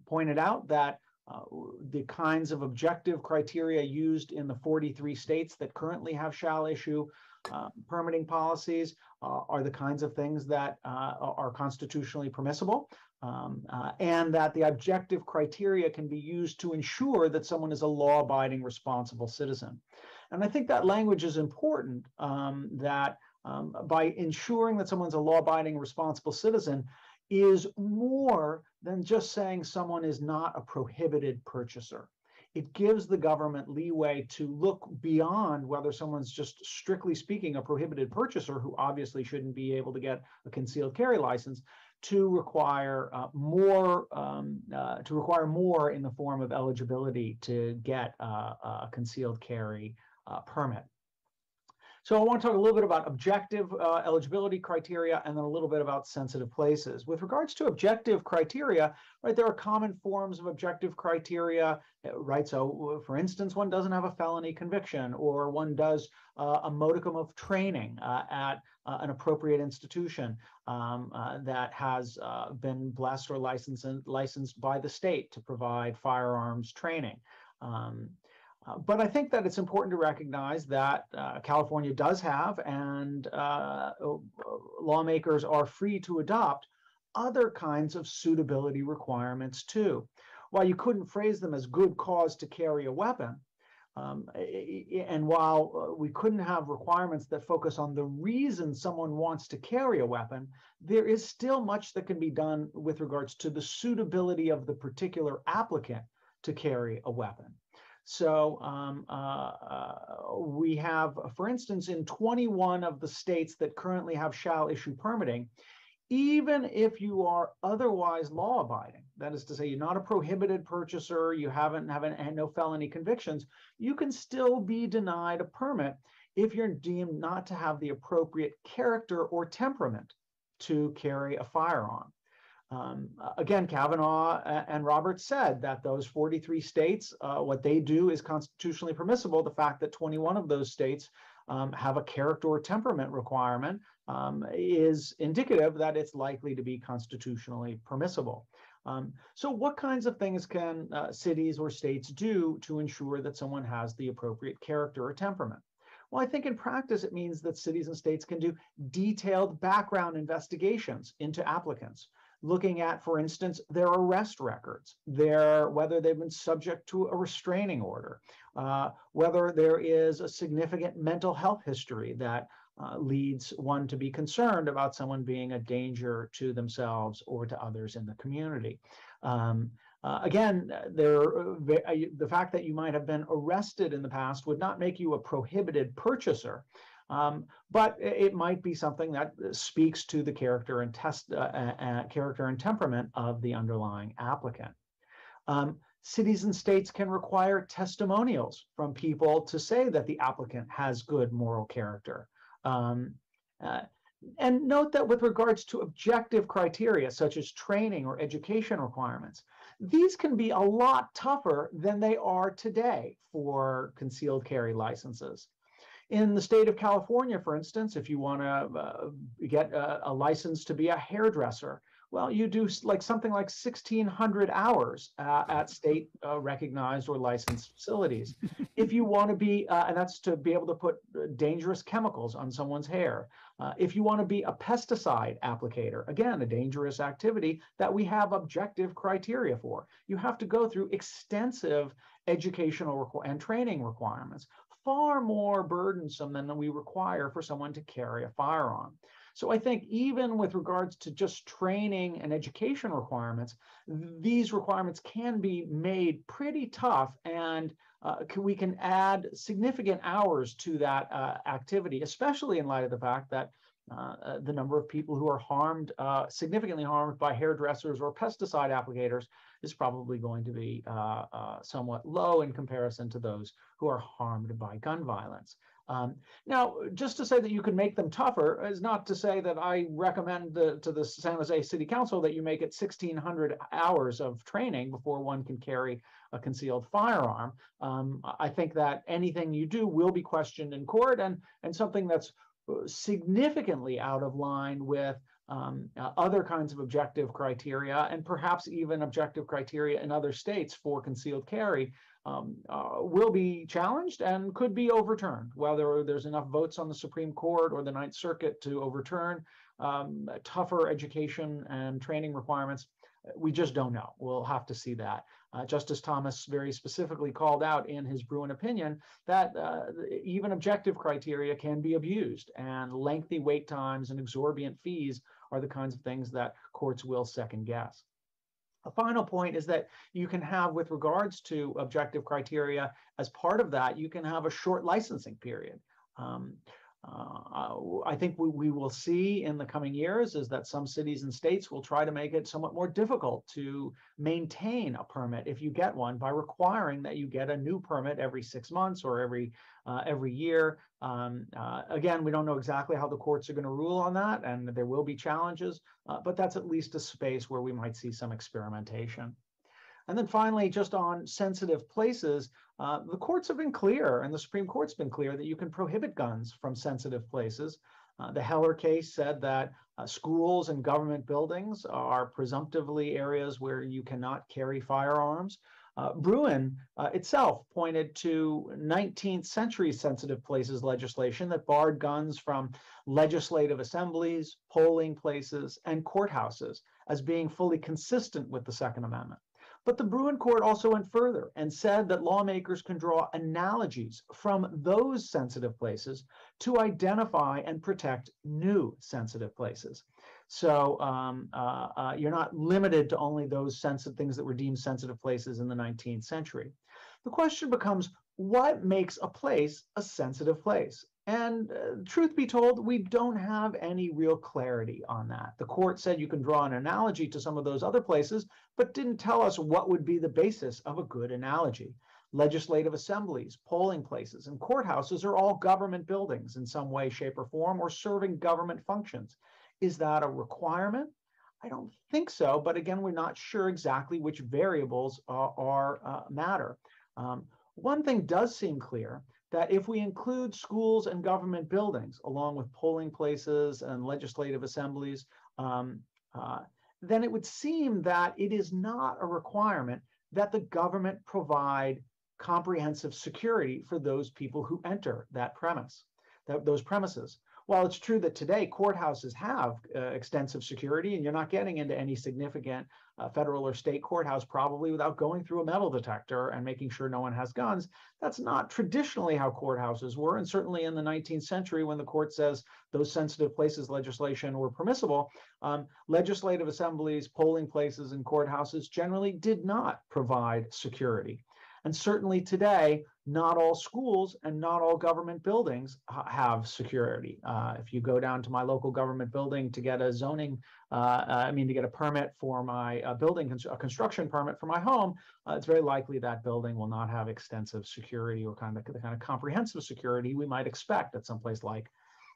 pointed out that uh, the kinds of objective criteria used in the 43 states that currently have shall issue uh, permitting policies uh, are the kinds of things that uh, are constitutionally permissible, um, uh, and that the objective criteria can be used to ensure that someone is a law abiding, responsible citizen. And I think that language is important um, that um, by ensuring that someone's a law abiding, responsible citizen, is more than just saying someone is not a prohibited purchaser. It gives the government leeway to look beyond whether someone's just strictly speaking a prohibited purchaser who obviously shouldn't be able to get a concealed carry license to require uh, more um, uh, to require more in the form of eligibility to get uh, a concealed carry uh, permit. So I want to talk a little bit about objective uh, eligibility criteria and then a little bit about sensitive places. With regards to objective criteria, right, there are common forms of objective criteria, uh, right? So for instance, one doesn't have a felony conviction or one does uh, a modicum of training uh, at uh, an appropriate institution um, uh, that has been blessed or licensed, licensed by the state to provide firearms training. Um, uh, but I think that it's important to recognize that uh, California does have, and uh, lawmakers are free to adopt other kinds of suitability requirements too. While you couldn't phrase them as good cause to carry a weapon, um, and while uh, we couldn't have requirements that focus on the reason someone wants to carry a weapon, there is still much that can be done with regards to the suitability of the particular applicant to carry a weapon. So um, uh, uh, we have, for instance, in 21 of the states that currently have shall issue permitting, even if you are otherwise law abiding, that is to say, you're not a prohibited purchaser, you haven't haven't had no felony convictions, you can still be denied a permit if you're deemed not to have the appropriate character or temperament to carry a firearm. Um, again, Kavanaugh and Roberts said that those 43 states, uh, what they do is constitutionally permissible. The fact that 21 of those states um, have a character or temperament requirement um, is indicative that it's likely to be constitutionally permissible. Um, so what kinds of things can uh, cities or states do to ensure that someone has the appropriate character or temperament? Well, I think in practice, it means that cities and states can do detailed background investigations into applicants looking at, for instance, their arrest records, their whether they've been subject to a restraining order, uh, whether there is a significant mental health history that uh, leads one to be concerned about someone being a danger to themselves or to others in the community. Um, uh, again, there, uh, the fact that you might have been arrested in the past would not make you a prohibited purchaser. Um, but it might be something that speaks to the character and test uh, uh, character and temperament of the underlying applicant. Um, cities and states can require testimonials from people to say that the applicant has good moral character. Um, uh, and note that with regards to objective criteria, such as training or education requirements, these can be a lot tougher than they are today for concealed carry licenses. In the state of California, for instance, if you want to uh, get a, a, license to be a hairdresser, well, you do like something like 1,600 hours uh, at state uh, recognized or licensed facilities. if you want to be, uh, and that's to be able to put uh, dangerous chemicals on someone's hair. Uh, if you want to be a pesticide applicator, again, a dangerous activity that we have objective criteria for. You have to go through extensive educational and training requirements far more burdensome than we require for someone to carry a firearm. So I think even with regards to just training and education requirements, these requirements can be made pretty tough and uh, can, we can add significant hours to that uh, activity, especially in light of the fact that uh, uh, the number of people who are harmed, uh, significantly harmed by hairdressers or pesticide applicators is probably going to be uh, uh, somewhat low in comparison to those who are harmed by gun violence. Um, now, just to say that you can make them tougher is not to say that I recommend the, to the San Jose City Council that you make it 1,600 hours of training before one can carry a concealed firearm. Um, I think that anything you do will be questioned in court and, and something that's significantly out of line with um, uh, other kinds of objective criteria and perhaps even objective criteria in other states for concealed carry um, uh, will be challenged and could be overturned. Whether there's enough votes on the Supreme Court or the Ninth Circuit to overturn um, tougher education and training requirements, we just don't know. We'll have to see that. Uh, Justice Thomas very specifically called out in his Bruen opinion that uh, even objective criteria can be abused, and lengthy wait times and exorbitant fees are the kinds of things that courts will second guess. A final point is that you can have, with regards to objective criteria, as part of that, you can have a short licensing period. Um, uh, I think we, we will see in the coming years is that some cities and states will try to make it somewhat more difficult to maintain a permit if you get one by requiring that you get a new permit every six months or every uh, every year. Um, uh, again, we don't know exactly how the courts are going to rule on that, and there will be challenges, uh, but that's at least a space where we might see some experimentation. And then finally, just on sensitive places, uh, the courts have been clear, and the Supreme Court's been clear, that you can prohibit guns from sensitive places. Uh, the Heller case said that uh, schools and government buildings are presumptively areas where you cannot carry firearms. Uh, Bruen uh, itself pointed to 19th century sensitive places legislation that barred guns from legislative assemblies, polling places, and courthouses as being fully consistent with the Second Amendment. But the Bruen Court also went further and said that lawmakers can draw analogies from those sensitive places to identify and protect new sensitive places. So um, uh, uh, you're not limited to only those sensitive things that were deemed sensitive places in the 19th century. The question becomes, what makes a place a sensitive place? And uh, truth be told, we don't have any real clarity on that. The court said you can draw an analogy to some of those other places, but didn't tell us what would be the basis of a good analogy. Legislative assemblies, polling places, and courthouses are all government buildings in some way, shape, or form, or serving government functions. Is that a requirement? I don't think so, but again, we're not sure exactly which variables uh, are uh, matter. Um, one thing does seem clear that if we include schools and government buildings, along with polling places and legislative assemblies, um, uh, then it would seem that it is not a requirement that the government provide comprehensive security for those people who enter that premise, that, those premises while it's true that today courthouses have uh, extensive security and you're not getting into any significant uh, federal or state courthouse probably without going through a metal detector and making sure no one has guns, that's not traditionally how courthouses were. And certainly in the 19th century, when the court says those sensitive places legislation were permissible, um, legislative assemblies, polling places, and courthouses generally did not provide security. And certainly today, not all schools and not all government buildings ha- have security. Uh, if you go down to my local government building to get a zoning, uh, uh I mean, to get a permit for my uh, building, a construction permit for my home, uh, it's very likely that building will not have extensive security or kind of the kind of comprehensive security we might expect at some place like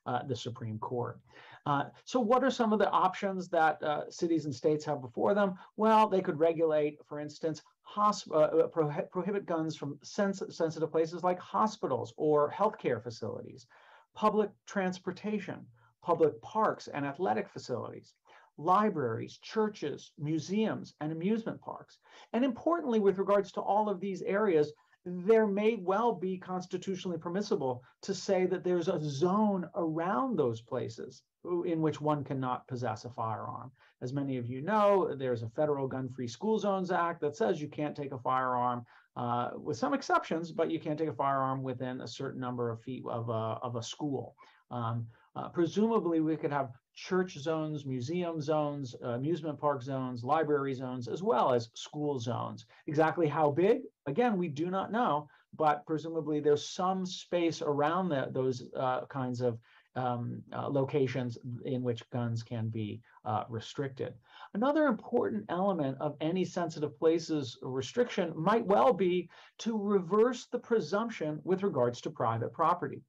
uh, the Supreme Court. Uh, so, what are some of the options that uh, cities and states have before them? Well, they could regulate, for instance, uh, uh, pro- prohibit guns from sens- sensitive places like hospitals or healthcare facilities, public transportation, public parks and athletic facilities libraries, churches, museums, and amusement parks. And importantly, with regards to all of these areas, there may well be constitutionally permissible to say that there's a zone around those places in which one cannot possess a firearm. As many of you know, there's a federal Gun Free School Zones Act that says you can't take a firearm uh, with some exceptions, but you can't take a firearm within a certain number of feet of a, of a school. Um, uh, presumably, we could have church zones, museum zones, amusement park zones, library zones, as well as school zones. Exactly how big? Again, we do not know, but presumably there's some space around the, those uh, kinds of um, uh, locations in which guns can be uh, restricted. Another important element of any sensitive places restriction might well be to reverse the presumption with regards to private property.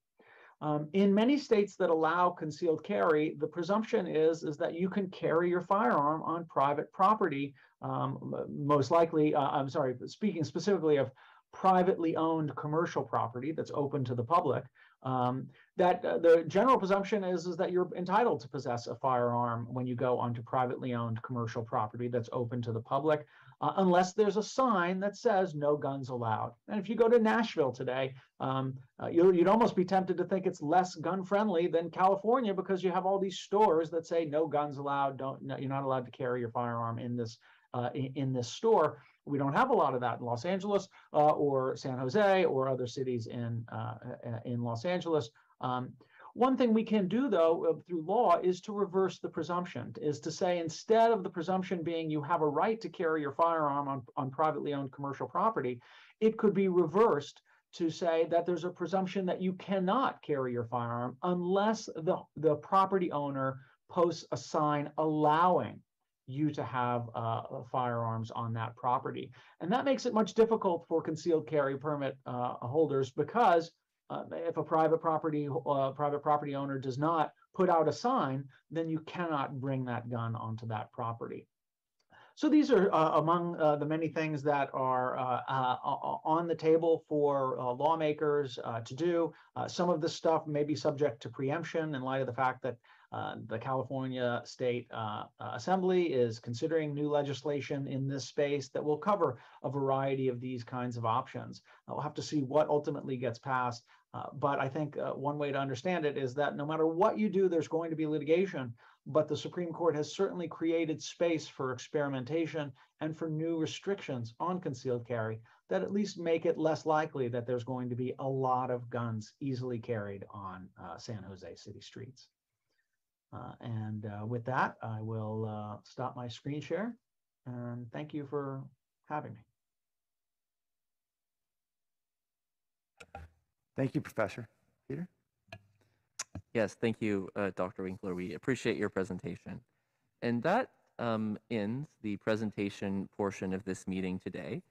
Um, in many states that allow concealed carry, the presumption is, is that you can carry your firearm on private property, um, most likely, uh, I'm sorry, speaking specifically of privately owned commercial property that's open to the public, um, that uh, the general presumption is, is that you're entitled to possess a firearm when you go onto privately owned commercial property that's open to the public, uh, unless there's a sign that says no guns allowed. And if you go to Nashville today, um, uh, you, you'd almost be tempted to think it's less gun friendly than California because you have all these stores that say no guns allowed, don't no, you're not allowed to carry your firearm in this uh, in, in, this store. We don't have a lot of that in Los Angeles uh, or San Jose or other cities in uh, in Los Angeles. Um, one thing we can do, though, through law is to reverse the presumption, is to say instead of the presumption being you have a right to carry your firearm on, on privately owned commercial property, it could be reversed to say that there's a presumption that you cannot carry your firearm unless the, the property owner posts a sign allowing you to have uh, firearms on that property. And that makes it much difficult for concealed carry permit uh, holders because uh, if a private property uh, private property owner does not put out a sign, then you cannot bring that gun onto that property. So these are uh, among uh, the many things that are uh, uh, on the table for lawmakers to do. some of this stuff may be subject to preemption in light of the fact that the California State Assembly is considering new legislation in this space that will cover a variety of these kinds of options. we'll have to see what ultimately gets passed. Uh, but I think uh, one way to understand it is that no matter what you do, there's going to be litigation. But the Supreme Court has certainly created space for experimentation and for new restrictions on concealed carry that at least make it less likely that there's going to be a lot of guns easily carried on uh, San Jose city streets. Uh, and uh, with that, I will stop my screen share and thank you for having me. Thank you, Professor. Peter? Yes, thank you, uh, Dr. Winkler. We appreciate your presentation. And that um, ends the presentation portion of this meeting today.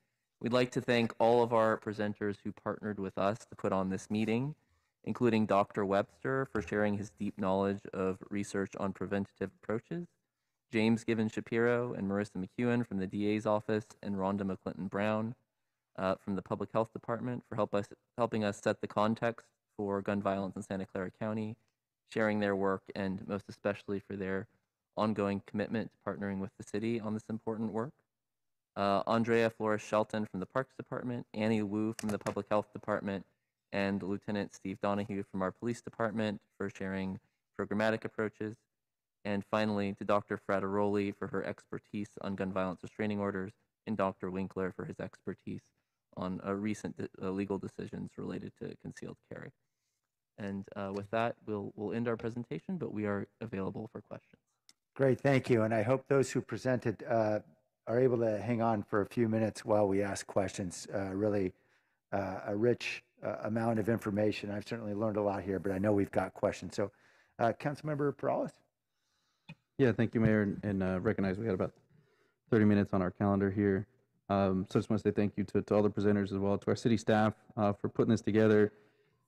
We'd like to thank all of our presenters who partnered with us to put on this meeting, including Dr. Webster for sharing his deep knowledge of research on preventative approaches, James Gibbons Shapiro and Marissa McEwen from the DA's office, and Rhonda McClinton Brown uh, from the Public Health Department for help us, helping us set the context for gun violence in Santa Clara County, sharing their work, and most especially for their ongoing commitment to partnering with the city on this important work. Uh, Andrea Flores Shelton from the Parks Department, Annie Wu from the Public Health Department, and Lieutenant Steve Donahue from our Police Department for sharing programmatic approaches. And finally, to Dr. Frattaroli for her expertise on gun violence restraining orders, and Dr. Winkler for his expertise on uh, recent uh, legal decisions related to concealed carry. And uh, with that, we'll, we'll end our presentation, but we are available for questions. Great, thank you. And I hope those who presented uh, are able to hang on for a few minutes while we ask questions. Uh, really uh, a rich amount of information. I've certainly learned a lot here, but I know we've got questions. So, Councilmember Peralez? Yeah, thank you, Mayor, and, and recognize we had about 30 minutes on our calendar here. Um, so I just want to say thank you to, to all the presenters as well, to our city staff uh, for putting this together.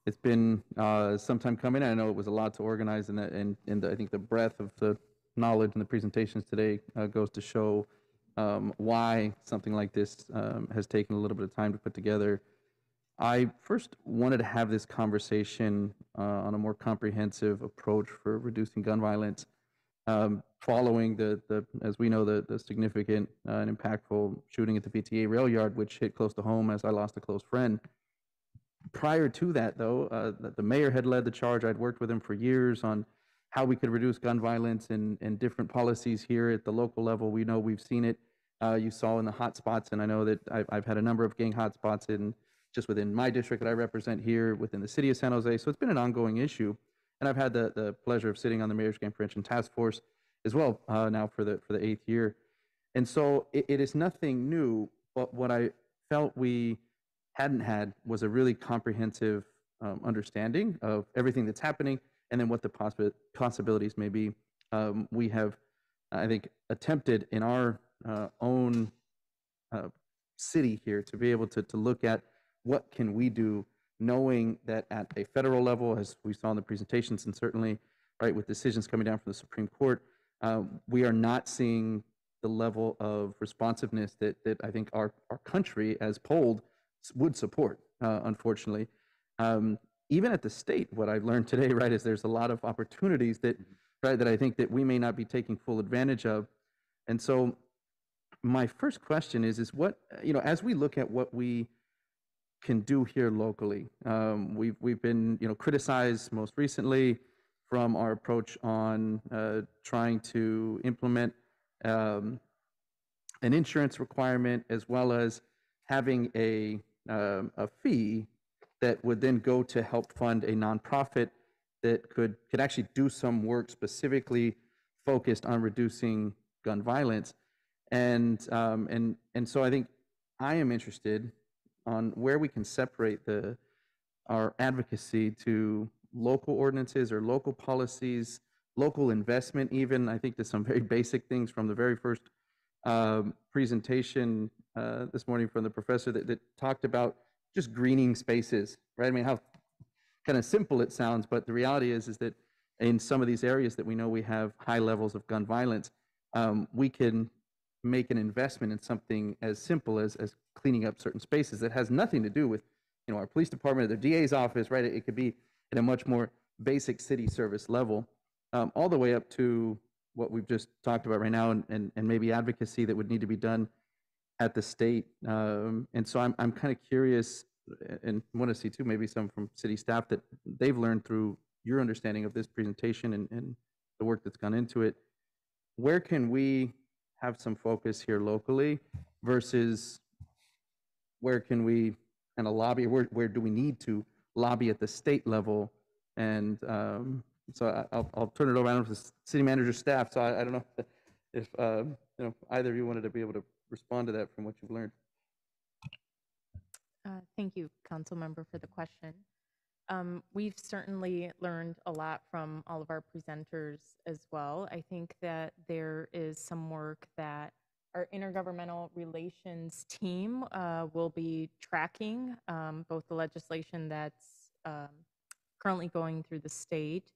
It's been uh, some time coming. I know it was a lot to organize, and, and, and I think the breadth of the knowledge and the presentations today uh, goes to show um, why something like this um, has taken a little bit of time to put together. I first wanted to have this conversation uh, on a more comprehensive approach for reducing gun violence um, following the, the, as we know, the, the significant uh, and impactful shooting at the VTA rail yard, which hit close to home as I lost a close friend. Prior to that, though, uh, the, mayor had led the charge. I'd worked with him for years on how we could reduce gun violence and, and different policies here at the local level. We know we've seen it uh, you saw in the hotspots, and I know that I've, I've had a number of gang hotspots in just within my district that I represent here within the city of San Jose. So it's been an ongoing issue, and I've had the the pleasure of sitting on the Mayor's Gang Prevention Task Force as well uh, now for the for the eighth year, and so it, it is nothing new. But what I felt we hadn't had was a really comprehensive um, understanding of everything that's happening and then what the possi- possibilities may be. Um, we have, I think, attempted in our uh, own uh, city here to be able to, to look at what can we do, knowing that at a federal level, as we saw in the presentations, and certainly right with decisions coming down from the Supreme Court, uh, we are not seeing the level of responsiveness that that I think our our country, as polled, would support. Uh, unfortunately, um, even at the state, what I've learned today, right, is there's a lot of opportunities that right that I think that we may not be taking full advantage of, and so my first question is is what you know as we look at what we can do here locally. Um, we've we've been you know criticized most recently from our approach on uh, trying to implement um, an insurance requirement as well as having a um, a fee that would then go to help fund a nonprofit that could could actually do some work specifically focused on reducing gun violence and um, and and so I think I am interested on where we can separate the our advocacy to local ordinances or local policies, local investment. Even I think to some very basic things from the very first um, presentation uh, this morning from the professor that, that talked about just greening spaces. Right? I mean, how kind of simple it sounds, but the reality is is that in some of these areas that we know we have high levels of gun violence, um, we can make an investment in something as simple as, as cleaning up certain spaces that has nothing to do with you know our police department or the DA's office, right? It, it could be at a much more basic city service level, um, all the way up to what we've just talked about right now, and, and, and maybe advocacy that would need to be done at the state. Um, and so I'm I'm kind of curious and want to see too maybe some from city staff that they've learned through your understanding of this presentation and, and the work that's gone into it. Where can we have some focus here locally versus where can we kind of lobby, where, where do we need to lobby at the state level? And um, so I, I'll, I'll turn it over, if the city manager staff, so I, I don't know if, uh, you know, either of you wanted to be able to respond to that from what you've learned. Uh, Thank you, council member, for the question. Um, We've certainly learned a lot from all of our presenters as well. I think that there is some work that our intergovernmental relations team uh, will be tracking, um, both the legislation that's um, currently going through the state,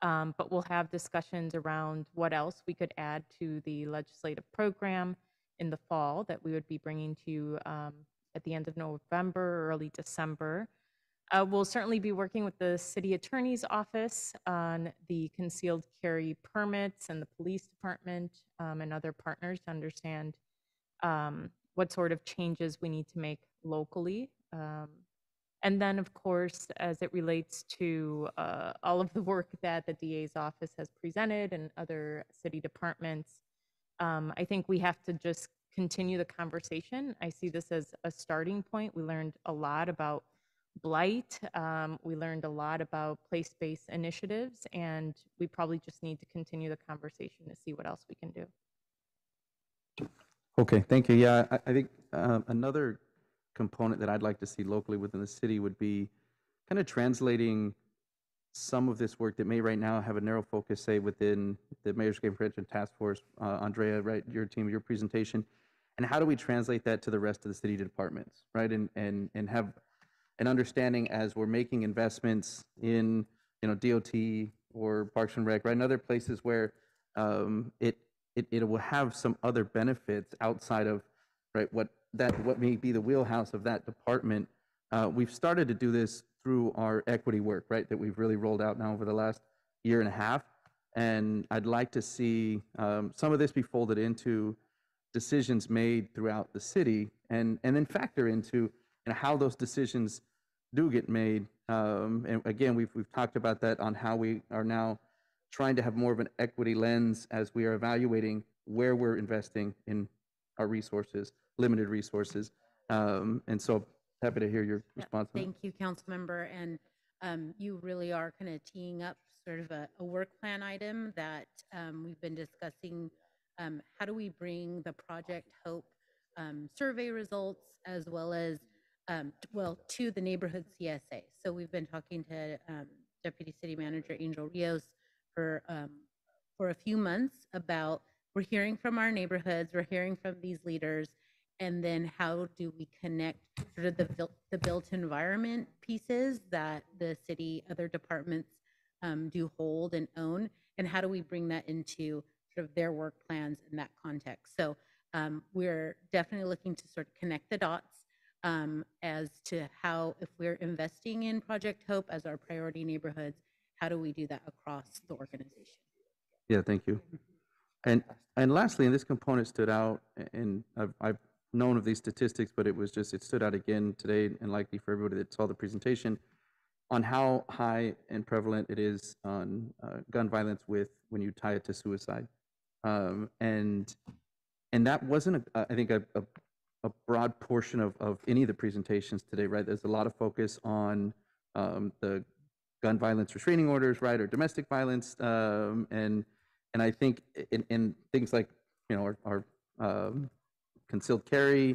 um, but we'll have discussions around what else we could add to the legislative program in the fall that we would be bringing to you um, at the end of November, early December. Uh, we'll certainly be working with the city attorney's office on the concealed carry permits and the police department um, and other partners to understand um, what sort of changes we need to make locally. Um, and then, of course, as it relates to uh, all of the work that the DA's office has presented and other city departments, um, I think we have to just continue the conversation. I see this as a starting point. We learned a lot about blight. Um, we learned a lot about place-based initiatives, and we probably just need to continue the conversation to see what else we can do. Okay, thank you. Yeah, I, I think uh, another component that I'd like to see locally within the city would be kind of translating some of this work that may right now have a narrow focus, say within the Mayor's Gang Prevention Task Force, uh, Andrea, right, your team, your presentation, and how do we translate that to the rest of the city departments, right, and and and have an understanding as we're making investments in you know DOT or Parks and Rec, right, and other places where um, it it it will have some other benefits outside of right what that what may be the wheelhouse of that department. Uh, we've started to do this through our equity work, right, that we've really rolled out now over the last year and a half. And I'd like to see um, some of this be folded into decisions made throughout the city and, and then factor into know, how those decisions do get made. Um, and again, we've, we've talked about that on how we are now trying to have more of an equity lens as we are evaluating where we're investing in our resources, limited resources. Um, and so happy to hear your Yeah, response. Thank you, council member. And um, you really are kind of teeing up sort of a, a work plan item that um, we've been discussing. Um, How do we bring the Project Hope um, survey results as well as, um, well, to the neighborhood CSA? So we've been talking to um, Deputy City Manager Angel Rios for, um, for a few months about, we're hearing from our neighborhoods, we're hearing from these leaders, and then how do we connect sort of the built, the built environment pieces that the city, other departments um, do hold and own, and how do we bring that into sort of their work plans in that context? So um, we're definitely looking to sort of connect the dots um, as to how, if we're investing in Project Hope as our priority neighborhoods, how do we do that across the organization? Yeah, thank you. And, and lastly, and this component stood out, and I've, I've known of these statistics, but it was just, it stood out again today and likely for everybody that saw the presentation on how high and prevalent it is on uh, gun violence with, when you tie it to suicide. Um, and, and that wasn't, a, I think, a, a, a broad portion of, of any of the presentations today, right? There's a lot of focus on um, the gun violence restraining orders, right, or domestic violence, um, and and I think in, in things like you know our, our um, concealed carry,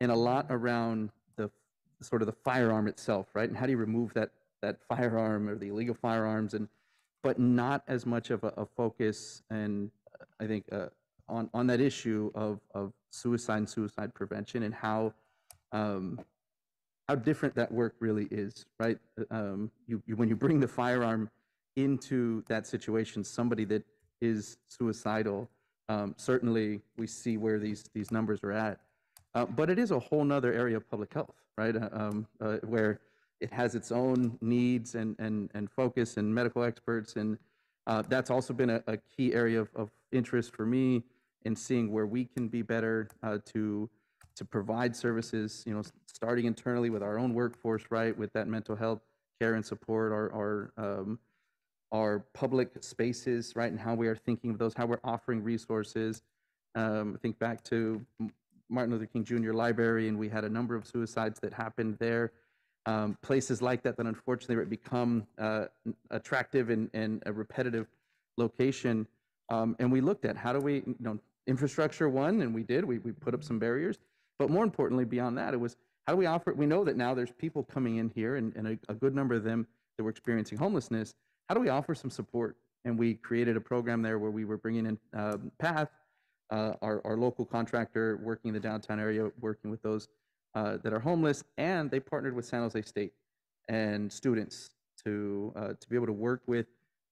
and a lot around the sort of the firearm itself, right, and how do you remove that that firearm or the illegal firearms, and but not as much of a, a focus, and uh, I think uh, on on that issue of of suicide and suicide prevention and how. Um, how different that work really is, right? Um, you, you, when you bring the firearm into that situation, somebody that is suicidal, um, certainly we see where these these numbers are at. Uh, but it is a whole nother area of public health, right? Uh, Um, uh, where it has its own needs and and and focus and medical experts, and uh, that's also been a, a key area of, of interest for me in seeing where we can be better uh, to to provide services, you know, starting internally with our own workforce, right, with that mental health care and support, our, our, um, our public spaces, right, and how we are thinking of those, how we're offering resources. Um, I think back to Martin Luther King Jr. Library, and we had a number of suicides that happened there. Um, places like that that unfortunately become uh, attractive and, and a repetitive location. Um, and we looked at how do we, you know, infrastructure one, and we did. We, we put up some barriers. But more importantly, beyond that, it was how do we offer? it? We know that now there's people coming in here, and, and a, a good number of them that were experiencing homelessness. How do we offer some support? And we created a program there where we were bringing in um, Path, uh, our, our local contractor working in the downtown area, working with those uh, that are homeless, and they partnered with San Jose State and students to uh, to be able to work with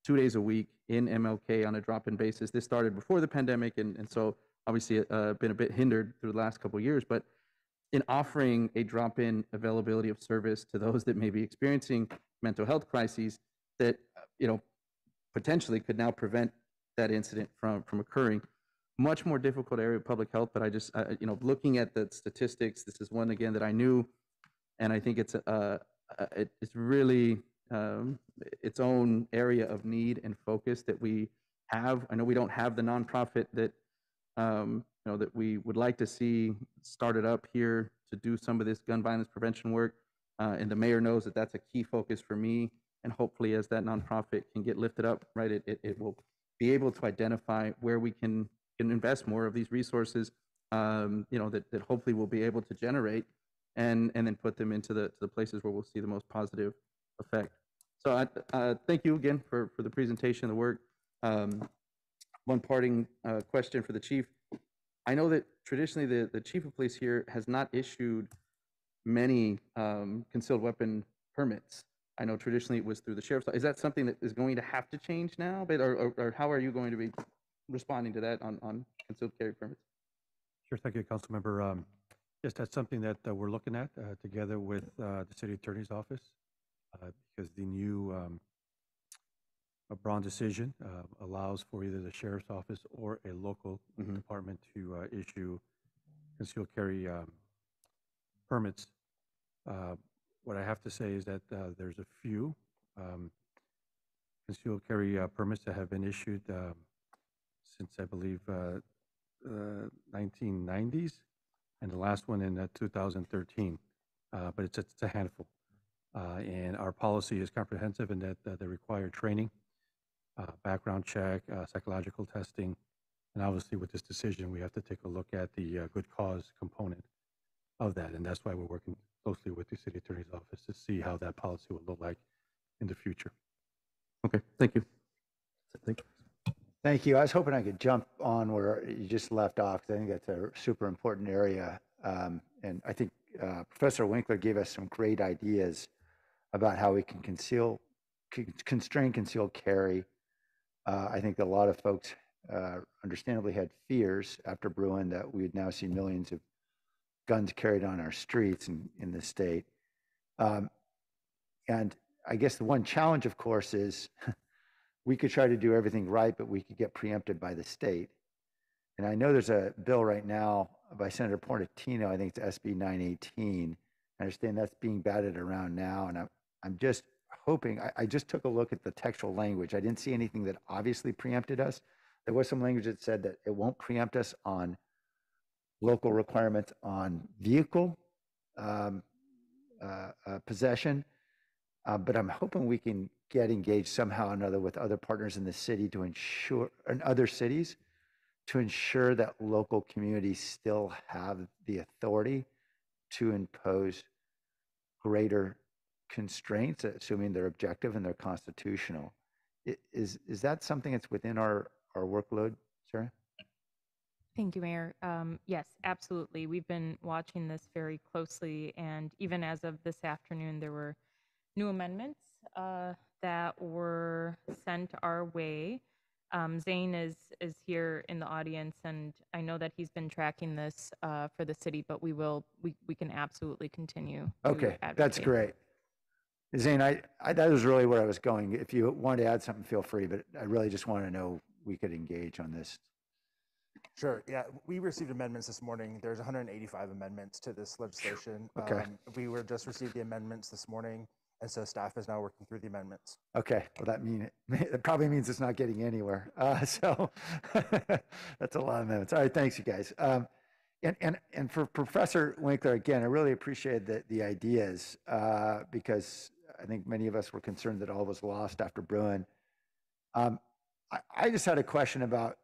two days a week in MLK on a drop-in basis. This started before the pandemic, and, and so obviously uh, been a bit hindered through the last couple years. But in offering a drop-in availability of service to those that may be experiencing mental health crises, that you know potentially could now prevent that incident from from occurring. Much more difficult area of public health, but I just uh, you know looking at the statistics, this is one again that I knew, and I think it's a uh, uh, it's really um, its own area of need and focus that we have. I know we don't have the nonprofit that um, you know that we would like to see started up here to do some of this gun violence prevention work, uh, and the mayor knows that that's a key focus for me. And hopefully, as that nonprofit can get lifted up, right, it, it, it will be able to identify where we can can invest more of these resources, um, you know, that, that hopefully we'll be able to generate and, and then put them into the, to the places where we'll see the most positive effect. So I, uh, thank you again for, for the presentation, the work. Um, one parting uh, question for the chief. I know that traditionally the, the chief of police here has not issued many um, concealed weapon permits. I know traditionally it was through the sheriff's. Is that something that is going to have to change now? But, or, or, or how are you going to be responding to that on, on concealed carry permits? Sure, thank you, Councilmember. Um, Yes, that's something that uh, we're looking at uh, together with uh, the city attorney's office because the new um, uh, Brown decision uh, allows for either the sheriff's office or a local department to uh, issue concealed carry um, permits. Uh, What I have to say is that uh, there's a few um, concealed carry uh, permits that have been issued um, since, I believe, uh, uh, 1990s, and the last one in uh, 2013. Uh, but it's, it's a handful. Uh, and our policy is comprehensive in that uh, they require training, uh, background check, uh, psychological testing, and obviously with this decision, we have to take a look at the uh, good cause component of that, and that's why we're working closely with the city attorney's office to see how that policy will look like in the future. Okay, thank you. Thank you. Thank you. I was hoping I could jump on where you just left off, 'cause I think that's a super important area. Um, and I think uh, Professor Winkler gave us some great ideas about how we can conceal, constrain concealed carry. Uh, I think a lot of folks uh, understandably had fears after Bruen that we would now see millions of guns carried on our streets in, in the state. Um, and I guess the one challenge, of course, is we could try to do everything right, but we could get preempted by the state. And I know there's a bill right now by Senator Portantino, I think it's SB 918. I understand that's being batted around now, and I'm, I'm just hoping, I, I just took a look at the textual language. I didn't see anything that obviously preempted us. There was some language that said that it won't preempt us on local requirements on vehicle um, uh, uh, possession. Uh, but I'm hoping we can get engaged somehow or another with other partners in the city to ensure, and other cities, to ensure that local communities still have the authority to impose greater constraints, assuming they're objective and they're constitutional. Is, is that something that's within our, our workload, Sarah? Thank you, Mayor. Um, yes, absolutely. We've been watching this very closely, and even as of this afternoon, there were new amendments uh, that were sent our way. Um, Zane is is here in the audience, and I know that he's been tracking this uh, for the city. But we will we we can absolutely continue. Okay, that's great. Zane, I, I, that was really where I was going. If you want to add something, feel free, but I really just want to know we could engage on this. Sure. Yeah, we received amendments this morning. There's 185 amendments to this legislation. Okay. Um, we were just received the amendments this morning, and so staff is now working through the amendments. Okay, well, that mean, it probably means it's not getting anywhere. Uh, so that's a lot of amendments. All right, thanks, you guys. Um, and, and, and for Professor Winkler, again, I really appreciate the, the ideas uh, because I think many of us were concerned that all was lost after Bruen. Um, I, I just had a question about,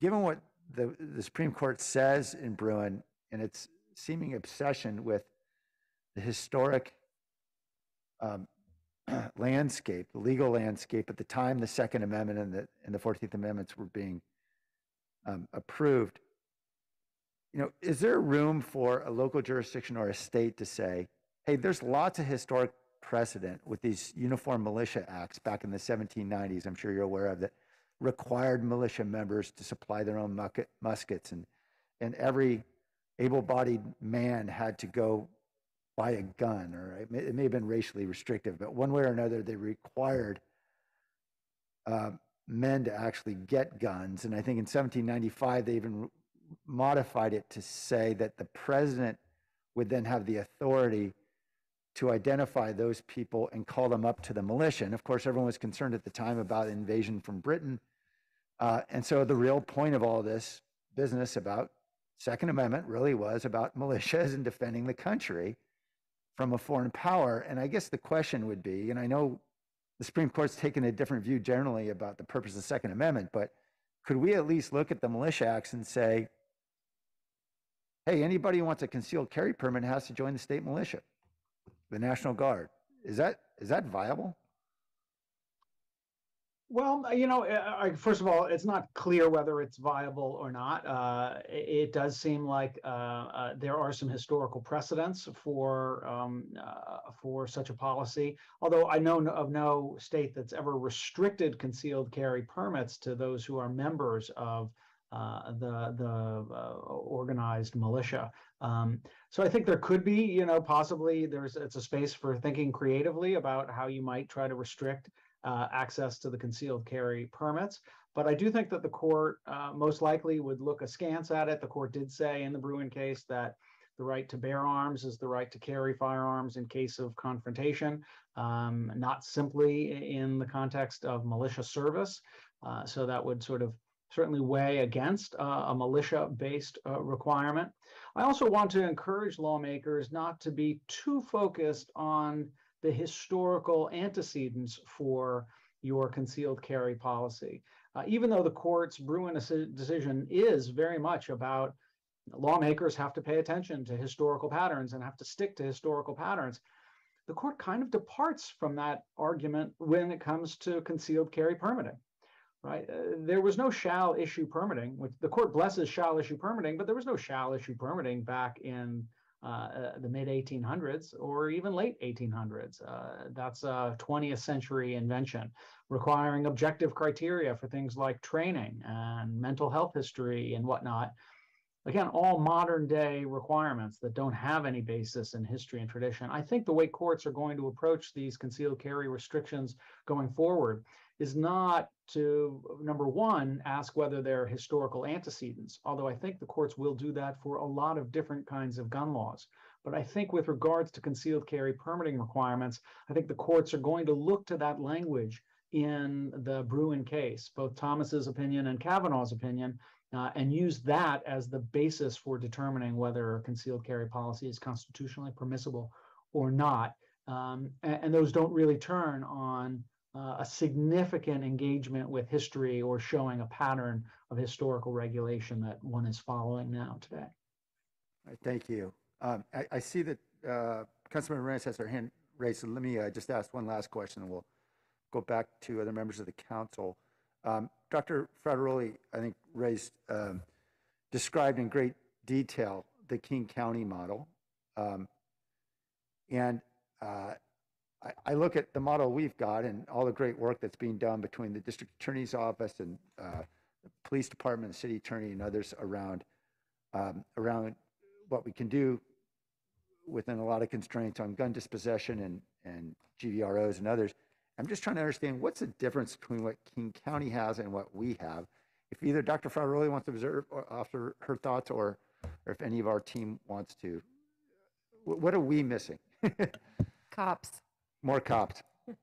given what the, the Supreme Court says in Bruen and its seeming obsession with the historic um, landscape, the legal landscape at the time the Second Amendment and the and the Fourteenth Amendments were being um, approved. You know, is there room for a local jurisdiction or a state to say, "Hey, there's lots of historic precedent with these Uniform Militia Acts back in the 1790s. I'm sure you're aware of that." Required militia members to supply their own muskets, and and every able-bodied man had to go buy a gun, or it may, it may have been racially restrictive, but one way or another, they required uh, men to actually get guns. And I think in 1795, they even modified it to say that the president would then have the authority to identify those people and call them up to the militia. And of course, everyone was concerned at the time about invasion from Britain. Uh, and so the real point of all this business about Second Amendment really was about militias and defending the country from a foreign power. And I guess the question would be, and I know the Supreme Court's taken a different view generally about the purpose of the Second Amendment, but could we at least look at the militia acts and say, hey, anybody who wants a concealed carry permit has to join the state militia, the National Guard. Is that is that viable? Well, you know, first of all, it's not clear whether it's viable or not. Uh, it, does seem like uh, uh, there are some historical precedents for um, uh, for such a policy. Although I know of no state that's ever restricted concealed carry permits to those who are members of uh, the the uh, organized militia. Um, so I think there could be, you know, possibly there's it's a space for thinking creatively about how you might try to restrict uh, access to the concealed carry permits. But I do think that the court uh, most likely would look askance at it. The court did say in the Bruen case that the right to bear arms is the right to carry firearms in case of confrontation, um, not simply in the context of militia service. Uh, so that would sort of certainly weigh against uh, a militia-based uh, requirement. I also want to encourage lawmakers not to be too focused on the historical antecedents for your concealed carry policy. Uh, even though the court's Bruen decision is very much about lawmakers have to pay attention to historical patterns and have to stick to historical patterns, the court kind of departs from that argument when it comes to concealed carry permitting right? Uh, there was no shall issue permitting, which the court blesses shall issue permitting, but there was no shall issue permitting back in uh, uh, the mid 1800s or even late 1800s. Uh, that's a 20th century invention requiring objective criteria for things like training and mental health history and whatnot. Again, all modern day requirements that don't have any basis in history and tradition. I think the way courts are going to approach these concealed carry restrictions going forward is not to, number one, ask whether there are historical antecedents, although I think the courts will do that for a lot of different kinds of gun laws. But I think with regards to concealed carry permitting requirements, I think the courts are going to look to that language in the Bruen case, both Thomas's opinion and Kavanaugh's opinion, uh, and use that as the basis for determining whether a concealed carry policy is constitutionally permissible or not. Um, and, and, those don't really turn on uh, a significant engagement with history or showing a pattern of historical regulation that one is following now today. Right, thank you. Um, I, I, see that uh, Councilmember Arenas has her hand raised. So let me uh, just ask one last question and we'll go back to other members of the council. Um, Dr. Frattaroli, I think, raised, um, described in great detail the King County model. Um, and uh, I, I, look at the model we've got and all the great work that's being done between the district attorney's office and uh, the police department, the city attorney, and others around um, around what we can do within a lot of constraints on gun dispossession and and GVROs and others. I'm just trying to understand what's the difference between what King County has and what we have. If either Dr. Frattaroli wants to observe or offer her thoughts, or, or if any of our team wants to, what are we missing? Cops. More cops.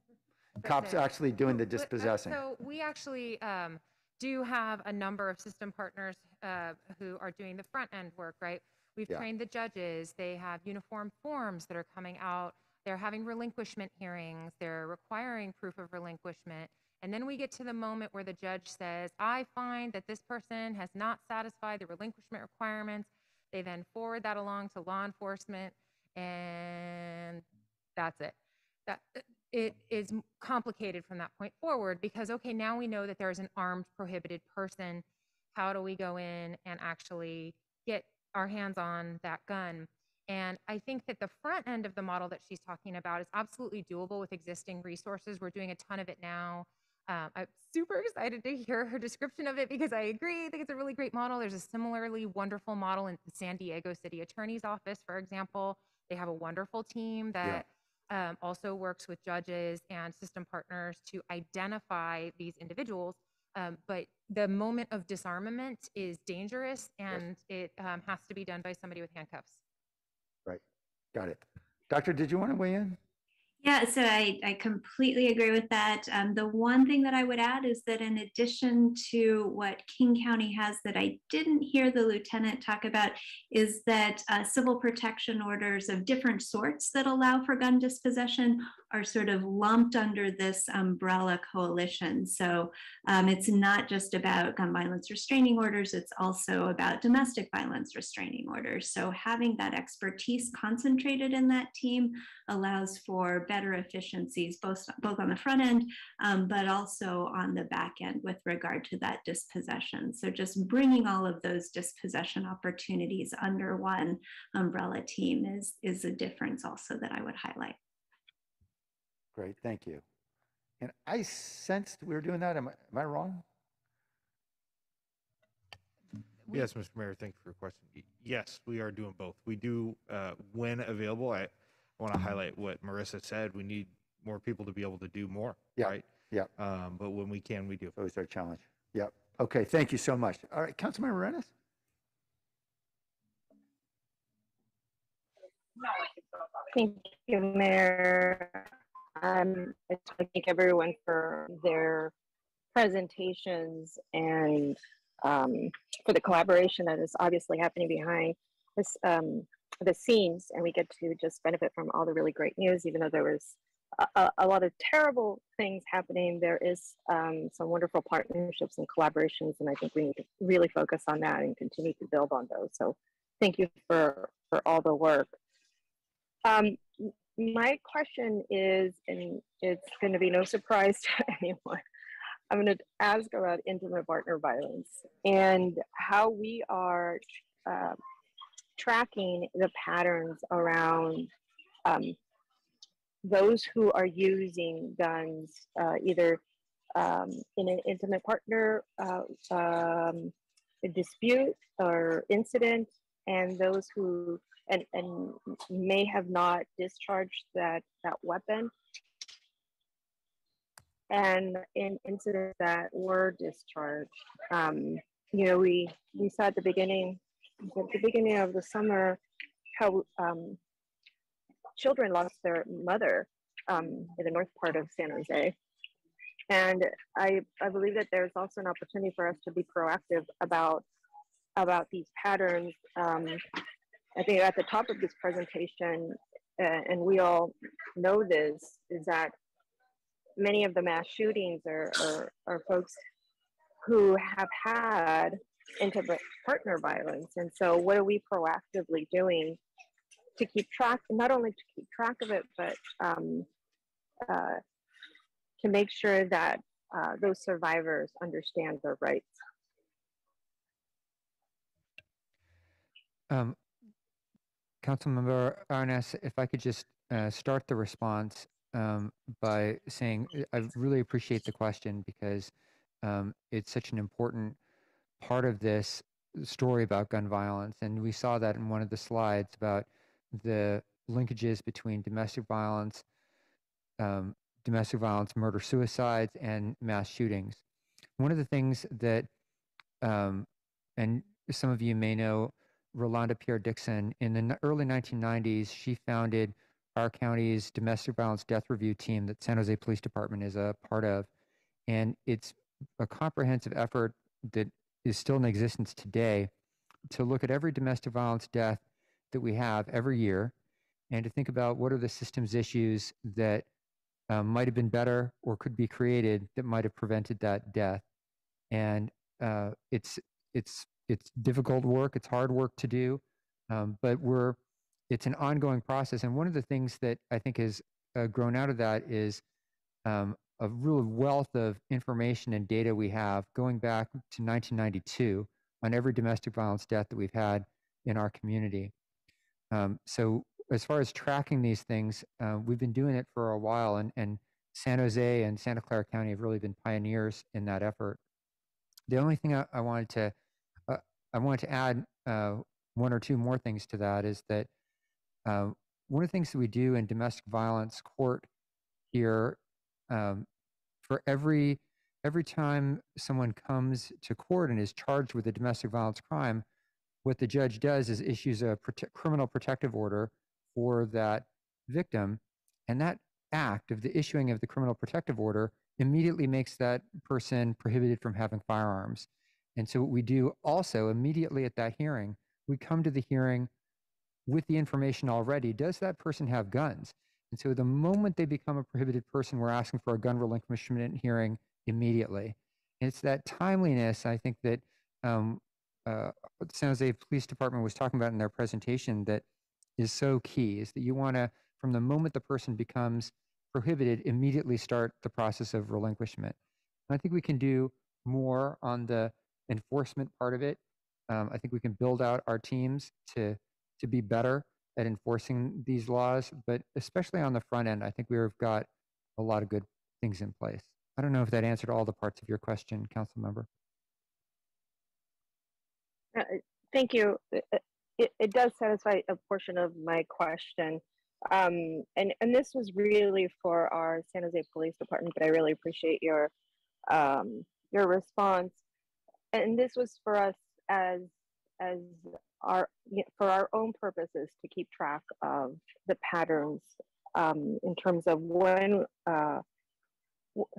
cops actually doing the dispossessing. So we actually um, do have a number of system partners uh, who are doing the front end work, right? We've yeah. trained the judges. They have uniform forms that are coming out. They're having relinquishment hearings. They're requiring proof of relinquishment. And then we get to the moment where the judge says, I find that this person has not satisfied the relinquishment requirements. They then forward that along to law enforcement, and that's it. That uh, it is complicated from that point forward because okay now we know that there's an armed prohibited person. How do we go in and actually get our hands on that gun? And i think that the front end of the model that she's talking about is absolutely doable with existing resources. We're doing a ton of it now um, i'm super excited to hear her description of it because i agree i think it's a really great model there's a similarly wonderful model in the san diego city attorney's office for example they have a wonderful team that yeah um, also works with judges and system partners to identify these individuals. Um, but the moment of disarmament is dangerous and yes. it um, has to be done by somebody with handcuffs. Right. Got it. Doctor, did you want to weigh in? Yeah, so I, I completely agree with that. Um, the one thing that I would add is that in addition to what King County has that I didn't hear the lieutenant talk about, is that uh, civil protection orders of different sorts that allow for gun dispossession are sort of lumped under this umbrella coalition. So um, it's not just about gun violence restraining orders, it's also about domestic violence restraining orders. So having that expertise concentrated in that team allows for better efficiencies, both, both on the front end, um, but also on the back end with regard to that dispossession. So just bringing all of those dispossession opportunities under one umbrella team is, is a difference also that I would highlight. Great, thank you. And I sensed we were doing that. Am I, am I wrong? Yes, Mr. Mayor, thank you for your question. Yes, we are doing both. We do, uh, when available, I want to highlight what Marissa said. We need more people to be able to do more, Yeah. right? Yeah, Um, but when we can, we do. always our challenge. Yep. Okay, thank you so much. All right, Councilmember Arenas? Thank you, Mayor. Um, I just want to thank everyone for their presentations and um, for the collaboration that is obviously happening behind this, um, the scenes, and we get to just benefit from all the really great news, even though there was a, a, a lot of terrible things happening. There is um, some wonderful partnerships and collaborations, and I think we need to really focus on that and continue to build on those. So, thank you for for all the work. Um, my question is, and it's going to be no surprise to anyone, I'm going to ask about intimate partner violence and how we are uh, tracking the patterns around um, those who are using guns uh, either um, in an intimate partner uh, um, dispute or incident, and those who and, and may have not discharged that, that weapon. And in incidents that were discharged, um, you know, we, we saw at the beginning, at the beginning of the summer, how um, children lost their mother um, in the north part of San Jose. And I, I believe that there's also an opportunity for us to be proactive about about these patterns um, I think at the top of this presentation, uh, and we all know this, is that many of the mass shootings are, are, are folks who have had intimate partner violence. And so, what are we proactively doing to keep track, not only to keep track of it, but um, uh, to make sure that uh, those survivors understand their rights? Um, Councilmember Arenas, if I could just uh, start the response um, by saying I really appreciate the question because um, it's such an important part of this story about gun violence. And we saw that in one of the slides about the linkages between domestic violence, um, domestic violence, murder, suicides, and mass shootings. One of the things that, um, and some of you may know, Rolanda Pierre Dixon. In the early 1990s, she founded our county's domestic violence death review team that San Jose Police Department is a part of. And it's a comprehensive effort that is still in existence today to look at every domestic violence death that we have every year and to think about what are the systems issues that um, might have been better or could be created that might have prevented that death. And uh, it's it's it's difficult work. It's hard work to do, um, but we're it's an ongoing process. And one of the things that I think has uh, grown out of that is um, a real wealth of information and data we have going back to 1992 on every domestic violence death that we've had in our community. Um, so as far as tracking these things, uh, we've been doing it for a while, and, and San Jose and Santa Clara County have really been pioneers in that effort. The only thing I, I wanted to I wanted to add uh, one or two more things to that is that uh, one of the things that we do in domestic violence court here um, for every every time someone comes to court and is charged with a domestic violence crime, what the judge does is issues a prote- criminal protective order for that victim, and that act of the issuing of the criminal protective order immediately makes that person prohibited from having firearms. And so, what we do also immediately at that hearing, we come to the hearing with the information already. Does that person have guns? And so, the moment they become a prohibited person, we're asking for a gun relinquishment hearing immediately. And it's that timeliness, I think, that um, uh, San Jose Police Department was talking about in their presentation that is so key is that you want to, from the moment the person becomes prohibited, immediately start the process of relinquishment. And I think we can do more on the enforcement part of it. Um, I think we can build out our teams to to be better at enforcing these laws, but especially on the front end, I think we've got a lot of good things in place. I don't know if that answered all the parts of your question, Council Member. Uh, thank you. It, it, does satisfy a portion of my question. Um, and, and this was really for our San Jose Police Department, but I really appreciate your um, your response and this was for us as as our for our own purposes to keep track of the patterns um, in terms of when uh,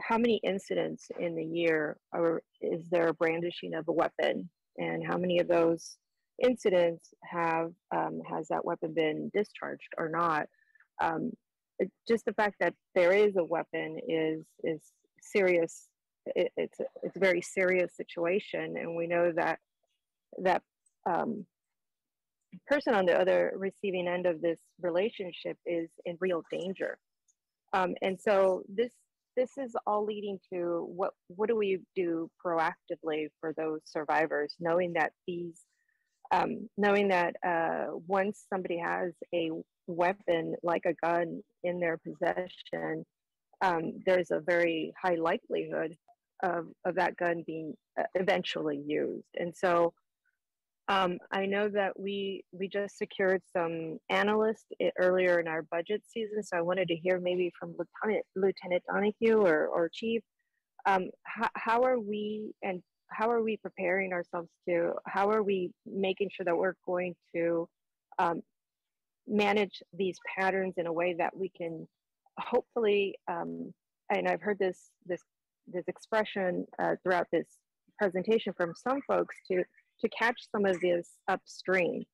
how many incidents in the year are is there brandishing of a weapon, and how many of those incidents have um, has that weapon been discharged or not? Um, it, just the fact that there is a weapon is is serious. It, it's a, it's a very serious situation, and we know that that um, person on the other receiving end of this relationship is in real danger. Um, and so this this is all leading to what what do we do proactively for those survivors, knowing that these um, knowing that uh, once somebody has a weapon like a gun in their possession, um, there's a very high likelihood of, of that gun being uh, eventually used. And so um, I know that we we just secured some analysts earlier in our budget season, so I wanted to hear maybe from Lieutenant Lieutenant Donahue or, or Chief, um, how, how are we and how are we preparing ourselves to? How are we making sure that we're going to um, manage these patterns in a way that we can hopefully? Um, and I've heard this this this expression uh, throughout this presentation from some folks to to catch some of this upstream.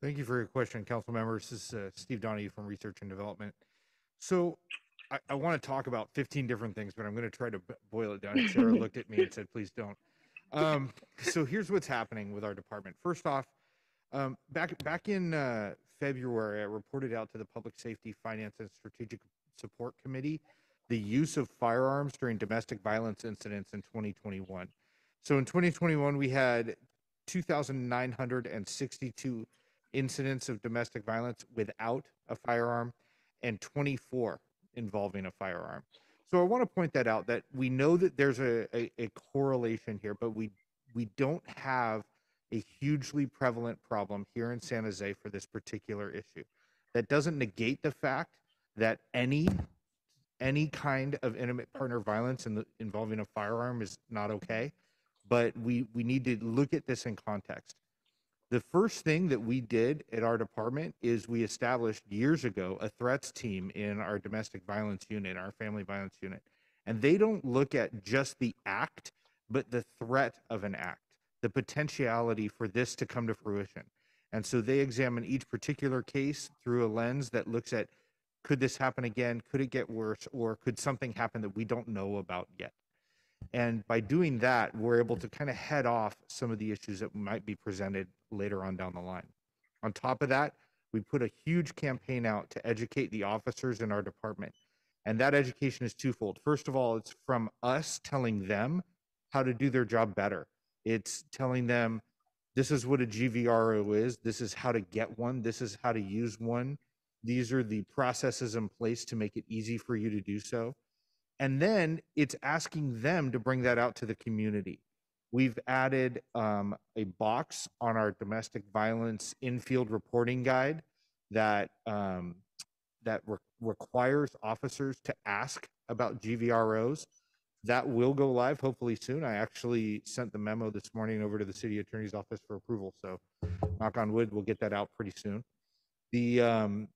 Thank you for your question, council members. This is uh, Steve Donahue from Research and Development. So I, I want to talk about 15 different things, but I'm going to try to boil it down. Sarah looked at me and said, please don't. Um, so here's what's happening with our department. First off, um, back back in uh, February, I reported out to the Public Safety, Finance, and Strategic Support Committee the use of firearms during domestic violence incidents in 2021. So in 2021, we had 2,962 incidents of domestic violence without a firearm and 24 involving a firearm. So I want to point that out that we know that there's a, a, a correlation here, but we we don't have a hugely prevalent problem here in San Jose for this particular issue. That doesn't negate the fact that any any kind of intimate partner violence in the, involving a firearm is not okay, but we we need to look at this in context. The first thing that we did at our department is we established years ago a threats team in our domestic violence unit, our family violence unit. And they don't look at just the act, but the threat of an act, the potentiality for this to come to fruition. And so they examine each particular case through a lens that looks at could this happen again? Could it get worse? Or could something happen that we don't know about yet? And by doing that, we're able to kind of head off some of the issues that might be presented later on down the line. On top of that, we put a huge campaign out to educate the officers in our department. And that education is twofold. First of all, it's from us telling them how to do their job better. It's telling them this is what a GVRO is, this is how to get one, this is how to use one. These are the processes in place to make it easy for you to do so. And then it's asking them to bring that out to the community. We've added um, a box on our domestic violence infield reporting guide that um, that re- requires officers to ask about GVROs. That will go live hopefully soon. I actually sent the memo this morning over to the city attorney's office for approval. So, knock on wood, we'll get that out pretty soon. The um,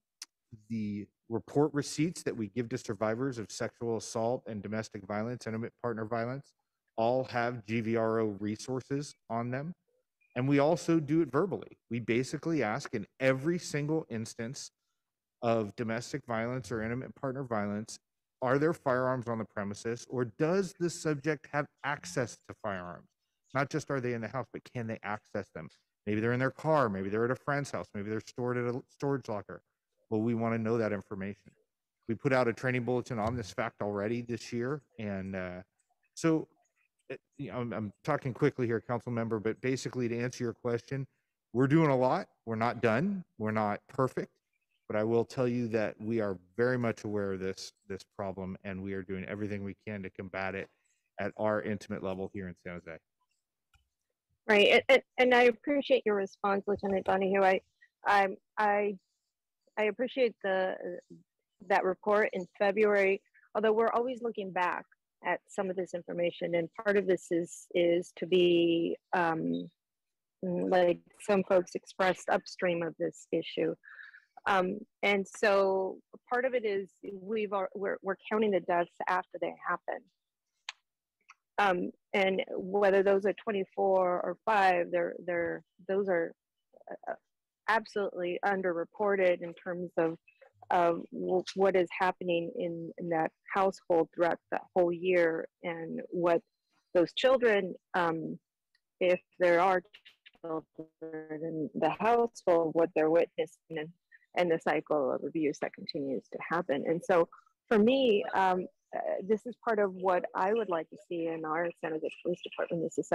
the report receipts that we give to survivors of sexual assault and domestic violence, intimate partner violence, all have GVRO resources on them. And we also do it verbally. We basically ask in every single instance of domestic violence or intimate partner violence are there firearms on the premises or does the subject have access to firearms? Not just are they in the house, but can they access them? Maybe they're in their car, maybe they're at a friend's house, maybe they're stored at a storage locker. Well, we want to know that information. We put out a training bulletin on this fact already this year. And uh, so you know, I'm, I'm talking quickly here, council member, but basically to answer your question, we're doing a lot. We're not done. We're not perfect, but I will tell you that we are very much aware of this this problem, and we are doing everything we can to combat it at our intimate level here in San Jose. Right, and, and, and I appreciate your response, Lieutenant Donahue. I, I, I, I appreciate the that report in February. Although we're always looking back at some of this information, and part of this is is to be um, like some folks expressed upstream of this issue. Um, and so part of it is we've al- we're we're counting the deaths after they happen. Um, and whether those are 24 or five, they're they're those are uh, absolutely underreported in terms of of what is happening in, in that household throughout that whole year and what those children, um, if there are children in the household, what they're witnessing and, and the cycle of abuse that continues to happen. And so for me, um, uh, this is part of what I would like to see in our San Jose Police Department. This is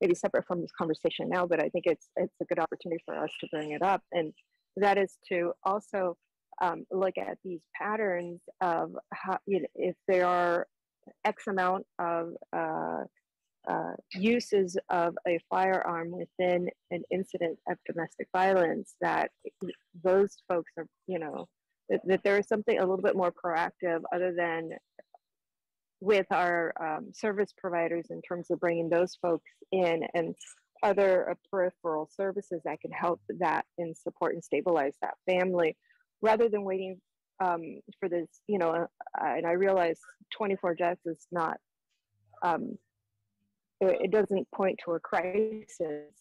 maybe separate from this conversation now, but I think it's it's a good opportunity for us to bring it up, and that is to also um, look at these patterns of how you know, if there are X amount of uh, uh, uses of a firearm within an incident of domestic violence, that those folks are you know that there is something a little bit more proactive other than with our um, service providers in terms of bringing those folks in and other uh, peripheral services that can help that and support and stabilize that family rather than waiting um, for this, you know, uh, and I realize 24 deaths is not, um, it, it doesn't point to a crisis,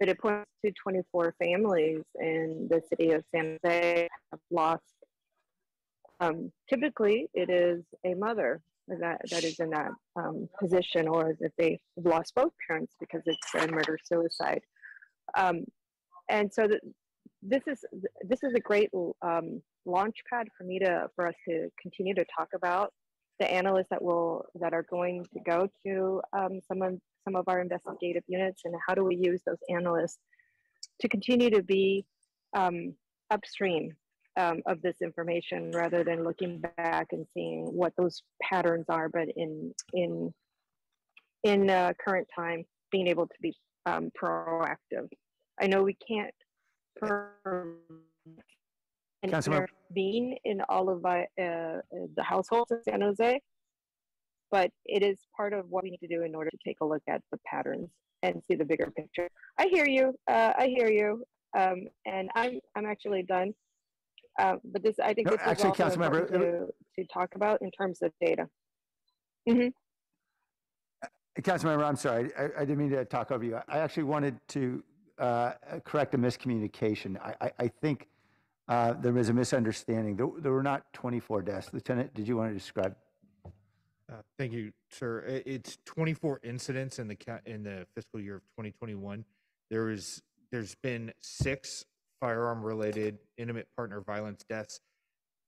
but it points to 24 families in the city of San Jose have lost. Um, typically, it is a mother that, that is in that um, position, or that they've lost both parents because it's a murder suicide. Um, and so, this is this is a great um, launch pad for me to for us to continue to talk about the analysts that will that are going to go to um, some of some of our investigative units and how do we use those analysts to continue to be um, upstream um, of this information rather than looking back and seeing what those patterns are but in in in uh, current time being able to be um, proactive i know we can't per and Councilmember- intervene in all of uh, the households in San Jose, but it is part of what we need to do in order to take a look at the patterns and see the bigger picture. I hear you. Uh, I hear you. Um, and I'm I'm actually done. Um, but this I think No, this is actually, also Councilmember, important to, to talk about in terms of data. hmm Councilmember, I'm sorry, I, I didn't mean to talk over you. I actually wanted to uh, correct a miscommunication. I, I, I think uh, there was a misunderstanding. There, there were not 24 deaths. Lieutenant, did you want to describe? Uh, Thank you, sir. It's 24 incidents in the, ca- in the fiscal year of 2021. There is, there's been six firearm-related intimate partner violence deaths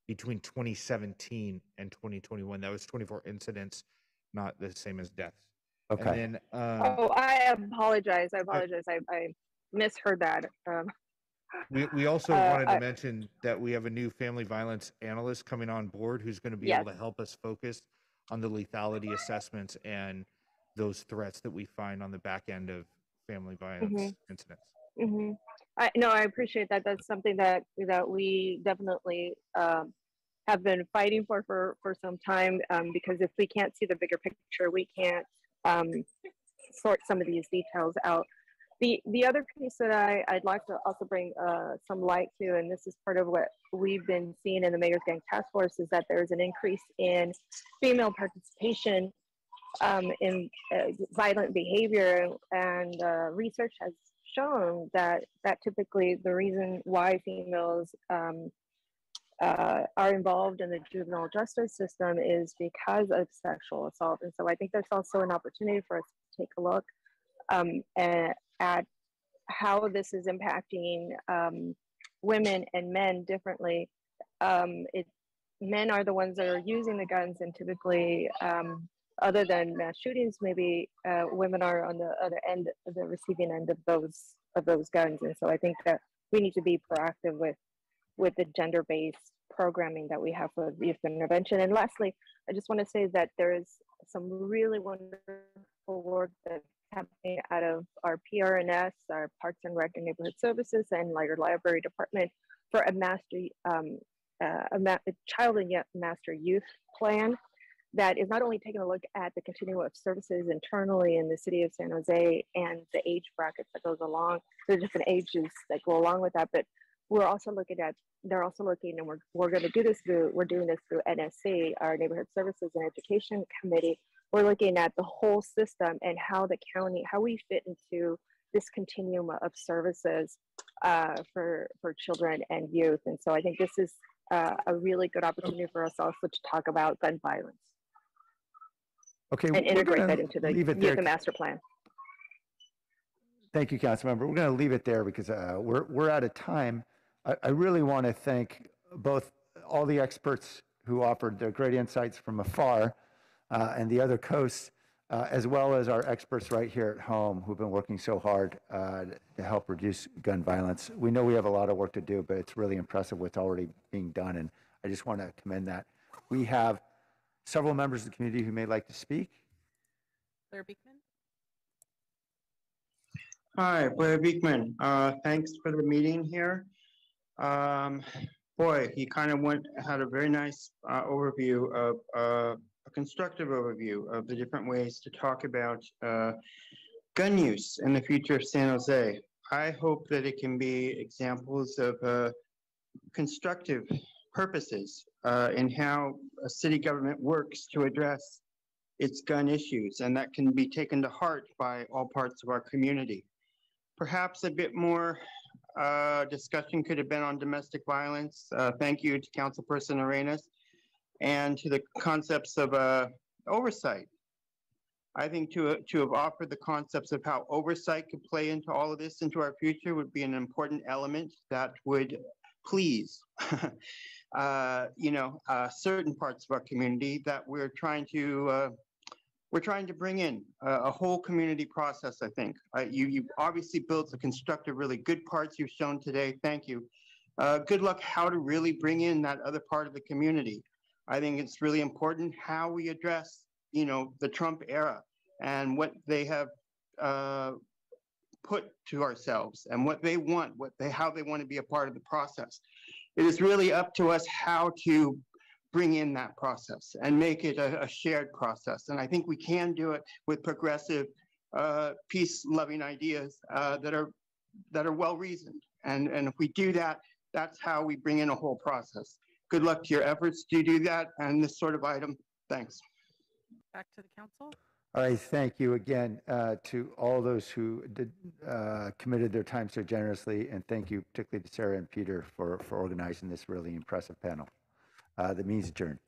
between 2017 and 2021. That was 24 incidents, not the same as deaths. Okay. And then, um, Oh, I apologize. I apologize. I, I misheard that. Um, we, we also uh, wanted to I- mention that we have a new family violence analyst coming on board who's going to be able to help us focus on the lethality assessments and those threats that we find on the back end of family violence Mhm. incidents. hmm I no, I appreciate that. That's something that that we definitely um, have been fighting for for for some time. Um, because if we can't see the bigger picture, we can't um, sort some of these details out. The the other piece that I I'd like to also bring uh, some light to, and this is part of what we've been seeing in the Mayor's Gang Task Force, is that there's an increase in female participation um, in uh, violent behavior, and uh, research has shown that that typically the reason why females um, uh, are involved in the juvenile justice system is because of sexual assault, and so I think there's also an opportunity for us to take a look um, at, at how this is impacting um, women and men differently. Um, it, men are the ones that are using the guns, and typically, um, other than mass shootings, maybe uh, women are on the other end, the receiving end of those of those guns. And so, I think that we need to be proactive with with the gender-based programming that we have for youth intervention. And lastly, I just want to say that there is some really wonderful work that's happening out of our PRNS, our Parks and Rec and Neighborhood Services, and Lighter Library Department for a master, um, uh, a, ma- a child and yet master youth plan that is not only taking a look at the continuum of services internally in the city of San Jose and the age brackets that goes along, the different ages that go along with that, but we're also looking at they're also looking and we're, we're going to do this through we're doing this through NSE our neighborhood services and education committee. We're looking at the whole system and how the county how we fit into this continuum of services uh, for for children and youth. And so i think this is uh, a really good opportunity for us also to talk about gun violence Okay. and integrate that into the leave it there. master plan Thank you, Councilmember. We're going to leave it there because uh, we're, we're out of time. I, I really want to thank both all the experts who offered their great insights from afar uh, and the other coasts, uh, as well as our experts right here at home who've been working so hard uh, to help reduce gun violence. We know we have a lot of work to do, but it's really impressive what's already being done, and I just want to commend that. We have several members of the community who may like to speak. Claire Beekman? Hi, Blair Beekman. Uh, thanks for the meeting here. Um, boy, he kind of went, had a very nice uh, overview of, uh, a constructive overview of the different ways to talk about uh, gun use in the future of San Jose. I hope that it can be examples of uh, constructive purposes uh, in how a city government works to address its gun issues, and that can be taken to heart by all parts of our community. Perhaps a bit more uh, discussion could have been on domestic violence. Uh, Thank you to Councilperson Arenas and to the concepts of uh, oversight. I think to, to have offered the concepts of how oversight could play into all of this into our future would be an important element that would please, uh, you know, uh, certain parts of our community that we're trying to uh, we're trying to bring in a, whole community process. I think uh, you you obviously built the constructive, really good parts you've shown today. Thank you. Uh, good luck how to really bring in that other part of the community. I think it's really important how we address, you know, the Trump era and what they have uh, put to ourselves and what they want, what they how they want to be a part of the process. It is really up to us how to bring in that process and make it a, a shared process. And I think we can do it with progressive, uh, peace-loving ideas uh, that are that are well reasoned. And and if we do that, that's how we bring in a whole process. Good luck to your efforts to do that and this sort of item. Thanks. Back to the council. All right, thank you again uh, to all those who uh, committed their time so generously, and thank you particularly to Sarah and Peter for, for organizing this really impressive panel. Uh, The meeting's adjourned.